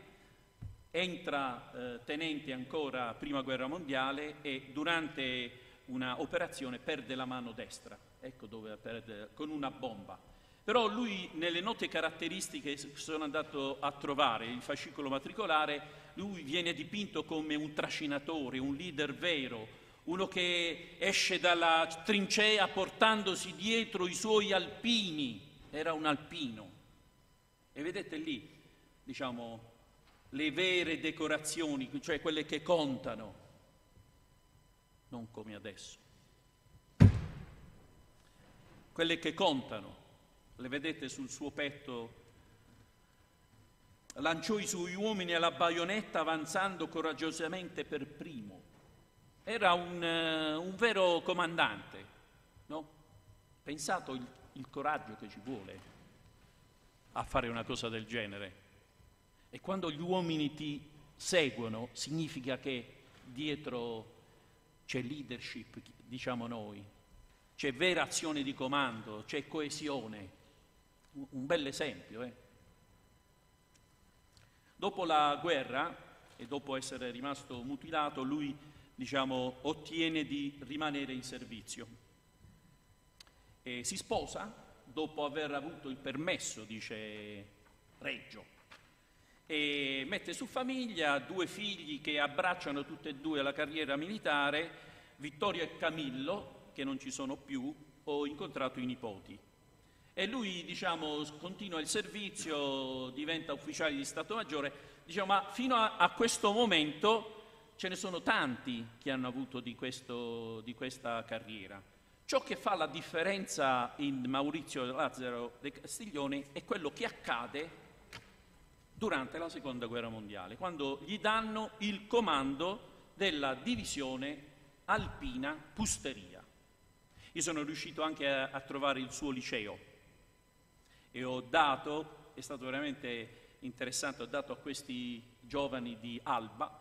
entra eh, tenente ancora prima guerra mondiale e durante una operazione perde la mano destra, ecco dove perde, con una bomba. Però lui nelle note caratteristiche che sono andato a trovare, il fascicolo matricolare, lui viene dipinto come un trascinatore, un leader vero, uno che esce dalla trincea portandosi dietro i suoi alpini, era un alpino. E vedete lì, diciamo, le vere decorazioni, cioè quelle che contano, non come adesso. Quelle che contano, le vedete sul suo petto lanciò i suoi uomini alla baionetta avanzando coraggiosamente per primo. Era un, uh, un vero comandante, no? Pensato il, il coraggio che ci vuole a fare una cosa del genere. E quando gli uomini ti seguono significa che dietro c'è leadership, diciamo noi, c'è vera azione di comando, c'è coesione. Un bel esempio, eh? Dopo la guerra e dopo essere rimasto mutilato, lui diciamo, ottiene di rimanere in servizio. E si sposa dopo aver avuto il permesso, dice Reggio, e mette su famiglia due figli che abbracciano tutte e due la carriera militare, Vittorio e Camillo, che non ci sono più, ho incontrato i nipoti. E lui, diciamo, continua il servizio, diventa ufficiale di Stato Maggiore, diciamo, ma fino a, a questo momento ce ne sono tanti che hanno avuto di, questo, di questa carriera. Ciò che fa la differenza in Maurizio Lazzaro de Castiglione è quello che accade durante la seconda guerra mondiale, quando gli danno il comando della divisione alpina Pusteria. Io sono riuscito anche a, a trovare il suo liceo, e ho dato, è stato veramente interessante, ho dato a questi giovani di Alba,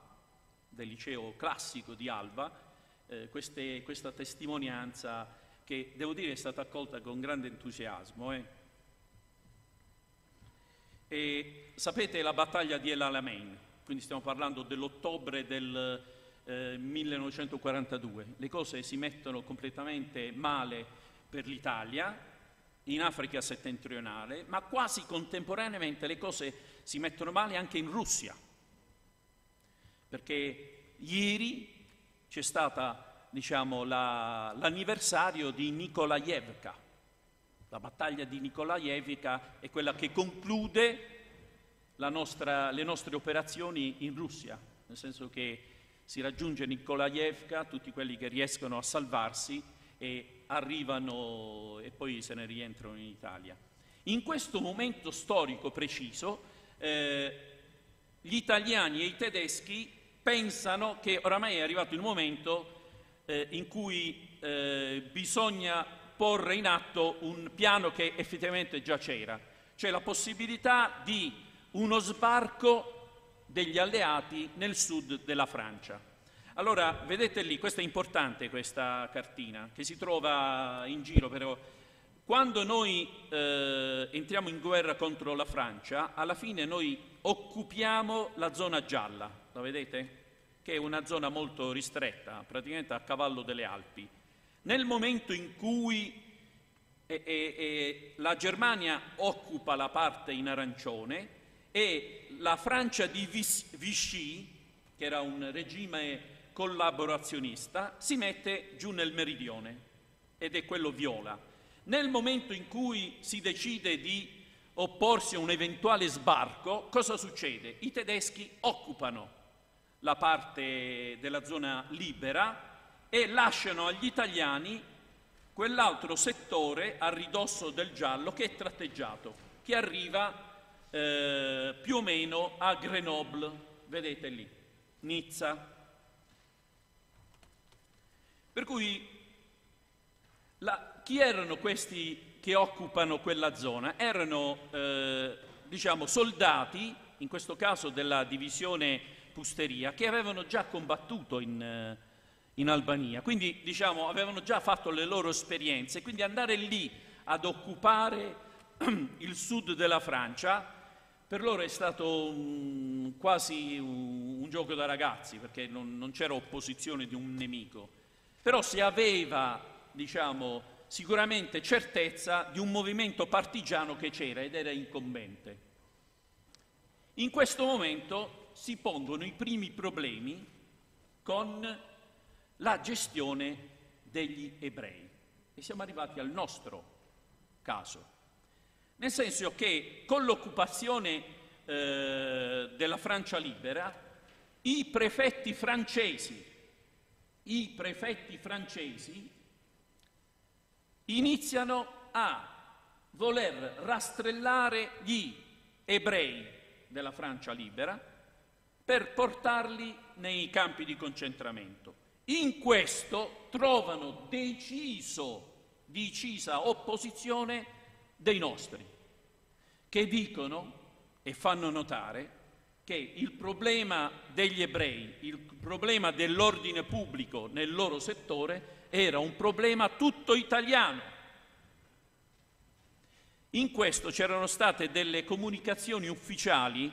del liceo classico di Alba, eh, queste, questa testimonianza che devo dire è stata accolta con grande entusiasmo. Eh. E sapete la battaglia di El Alamein, quindi stiamo parlando dell'ottobre del eh, 1942, le cose si mettono completamente male per l'Italia, in Africa settentrionale, ma quasi contemporaneamente le cose si mettono male anche in Russia, perché ieri c'è stato diciamo, la, l'anniversario di Nikolaevka. La battaglia di Nikolaevka è quella che conclude nostra, le nostre operazioni in Russia, nel senso che si raggiunge Nikolaevka, tutti quelli che riescono a salvarsi e arrivano e poi se ne rientrano in Italia. In questo momento storico preciso, eh, gli italiani e i tedeschi pensano che oramai è arrivato il momento eh, in cui eh, bisogna porre in atto un piano che effettivamente già c'era, cioè la possibilità di uno sbarco degli alleati nel sud della Francia. Allora, vedete lì, questa è importante questa cartina, che si trova in giro, però quando noi eh, entriamo in guerra contro la Francia, alla fine noi occupiamo la zona gialla, la vedete? Che è una zona molto ristretta, praticamente a cavallo delle Alpi. Nel momento in cui eh, eh, la Germania occupa la parte in arancione, e la Francia di Vichy, che era un regime collaborazionista, si mette giù nel meridione ed è quello viola. Nel momento in cui si decide di opporsi a un eventuale sbarco, cosa succede? I tedeschi occupano la parte della zona libera e lasciano agli italiani quell'altro settore a ridosso del giallo che è tratteggiato, che arriva eh, più o meno a Grenoble, vedete lì, Nizza. Per cui la, chi erano questi che occupano quella zona? Erano eh, diciamo, soldati, in questo caso della divisione Pusteria, che avevano già combattuto in, eh, in Albania, quindi diciamo, avevano già fatto le loro esperienze, quindi andare lì ad occupare il sud della Francia per loro è stato un, quasi un, un, gioco da ragazzi, perché non, non, c'era opposizione di un nemico, però si aveva, diciamo, sicuramente certezza di un movimento partigiano che c'era ed era incombente. In questo momento si pongono i primi problemi con la gestione degli ebrei e siamo arrivati al nostro caso nel senso che con l'occupazione eh, della Francia libera i prefetti francesi, i prefetti francesi iniziano a voler rastrellare gli ebrei della Francia libera per portarli nei campi di concentramento. In questo trovano deciso, decisa opposizione dei nostri, che dicono e fanno notare che il problema degli ebrei, il problema dell'ordine pubblico nel loro settore era un problema tutto italiano. In questo c'erano state delle comunicazioni ufficiali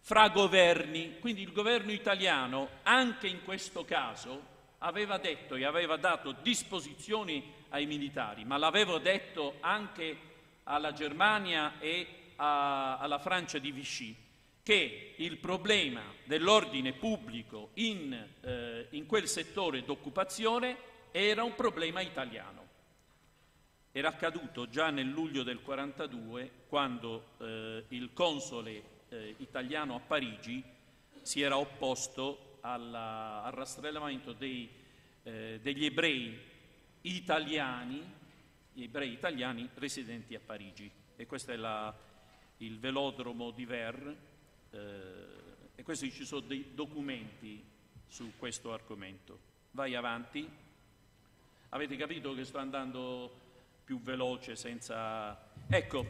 fra governi, quindi il governo italiano anche in questo caso aveva detto e aveva dato disposizioni ai militari, ma l'aveva detto anche alla Germania e a, alla Francia di Vichy che il problema dell'ordine pubblico in, eh, in quel settore d'occupazione era un problema italiano. Era accaduto già nel luglio del 1942 quando eh, il console eh, italiano a Parigi si era opposto alla, al rastrellamento dei, eh, degli ebrei italiani ebrei italiani residenti a Parigi. E questo è la, il velodromo di Ver, eh, e questi ci sono dei documenti su questo argomento. Vai avanti. Avete capito che sto andando più veloce senza... Ecco,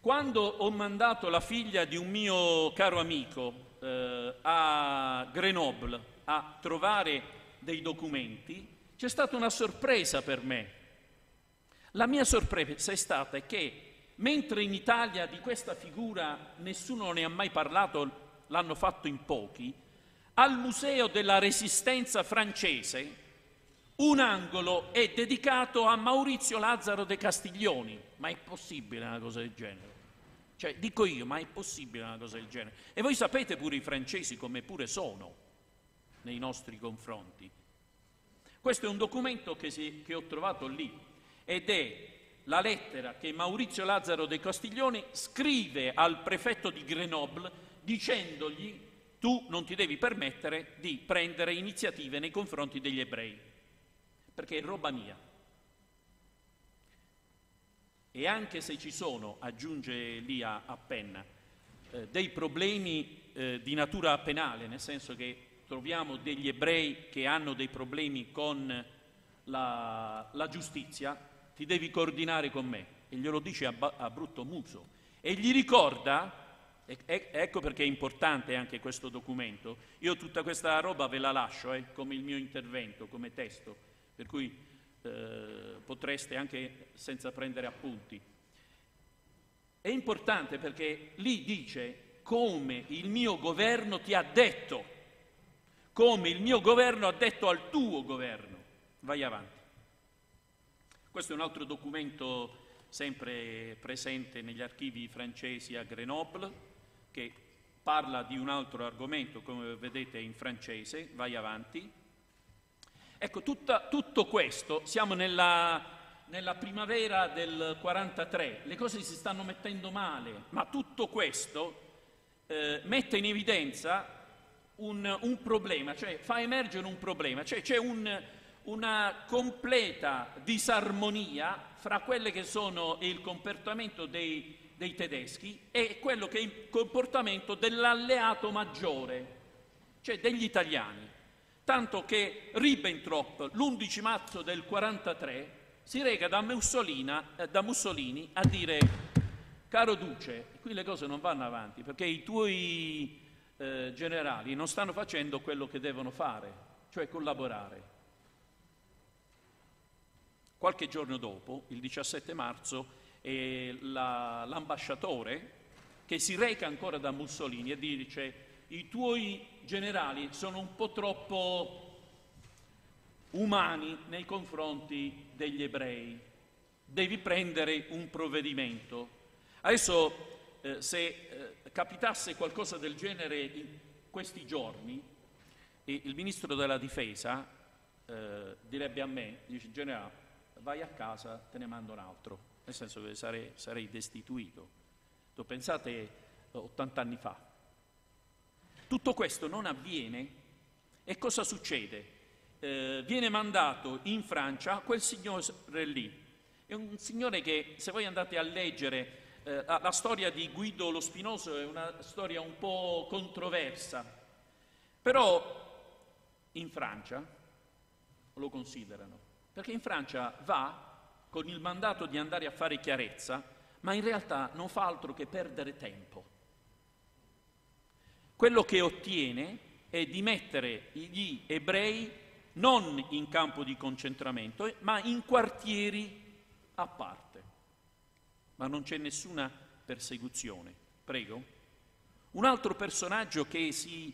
quando ho mandato la figlia di un mio caro amico eh, a Grenoble a trovare dei documenti, c'è stata una sorpresa per me la mia sorpresa è stata che mentre in Italia di questa figura nessuno ne ha mai parlato, l'hanno fatto in pochi, al Museo della Resistenza francese un angolo è dedicato a Maurizio Lazzaro de Castiglioni. Ma è possibile una cosa del genere? Cioè, dico io, ma è possibile una cosa del genere? E voi sapete pure i francesi come pure sono. nei nostri confronti. Questo è un documento che, si, che ho trovato lì ed è la lettera che Maurizio Lazzaro dei Castiglioni scrive al prefetto di Grenoble dicendogli tu non ti devi permettere di prendere iniziative nei confronti degli ebrei, perché è roba mia. E anche se ci sono, aggiunge lì a, a penna, eh, dei problemi eh, di natura penale, nel senso che troviamo degli ebrei che hanno dei problemi con la, la giustizia, ti devi coordinare con me. E glielo dice a, a brutto muso. E gli ricorda ecco perché è importante anche questo documento. Io tutta questa roba ve la lascio eh, come il mio intervento, come testo, per cui eh, potreste anche senza prendere appunti. È importante perché lì dice come il mio governo ti ha detto come il mio governo ha detto al tuo governo. Vai avanti. Questo è un altro documento sempre presente negli archivi francesi a Grenoble, che parla di un altro argomento, come vedete in francese. Vai avanti. Ecco, tutta, tutto questo, siamo nella, nella primavera del 43, le cose si stanno mettendo male, ma tutto questo eh, mette in evidenza un, un problema, cioè fa emergere un problema, cioè c'è un, una completa disarmonia fra quello che sono il comportamento dei, dei tedeschi e quello che è il comportamento dell'alleato maggiore, cioè degli italiani. Tanto che Ribbentrop l'11 marzo del 1943 si reca da, eh, da Mussolini a dire caro Duce, qui le cose non vanno avanti perché i tuoi eh, generali non stanno facendo quello che devono fare, cioè collaborare. Qualche giorno dopo, il 17 marzo, eh, la, l'ambasciatore che si reca ancora da Mussolini e dice i tuoi generali sono un po' troppo umani nei confronti degli ebrei, devi prendere un provvedimento. Adesso eh, se eh, capitasse qualcosa del genere in questi giorni, il ministro della difesa eh, direbbe a me, dice generale, vai a casa, te ne mando un altro, nel senso che sarei, sarei destituito. Pensate 80 anni fa. Tutto questo non avviene e cosa succede? Eh, viene mandato in Francia quel signore lì. È un signore che, se voi andate a leggere eh, la storia di Guido lo Spinoso è una storia un po' controversa, però in Francia lo considerano, perché in Francia va con il mandato di andare a fare chiarezza, ma in realtà non fa altro che perdere tempo. Quello che ottiene è di mettere gli ebrei non in campo di concentramento, ma in quartieri a parte ma non c'è nessuna persecuzione. Prego. Un altro personaggio che si,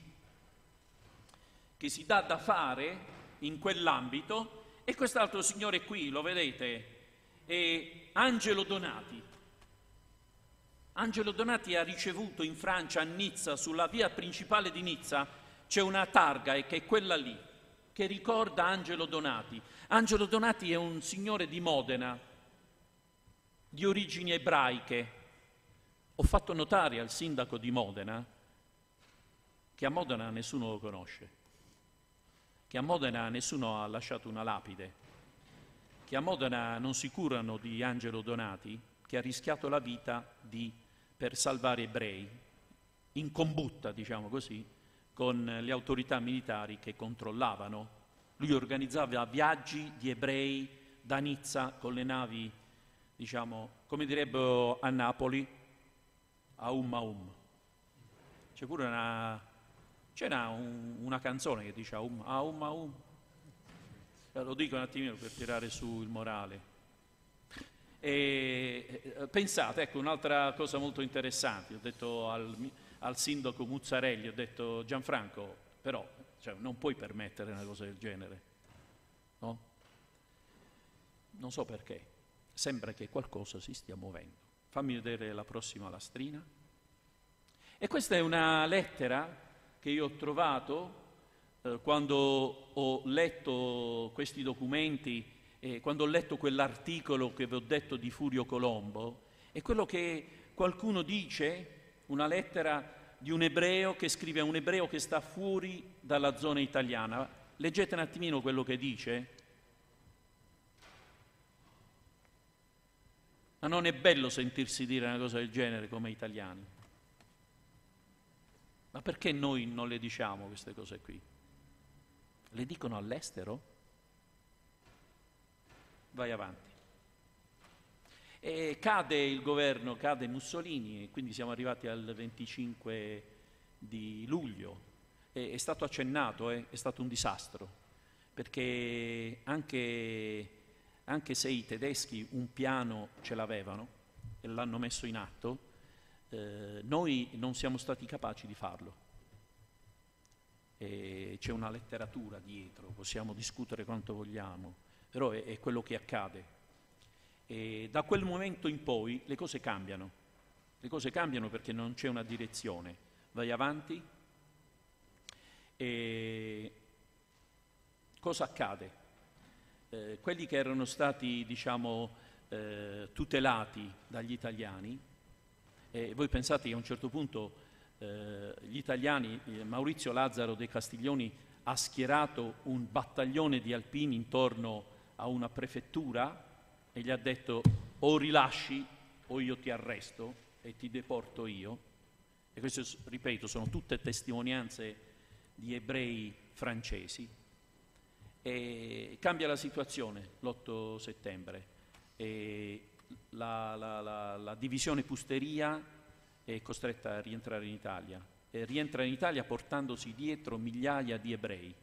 che si dà da fare in quell'ambito è quest'altro signore qui, lo vedete, è Angelo Donati. Angelo Donati ha ricevuto in Francia, a Nizza, sulla via principale di Nizza, c'è una targa e che è quella lì, che ricorda Angelo Donati. Angelo Donati è un signore di Modena, di origini ebraiche. Ho fatto notare al sindaco di Modena che a Modena nessuno lo conosce, che a Modena nessuno ha lasciato una lapide, che a Modena non si curano di Angelo Donati, che ha rischiato la vita di, per salvare ebrei, in combutta, diciamo così, con le autorità militari che controllavano. Lui organizzava viaggi di ebrei da Nizza con le navi diciamo, come direbbero a Napoli, a um a um. C'è pure una, c'era un, una canzone che dice a um a um a um. Lo dico un attimino per tirare su il morale. E, pensate, ecco un'altra cosa molto interessante, ho detto al, al sindaco Muzzarelli, ho detto Gianfranco, però cioè, non puoi permettere una cosa del genere, no? Non so perché sembra che qualcosa si stia muovendo. Fammi vedere la prossima lastrina. E questa è una lettera che io ho trovato eh, quando ho letto questi documenti, eh, quando ho letto quell'articolo che vi ho detto di Furio Colombo, è quello che qualcuno dice, una lettera di un ebreo che scrive a un ebreo che sta fuori dalla zona italiana. Leggete un attimino quello che dice. Ma non è bello sentirsi dire una cosa del genere come italiani. Ma perché noi non le diciamo queste cose qui? Le dicono all'estero? Vai avanti. E cade il governo, cade Mussolini e quindi siamo arrivati al 25 di luglio. E, è stato accennato, eh, è stato un disastro, perché anche, anche se i tedeschi un piano ce l'avevano e l'hanno messo in atto, eh, noi non siamo stati capaci di farlo e c'è una letteratura dietro, possiamo discutere quanto vogliamo, però è, è quello che accade. E da quel momento in poi le cose cambiano, le cose cambiano perché non c'è una direzione, vai avanti e cosa accade? Eh, quelli che erano stati, diciamo, eh, tutelati dagli italiani, e voi pensate che a un certo punto eh, gli italiani, eh, Maurizio Lazzaro dei Castiglioni ha schierato un battaglione di alpini intorno a una prefettura e gli ha detto o rilasci o io ti arresto e ti deporto io. E queste, ripeto, sono tutte testimonianze di ebrei francesi. E cambia la situazione l'8 settembre. La, la, la, la divisione Pusteria è costretta a rientrare in Italia. E rientra in Italia portandosi dietro migliaia di ebrei.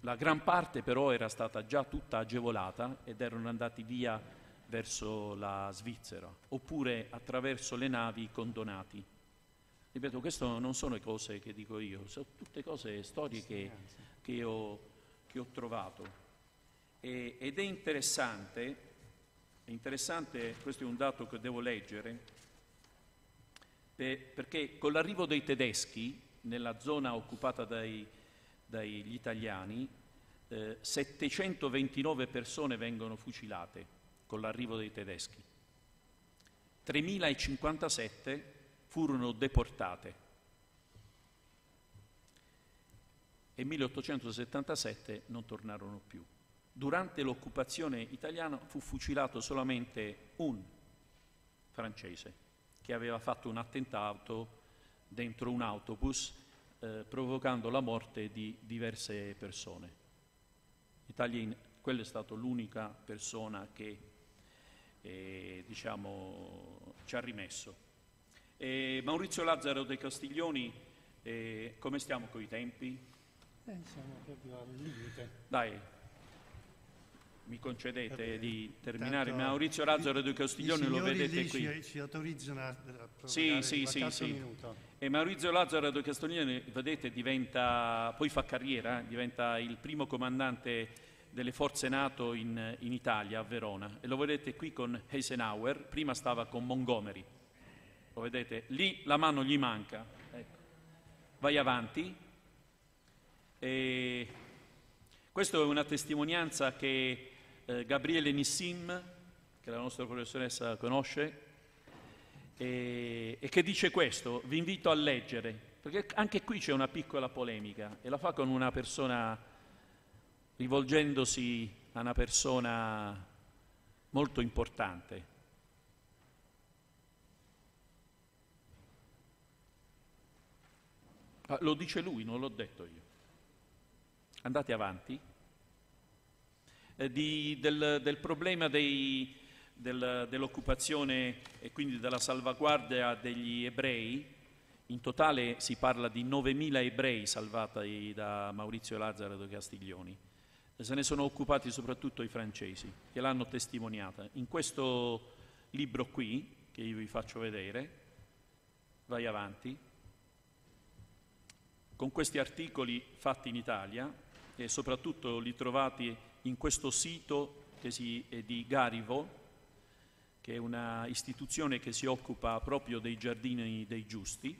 La gran parte però era stata già tutta agevolata ed erano andati via verso la Svizzera, oppure attraverso le navi condonati. Ripeto, queste non sono cose che dico io, sono tutte cose, storie che, che, ho, che ho, trovato. E, ed è interessante, interessante, questo è un dato che devo leggere, perché con l'arrivo dei tedeschi nella zona occupata dai, dagli italiani, eh, 729 persone vengono fucilate con l'arrivo dei tedeschi, 3057 furono deportate e 1877 non tornarono più. Durante l'occupazione italiana fu fucilato solamente un francese che aveva fatto un attentato dentro un autobus eh, provocando la morte di diverse persone. Italia, quella è stata l'unica persona che eh, diciamo, ci ha rimesso. E Maurizio Lazzaro dei Castiglioni, eh, come stiamo con i tempi? Eh, siamo proprio al limite. Dai, mi concedete di terminare? Tanto Maurizio Lazzaro di Castiglione lo vedete qui. Ci, ci autorizzano a, a sì, sì, sì, sì. E Maurizio Lazzaro di Castiglione, vedete, diventa, poi fa carriera, eh, diventa il primo comandante delle forze NATO in, in, Italia, a Verona. E lo vedete qui con Eisenhower, prima stava con Montgomery. Lo vedete? Lì la mano gli manca. Ecco. Vai avanti. E questa è una testimonianza che eh, Gabriele Nissim, che la nostra professoressa conosce, e, e che dice questo, vi invito a leggere, perché anche qui c'è una piccola polemica e la fa con una persona, rivolgendosi a una persona molto importante. Ah, lo dice lui, non l'ho detto io. Andate avanti di, del, del, problema dei, del, dell'occupazione e quindi della salvaguardia degli ebrei. In totale si parla di 9.000 ebrei salvati da Maurizio Lazzaro e Castiglioni. Se ne sono occupati soprattutto i francesi, che l'hanno testimoniata. In questo libro qui, che io vi faccio vedere, vai avanti, con questi articoli fatti in Italia e soprattutto li trovati in questo sito si, è di Garivo, che è una istituzione che si occupa proprio dei giardini dei giusti.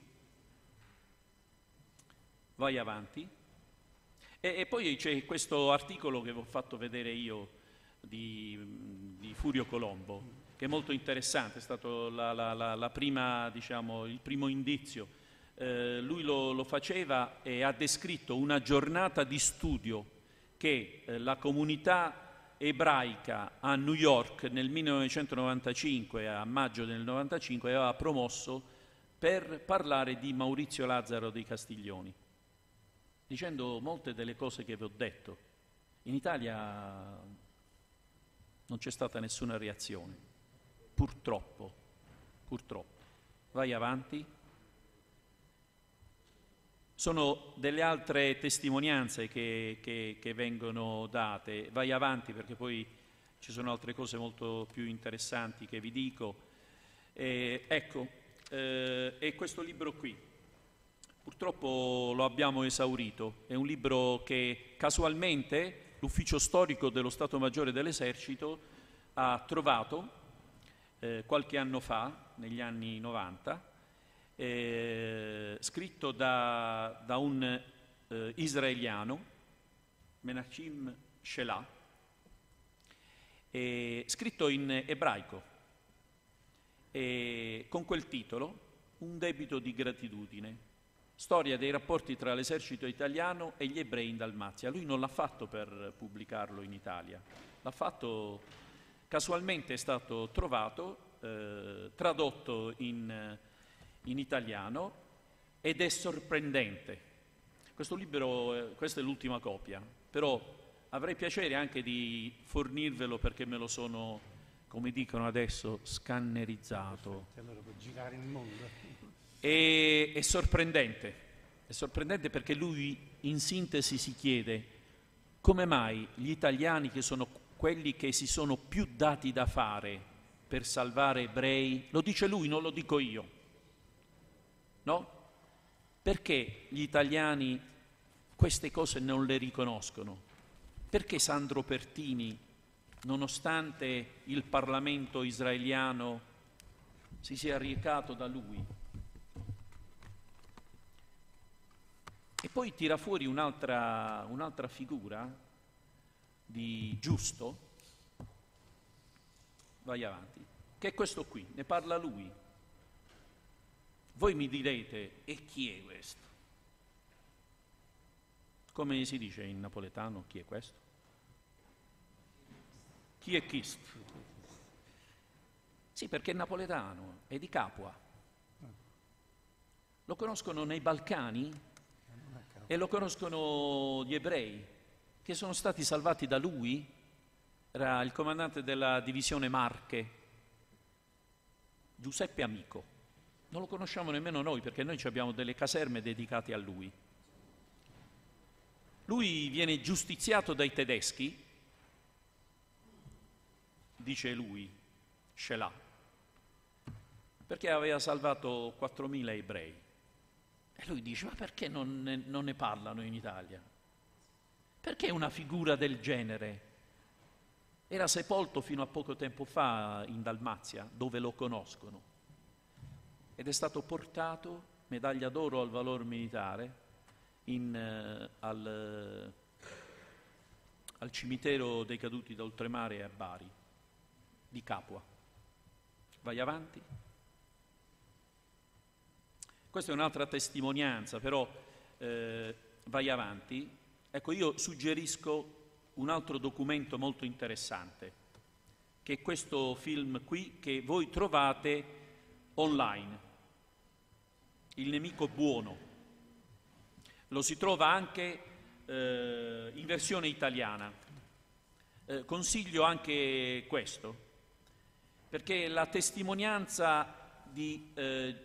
vai avanti. E, e poi c'è questo articolo che vi ho fatto vedere io di, di Furio Colombo, che è molto interessante, è stato la, la, la prima, diciamo, il primo indizio. Eh, lui lo, lo, faceva e ha descritto una giornata di studio che eh, la comunità ebraica a New York nel 1995, a maggio del 1995, aveva promosso per parlare di Maurizio Lazzaro dei Castiglioni dicendo molte delle cose che vi ho detto. In Italia non c'è stata nessuna reazione, purtroppo, purtroppo. Vai avanti. Sono delle altre testimonianze che, che, che vengono date, vai avanti perché poi ci sono altre cose molto più interessanti che vi dico. Eh, ecco, eh, è questo libro qui, Purtroppo lo abbiamo esaurito, è un libro che casualmente l'ufficio storico dello Stato Maggiore dell'Esercito ha trovato eh, qualche anno fa, negli anni 90, eh, scritto da, da un eh, israeliano, Menachem Shelah, scritto in ebraico, con quel titolo, Un debito di gratitudine. Storia dei rapporti tra l'esercito italiano e gli ebrei in Dalmazia. Lui non l'ha fatto per pubblicarlo in Italia, l'ha fatto casualmente è stato trovato, eh, tradotto in, in, italiano ed è sorprendente. Questo libro, eh, questa è l'ultima copia, però avrei piacere anche di fornirvelo perché me lo sono, come dicono adesso, scannerizzato. Allora può girare il mondo. E, è sorprendente, è sorprendente perché lui in sintesi si chiede come mai gli italiani che sono quelli che si sono più dati da fare per salvare ebrei, lo dice lui, non lo dico io, no? Perché gli italiani queste cose non le riconoscono? Perché Sandro Pertini, nonostante il Parlamento israeliano si sia recato da lui, E poi tira fuori un'altra, un'altra figura di giusto, vai avanti, che è questo qui, ne parla lui. Voi mi direte, e chi è questo? Come si dice in napoletano, chi è questo? Chi è Chist? Sì, perché è napoletano, è di Capua. Lo conoscono nei Balcani e lo conoscono gli ebrei che sono stati salvati da lui, era il comandante della divisione Marche, Giuseppe Amico. Non lo conosciamo nemmeno noi perché noi abbiamo delle caserme dedicate a lui. Lui viene giustiziato dai tedeschi, dice lui, Shelah, perché aveva salvato 4.000 ebrei. E lui dice, ma perché non ne, non ne parlano in Italia? Perché una figura del genere? Era sepolto fino a poco tempo fa in Dalmazia, dove lo conoscono, ed è stato portato, medaglia d'oro al valor militare, in, eh, al, al cimitero dei caduti da oltremare a Bari, di Capua. Vai avanti. Questa è un'altra testimonianza, però eh, vai avanti. Ecco, io suggerisco un altro documento molto interessante, che è questo film qui che voi trovate online, Il nemico buono. Lo si trova anche eh, in versione italiana. Eh, consiglio anche questo, perché la testimonianza di eh,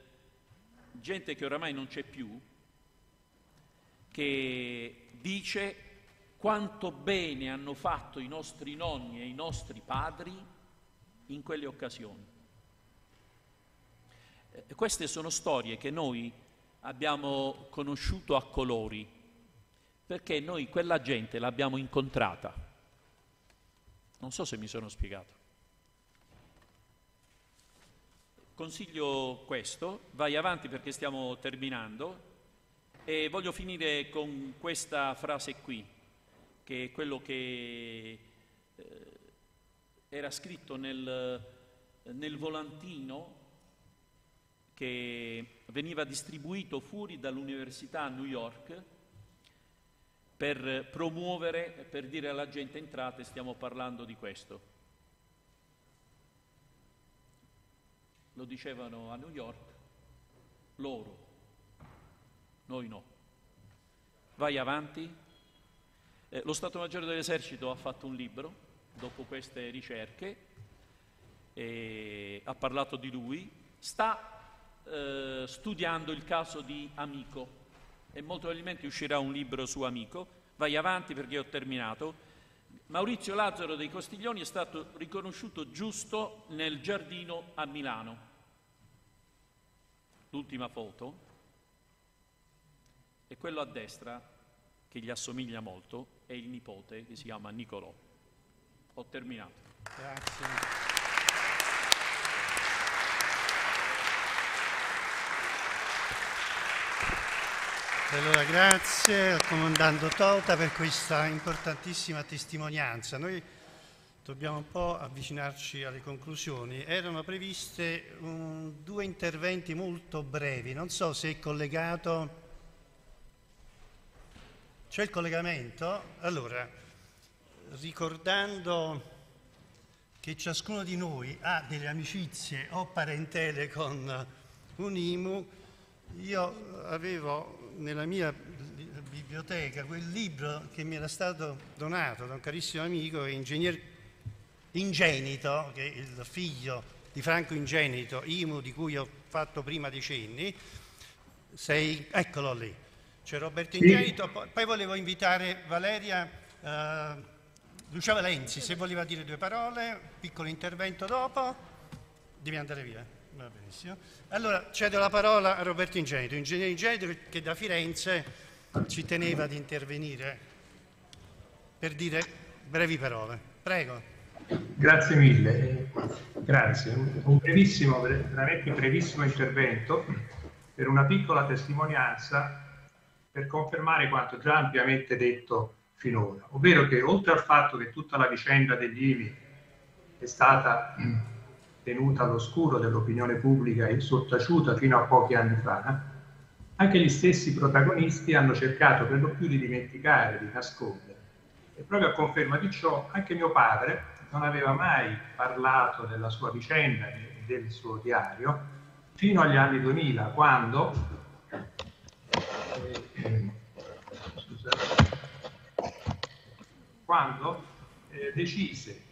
gente che oramai non c'è più, che dice quanto bene hanno fatto i nostri nonni e i nostri padri in quelle occasioni. Eh, queste sono storie che noi abbiamo conosciuto a colori, perché noi quella gente l'abbiamo incontrata. Non so se mi sono spiegato. Consiglio questo, vai avanti perché stiamo terminando. E voglio finire con questa frase qui, che è quello che eh, era scritto nel, nel volantino che veniva distribuito fuori dall'università a New York per promuovere, per dire alla gente entrate, stiamo parlando di questo. Lo dicevano a New York loro, noi no. Vai avanti. Eh, lo Stato Maggiore dell'Esercito ha fatto un libro dopo queste ricerche, ha parlato di lui, sta eh, studiando il caso di Amico e molto probabilmente uscirà un libro su Amico. Vai avanti perché ho terminato. Maurizio Lazzaro dei Costiglioni è stato riconosciuto giusto nel giardino a Milano. L'ultima foto e quello a destra, che gli assomiglia molto, è il nipote che si chiama Nicolò. Ho terminato. Grazie. Allora, grazie al comandante Tota per questa importantissima testimonianza. Noi dobbiamo un po' avvicinarci alle conclusioni. Erano previste um, due interventi molto brevi, non so se è collegato. C'è il collegamento? Allora, ricordando che ciascuno di noi ha delle amicizie o parentele con Unimu, io avevo nella mia biblioteca quel libro che mi era stato donato da un carissimo amico, ingegner Ingenito, che è il figlio di Franco Ingenito, Imu, di cui ho fatto prima decenni. Sei, eccolo lì, c'è Roberto Ingenito. Poi volevo invitare Valeria eh, Lucia Valenzi, se voleva dire due parole, piccolo intervento dopo, devi andare via. Va benissimo. Allora cedo la parola a Roberto Ingenito, ingegnere Ingenito che da Firenze ci teneva ad intervenire per dire brevi parole. Prego. Grazie mille, grazie. Un brevissimo, veramente brevissimo intervento per una piccola testimonianza per confermare quanto già ampiamente detto finora, ovvero che oltre al fatto che tutta la vicenda degli IMI è stata tenuta all'oscuro dell'opinione pubblica e sottaciuta fino a pochi anni fa, anche gli stessi protagonisti hanno cercato per lo più di dimenticare, di nascondere. E proprio a conferma di ciò, anche mio padre non aveva mai parlato della sua vicenda e del suo diario fino agli anni 2000, quando, eh, quando eh, decise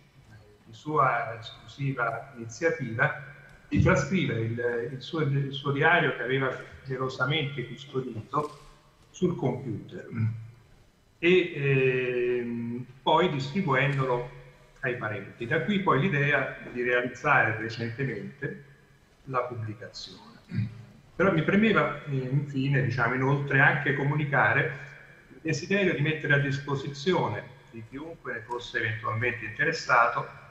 sua esclusiva iniziativa di trascrivere il, il, suo, il suo diario che aveva gelosamente custodito sul computer e eh, poi distribuendolo ai parenti. Da qui poi l'idea di realizzare recentemente la pubblicazione. Però mi premeva infine, diciamo inoltre, anche comunicare il desiderio di mettere a disposizione di chiunque ne fosse eventualmente interessato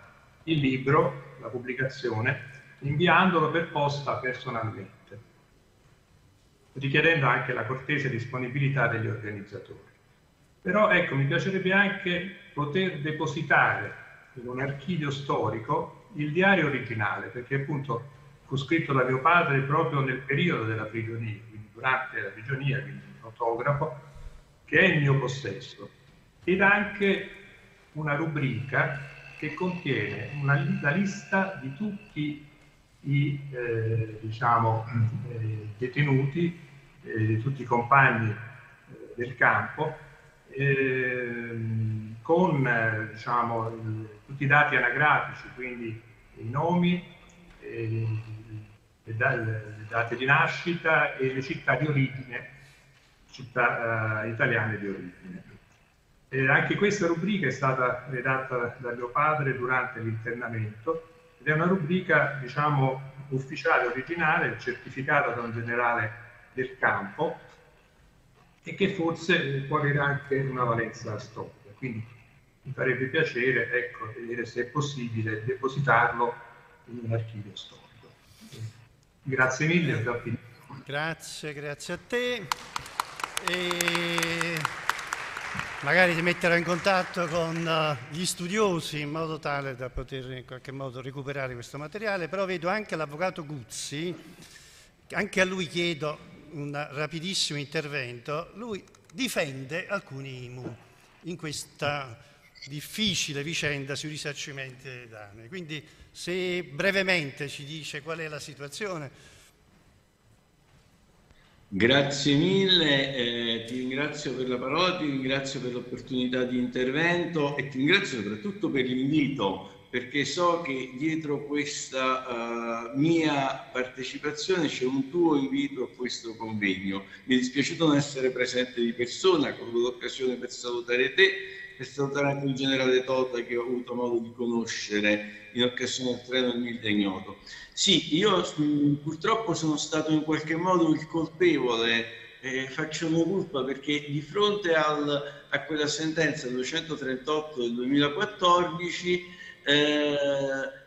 il libro, la pubblicazione, inviandolo per posta personalmente, richiedendo anche la cortese disponibilità degli organizzatori. Però ecco, mi piacerebbe anche poter depositare in un archivio storico il diario originale, perché appunto fu scritto da mio padre proprio nel periodo della prigionia, quindi durante la prigionia, quindi un fotografo, che è in mio possesso, ed anche una rubrica che contiene una, la lista di tutti i eh, diciamo, eh, detenuti, eh, tutti i compagni eh, del campo, ehm, con eh, diciamo, il, tutti i dati anagrafici, quindi i nomi, eh, le, le, date di nascita e le città di origine, città italiane di origine. Eh, anche questa rubrica è stata redatta da mio padre durante l'internamento ed è una rubrica, diciamo, ufficiale, originale, certificata da un generale del campo e che forse può avere anche una valenza storica. Quindi mi farebbe piacere, ecco, vedere se è possibile depositarlo in un archivio storico. Grazie mille. Grazie, grazie a te. e magari ti metterò in contatto con eh, gli studiosi in modo tale da poter in qualche modo recuperare questo materiale, però vedo anche l'avvocato Guzzi, anche a lui chiedo un rapidissimo intervento, lui difende alcuni IMU in questa difficile vicenda sui risarcimenti dei danni. Quindi se brevemente ci dice qual è la situazione. Grazie mille, eh, ti ringrazio per la parola, ti ringrazio per l'opportunità di intervento e ti ringrazio soprattutto per l'invito perché so che dietro questa uh, mia partecipazione c'è un tuo invito a questo convegno. Mi è dispiaciuto non essere presente di persona, colgo l'occasione per salutare te per salutare anche il generale Tota che ho avuto modo di conoscere in occasione del treno del Milde Ignoto. Sì, io mh, purtroppo sono stato in qualche modo il colpevole, eh, faccio una colpa perché di fronte al, a quella sentenza 238 del 2014 eh,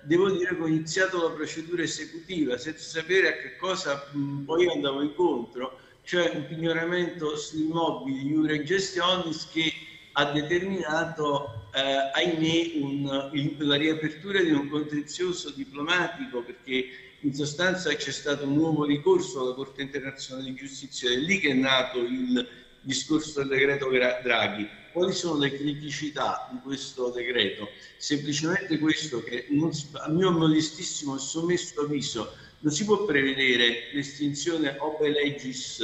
devo dire che ho iniziato la procedura esecutiva senza sapere a che cosa mh, poi andavo incontro, cioè un pignoramento su immobili Iure Gestionis che ha determinato, eh, ahimè, un, il, la riapertura di un contenzioso diplomatico perché in sostanza c'è stato un nuovo ricorso alla Corte internazionale di giustizia, è lì che è nato il discorso del decreto Draghi. Quali sono le criticità di questo decreto? Semplicemente questo che non, a mio modestissimo e sommesso avviso non si può prevedere l'estinzione ope legis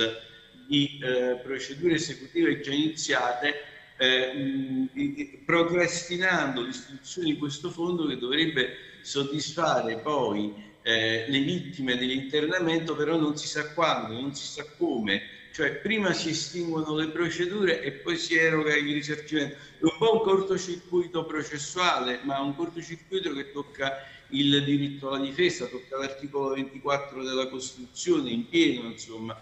di eh, procedure esecutive già iniziate eh, procrastinando l'istituzione di questo fondo che dovrebbe soddisfare poi eh, le vittime dell'internamento, però non si sa quando, non si sa come, cioè prima si estinguono le procedure e poi si eroga il risarcimento. È un po' un cortocircuito processuale, ma un cortocircuito che tocca il diritto alla difesa, tocca l'articolo 24 della Costituzione in pieno, insomma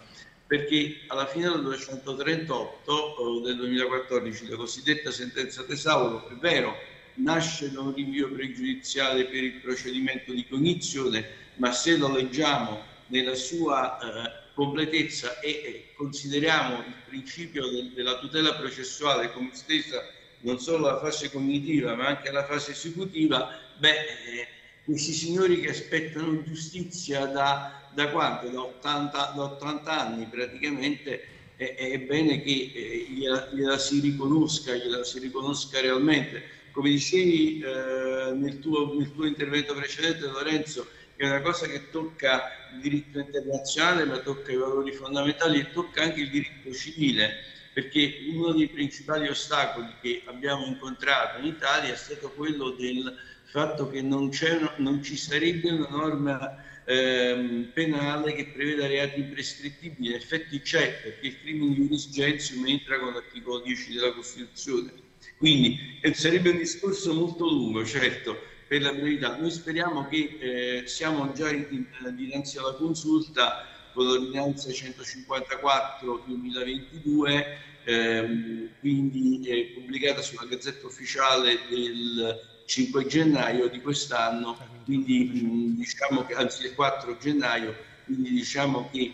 perché alla fine del 238 del 2014 la cosiddetta sentenza Tesauro è vero nasce da un rinvio pregiudiziale per il procedimento di cognizione ma se lo leggiamo nella sua eh, completezza e, consideriamo il principio del, della tutela processuale come stessa non solo la fase cognitiva ma anche la fase esecutiva beh eh, questi signori che aspettano giustizia da, da quanto? Da 80, da 80 anni praticamente, è, è bene che eh, gliela, gliela, si riconosca, gliela si riconosca realmente. Come dicevi eh, nel, tuo, nel tuo intervento precedente Lorenzo, è una cosa che tocca il diritto internazionale, ma tocca i valori fondamentali e tocca anche il diritto civile, perché uno dei principali ostacoli che abbiamo incontrato in Italia è stato quello del fatto che non, non ci sarebbe una norma ehm, penale che preveda reati imprescrittibili. In effetti c'è, perché il crimine di gentium entra con l'articolo 10 della Costituzione. Quindi eh, sarebbe un discorso molto lungo, certo, per la brevità. Noi speriamo che eh, siamo già in, in, dinanzi alla consulta con l'ordinanza 154 2022, ehm, quindi eh, pubblicata sulla Gazzetta Ufficiale del 5 gennaio di quest'anno, quindi diciamo che, anzi il 4 gennaio, quindi diciamo che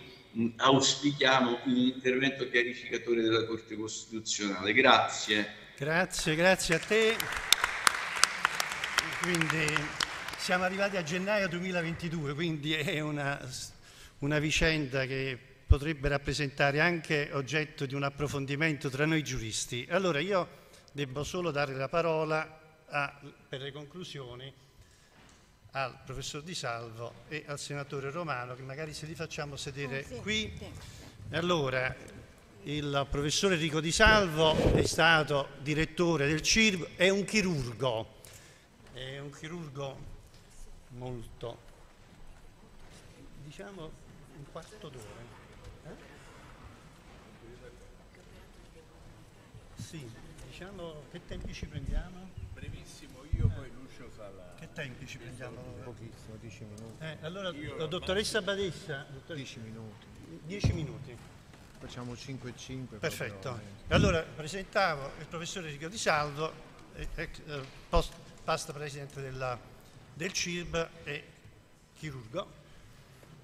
auspichiamo un intervento chiarificatore della Corte Costituzionale. Grazie. Grazie, grazie a te. Quindi siamo arrivati a gennaio 2022, quindi è una, una vicenda che potrebbe rappresentare anche oggetto di un approfondimento tra noi giuristi. Allora io devo solo dare la parola a, per le conclusioni al professor Di Salvo e al senatore Romano, che magari se li facciamo sedere oh, sì, qui. Sì. Allora, il professor Enrico Di Salvo è stato direttore del CIRB, è un chirurgo, è un chirurgo molto, diciamo un quarto d'ora. Eh? Sì, diciamo che tempi ci prendiamo? Io eh. poi Lucio fa la... Che tempi ci prendiamo? Pochissimo, 10 minuti. Eh, allora, io dottoressa Badessa... 10 minuti. 10 minuti. Facciamo 5 e 5. Perfetto. Proprio, eh. Allora, presentavo il professore Enrico Di Salvo, eh, post, past presidente della, del CIRB e chirurgo.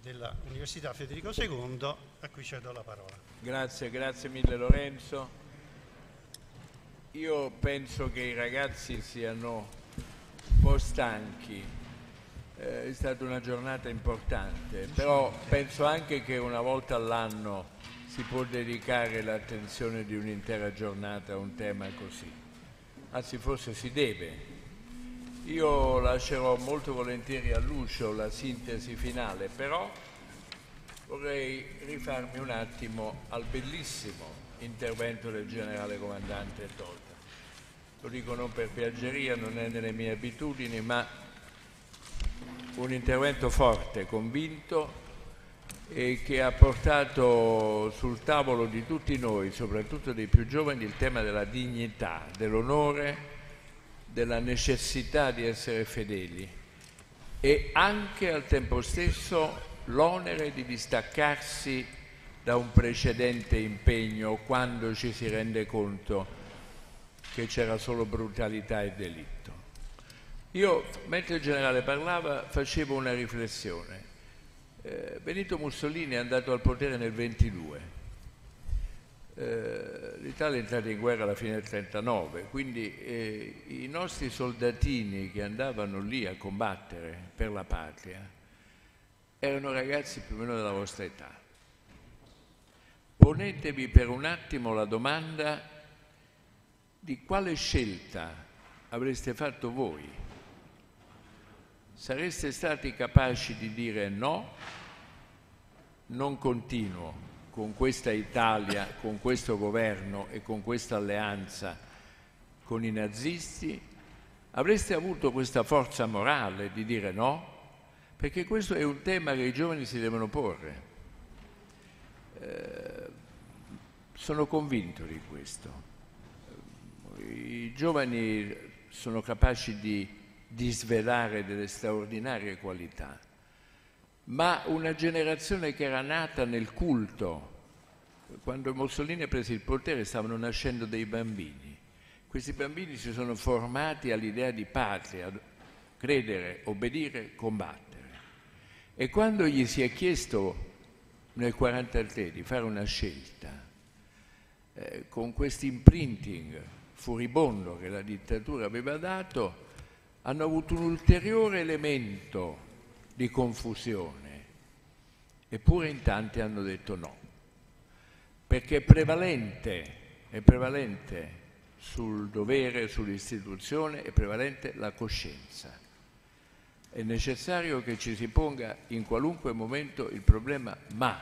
dell'Università Federico II, a cui cedo la parola. Grazie, grazie mille Lorenzo. Io penso che i ragazzi siano un po' stanchi, eh, è stata una giornata importante, però penso anche che una volta all'anno si può dedicare l'attenzione di un'intera giornata a un tema così, anzi forse si deve. Io lascerò molto volentieri a Lucio la sintesi finale, però vorrei rifarmi un attimo al bellissimo intervento del generale comandante Tolta. Lo dico non per piaggeria, non è nelle mie abitudini, ma un intervento forte, convinto e che ha portato sul tavolo di tutti noi, soprattutto dei più giovani, il tema della dignità, dell'onore, della necessità di essere fedeli e anche al tempo stesso l'onere di distaccarsi da un precedente impegno quando ci si rende conto che c'era solo brutalità e delitto. Io, mentre il generale parlava, facevo una riflessione. Eh, Benito Mussolini è andato al potere nel 22. Eh, L'Italia è entrata in guerra alla fine del 39, quindi eh, i nostri soldatini che andavano lì a combattere per la patria erano ragazzi più o meno della vostra età. Ponetevi per un attimo la domanda di quale scelta avreste fatto voi. Sareste stati capaci di dire no, non continuo con questa Italia, con questo governo e con questa alleanza con i nazisti? Avreste avuto questa forza morale di dire no? Perché questo è un tema che i giovani si devono porre. Eh, sono convinto di questo. I giovani sono capaci di, di svelare delle straordinarie qualità, ma una generazione che era nata nel culto, quando Mussolini ha preso il potere stavano nascendo dei bambini. Questi bambini si sono formati all'idea di patria, credere, obbedire, combattere. E quando gli si è chiesto nel 1943 di fare una scelta eh, con questo imprinting furibondo che la dittatura aveva dato, hanno avuto un ulteriore elemento di confusione, eppure in tanti hanno detto no, perché è prevalente, è prevalente sul dovere, sull'istituzione, è prevalente la coscienza. È necessario che ci si ponga in qualunque momento il problema ma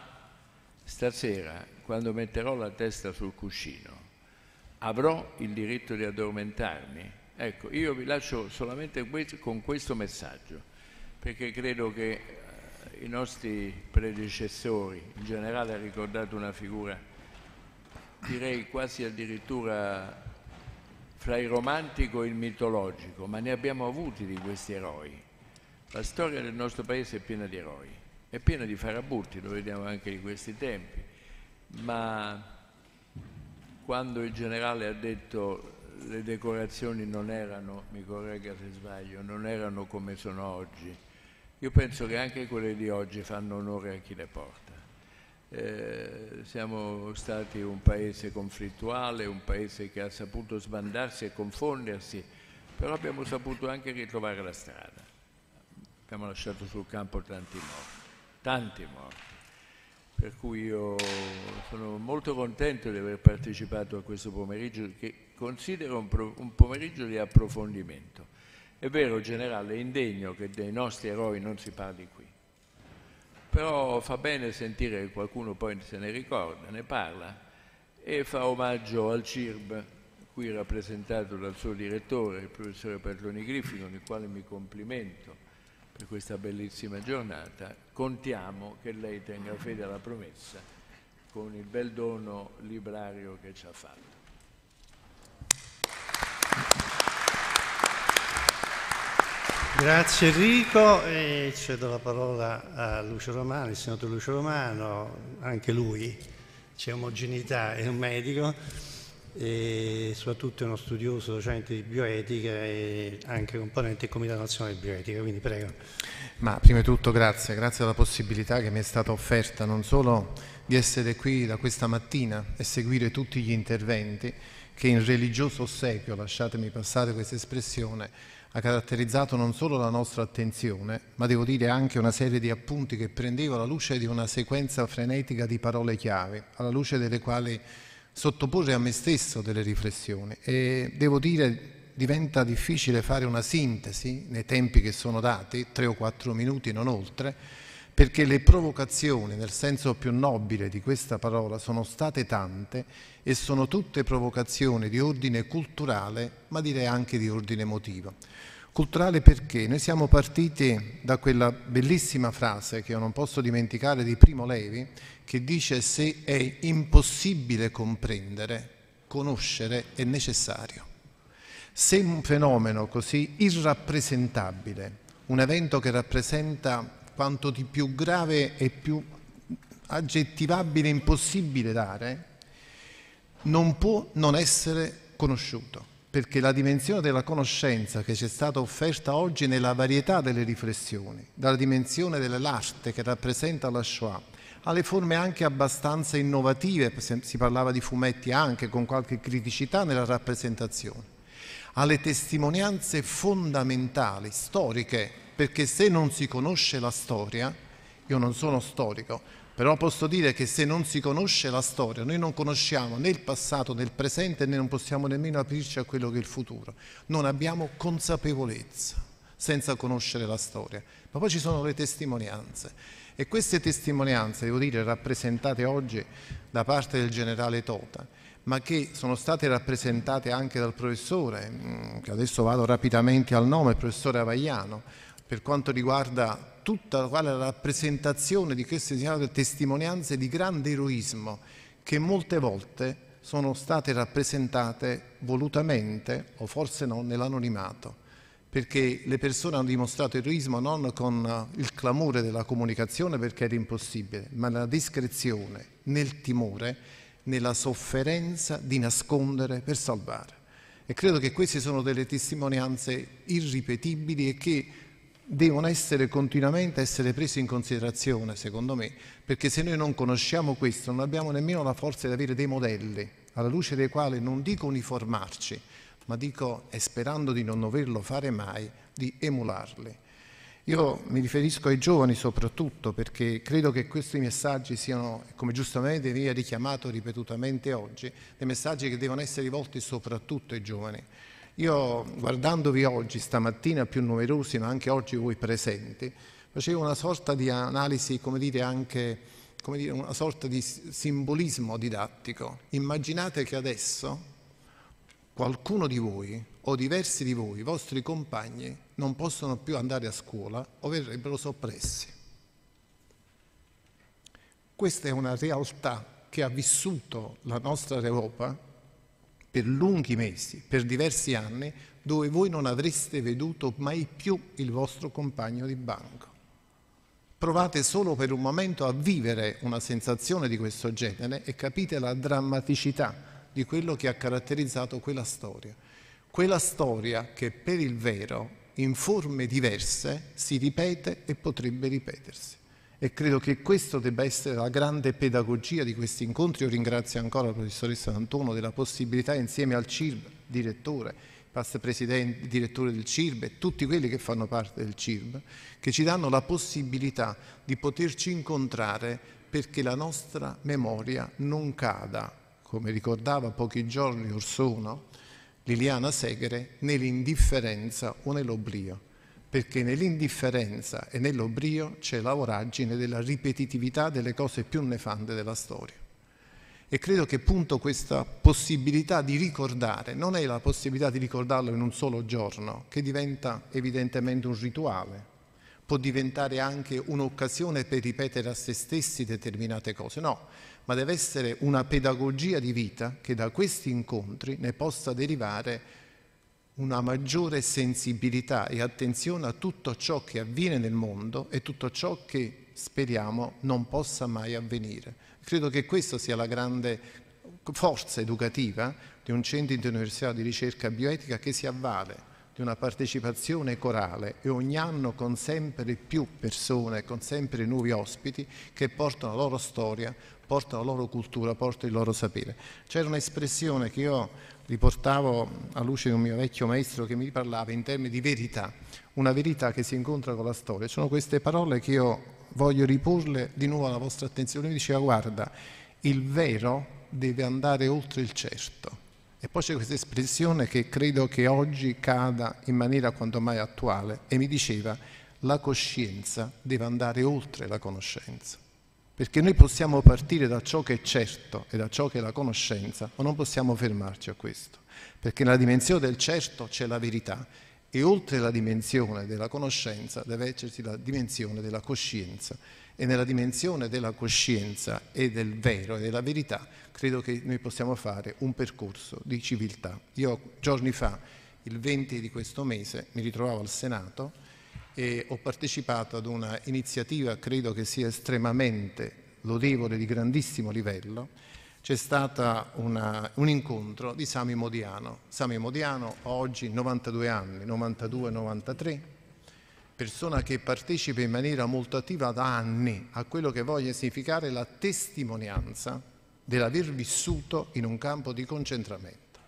stasera, quando metterò la testa sul cuscino, avrò il diritto di addormentarmi? Ecco, io vi lascio solamente con questo messaggio, perché credo che eh, i nostri predecessori, in generale ha ricordato una figura, direi quasi addirittura fra il romantico e il mitologico, ma ne abbiamo avuti di questi eroi la storia del nostro paese è piena di eroi, è piena di farabutti, lo vediamo anche in questi tempi, ma quando il generale ha detto le decorazioni non erano, mi corregga se sbaglio, non erano come sono oggi, io penso che anche quelle di oggi fanno onore a chi le porta. Eh, siamo stati un paese conflittuale, un paese che ha saputo sbandarsi e confondersi, però abbiamo saputo anche ritrovare la strada abbiamo lasciato sul campo tanti morti, tanti morti. Per cui io sono molto contento di aver partecipato a questo pomeriggio che considero un, un pomeriggio di approfondimento. È vero, generale, è indegno che dei nostri eroi non si parli qui, però fa bene sentire che qualcuno poi se ne ricorda, ne parla e fa omaggio al CIRB, qui rappresentato dal suo direttore, il professore Patroni Griffi, con il quale mi complimento per questa bellissima giornata. Contiamo che lei tenga fede alla promessa con il bel dono librario che ci ha fatto. Grazie Enrico e cedo la parola a Lucio Romano, il senatore Lucio Romano, anche lui c'è omogeneità, è un medico e soprattutto è uno studioso docente di bioetica e anche componente del Comitato Nazionale di Bioetica, quindi prego. Ma prima di tutto grazie, grazie alla possibilità che mi è stata offerta non solo di essere qui da questa mattina e seguire tutti gli interventi che in religioso ossequio, lasciatemi passare questa espressione, ha caratterizzato non solo la nostra attenzione, ma devo dire anche una serie di appunti che prendevo alla luce di una sequenza frenetica di parole chiave, alla luce delle quali sottoporre a me stesso delle riflessioni. E devo dire diventa difficile fare una sintesi nei tempi che sono dati, tre o quattro minuti, non oltre, perché le provocazioni, nel senso più nobile di questa parola, sono state tante e sono tutte provocazioni di ordine culturale, ma direi anche di ordine emotivo. Culturale perché noi siamo partiti da quella bellissima frase che io non posso dimenticare di Primo Levi, che dice se è impossibile comprendere, conoscere è necessario. Se un fenomeno così irrappresentabile, un evento che rappresenta quanto di più grave e più aggettivabile impossibile dare, non può non essere conosciuto, perché la dimensione della conoscenza che ci è stata offerta oggi nella varietà delle riflessioni, dalla dimensione dell'arte che rappresenta la Shoah, alle forme anche abbastanza innovative, si parlava di fumetti anche con qualche criticità nella rappresentazione, alle testimonianze fondamentali, storiche, perché se non si conosce la storia, io non sono storico, però posso dire che se non si conosce la storia, noi non conosciamo né il passato né il presente né non possiamo nemmeno aprirci a quello che è il futuro. Non abbiamo consapevolezza senza conoscere la storia. Ma poi ci sono le testimonianze e queste testimonianze, devo dire, rappresentate oggi da parte del generale Tota, ma che sono state rappresentate anche dal professore, mm, che adesso vado rapidamente al nome, il professore Avagliano, per quanto riguarda tutta la rappresentazione di queste testimonianze di grande eroismo che molte volte sono state rappresentate volutamente o forse non nell'anonimato, perché le persone hanno dimostrato eroismo non con il clamore della comunicazione perché era impossibile, ma nella discrezione, nel timore, nella sofferenza di nascondere per salvare. E credo che queste sono delle testimonianze irripetibili e che devono essere continuamente essere prese in considerazione, secondo me, perché se noi non conosciamo questo non abbiamo nemmeno la forza di avere dei modelli alla luce dei quali non dico uniformarci, ma dico, e sperando di non doverlo fare mai, di emularli. Io mi riferisco ai giovani soprattutto perché credo che questi messaggi siano, come giustamente vi ha richiamato ripetutamente oggi, dei messaggi che devono essere rivolti soprattutto ai giovani. Io guardandovi oggi, stamattina più numerosi, ma anche oggi voi presenti, facevo una sorta di analisi, come dire, anche come dire, una sorta di simbolismo didattico. Immaginate che adesso qualcuno di voi o diversi di voi, i vostri compagni, non possono più andare a scuola o verrebbero soppressi. Questa è una realtà che ha vissuto la nostra Europa per lunghi mesi, per diversi anni, dove voi non avreste veduto mai più il vostro compagno di banco. Provate solo per un momento a vivere una sensazione di questo genere e capite la drammaticità di quello che ha caratterizzato quella storia. Quella storia che per il vero, in forme diverse, si ripete e potrebbe ripetersi e credo che questo debba essere la grande pedagogia di questi incontri. Io ringrazio ancora la professoressa D'Antuono della possibilità insieme al CIRB, direttore, past presidente, direttore del CIRB e tutti quelli che fanno parte del CIRB, che ci danno la possibilità di poterci incontrare perché la nostra memoria non cada, come ricordava pochi giorni or sono Liliana Segre, nell'indifferenza o nell'oblio perché nell'indifferenza e nell'oblio c'è la voragine della ripetitività delle cose più nefande della storia. E credo che appunto questa possibilità di ricordare non è la possibilità di ricordarlo in un solo giorno, che diventa evidentemente un rituale, può diventare anche un'occasione per ripetere a se stessi determinate cose, no, ma deve essere una pedagogia di vita che da questi incontri ne possa derivare una maggiore sensibilità e attenzione a tutto ciò che avviene nel mondo e tutto ciò che speriamo non possa mai avvenire. Credo che questa sia la grande forza educativa di un centro interuniversitario di ricerca bioetica che si avvale di una partecipazione corale e ogni anno con sempre più persone, con sempre nuovi ospiti che portano la loro storia, portano la loro cultura, portano il loro sapere. C'era un'espressione che io riportavo a luce di un mio vecchio maestro che mi parlava in termini di verità, una verità che si incontra con la storia. Sono queste parole che io voglio riporle di nuovo alla vostra attenzione. Lui diceva guarda, il vero deve andare oltre il certo. E poi c'è questa espressione che credo che oggi cada in maniera quanto mai attuale e mi diceva la coscienza deve andare oltre la conoscenza. Perché noi possiamo partire da ciò che è certo e da ciò che è la conoscenza, ma non possiamo fermarci a questo. Perché nella dimensione del certo c'è la verità e oltre la dimensione della conoscenza deve esserci la dimensione della coscienza e nella dimensione della coscienza e del vero e della verità credo che noi possiamo fare un percorso di civiltà. Io giorni fa, il 20 di questo mese, mi ritrovavo al Senato e ho partecipato ad una iniziativa, credo che sia estremamente lodevole, di grandissimo livello. C'è stato un incontro di Sami Modiano. Sami Modiano oggi 92 anni, 92-93, persona che partecipa in maniera molto attiva da anni a quello che voglia significare la testimonianza dell'aver vissuto in un campo di concentramento.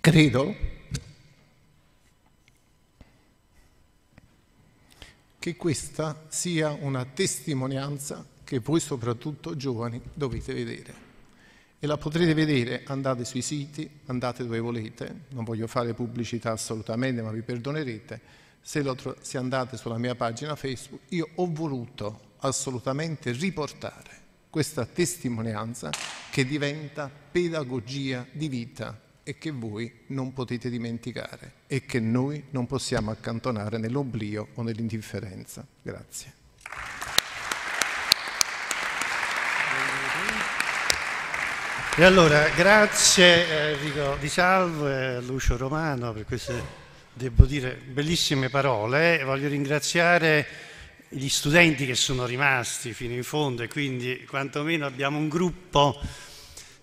Credo che questa sia una testimonianza che voi soprattutto giovani dovete vedere. E la potrete vedere, andate sui siti, andate dove volete, non voglio fare pubblicità assolutamente, ma vi perdonerete, se, se andate sulla mia pagina Facebook, io ho voluto assolutamente riportare questa testimonianza che diventa pedagogia di vita e che voi non potete dimenticare e che noi non possiamo accantonare nell'oblio o nell'indifferenza. Grazie. E allora, grazie eh, Enrico Di Salvo e Lucio Romano per queste, devo dire, bellissime parole. Voglio ringraziare gli studenti che sono rimasti fino in fondo e quindi quantomeno abbiamo un gruppo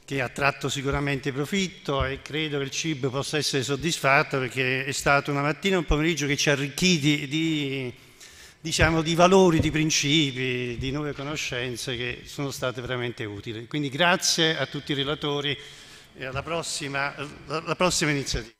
che ha tratto sicuramente profitto e credo che il cibo possa essere soddisfatto perché è stato una mattina e un pomeriggio che ci ha arricchiti di diciamo, di valori, di principi, di nuove conoscenze che sono state veramente utili. Quindi grazie a tutti i relatori e alla prossima, alla prossima iniziativa.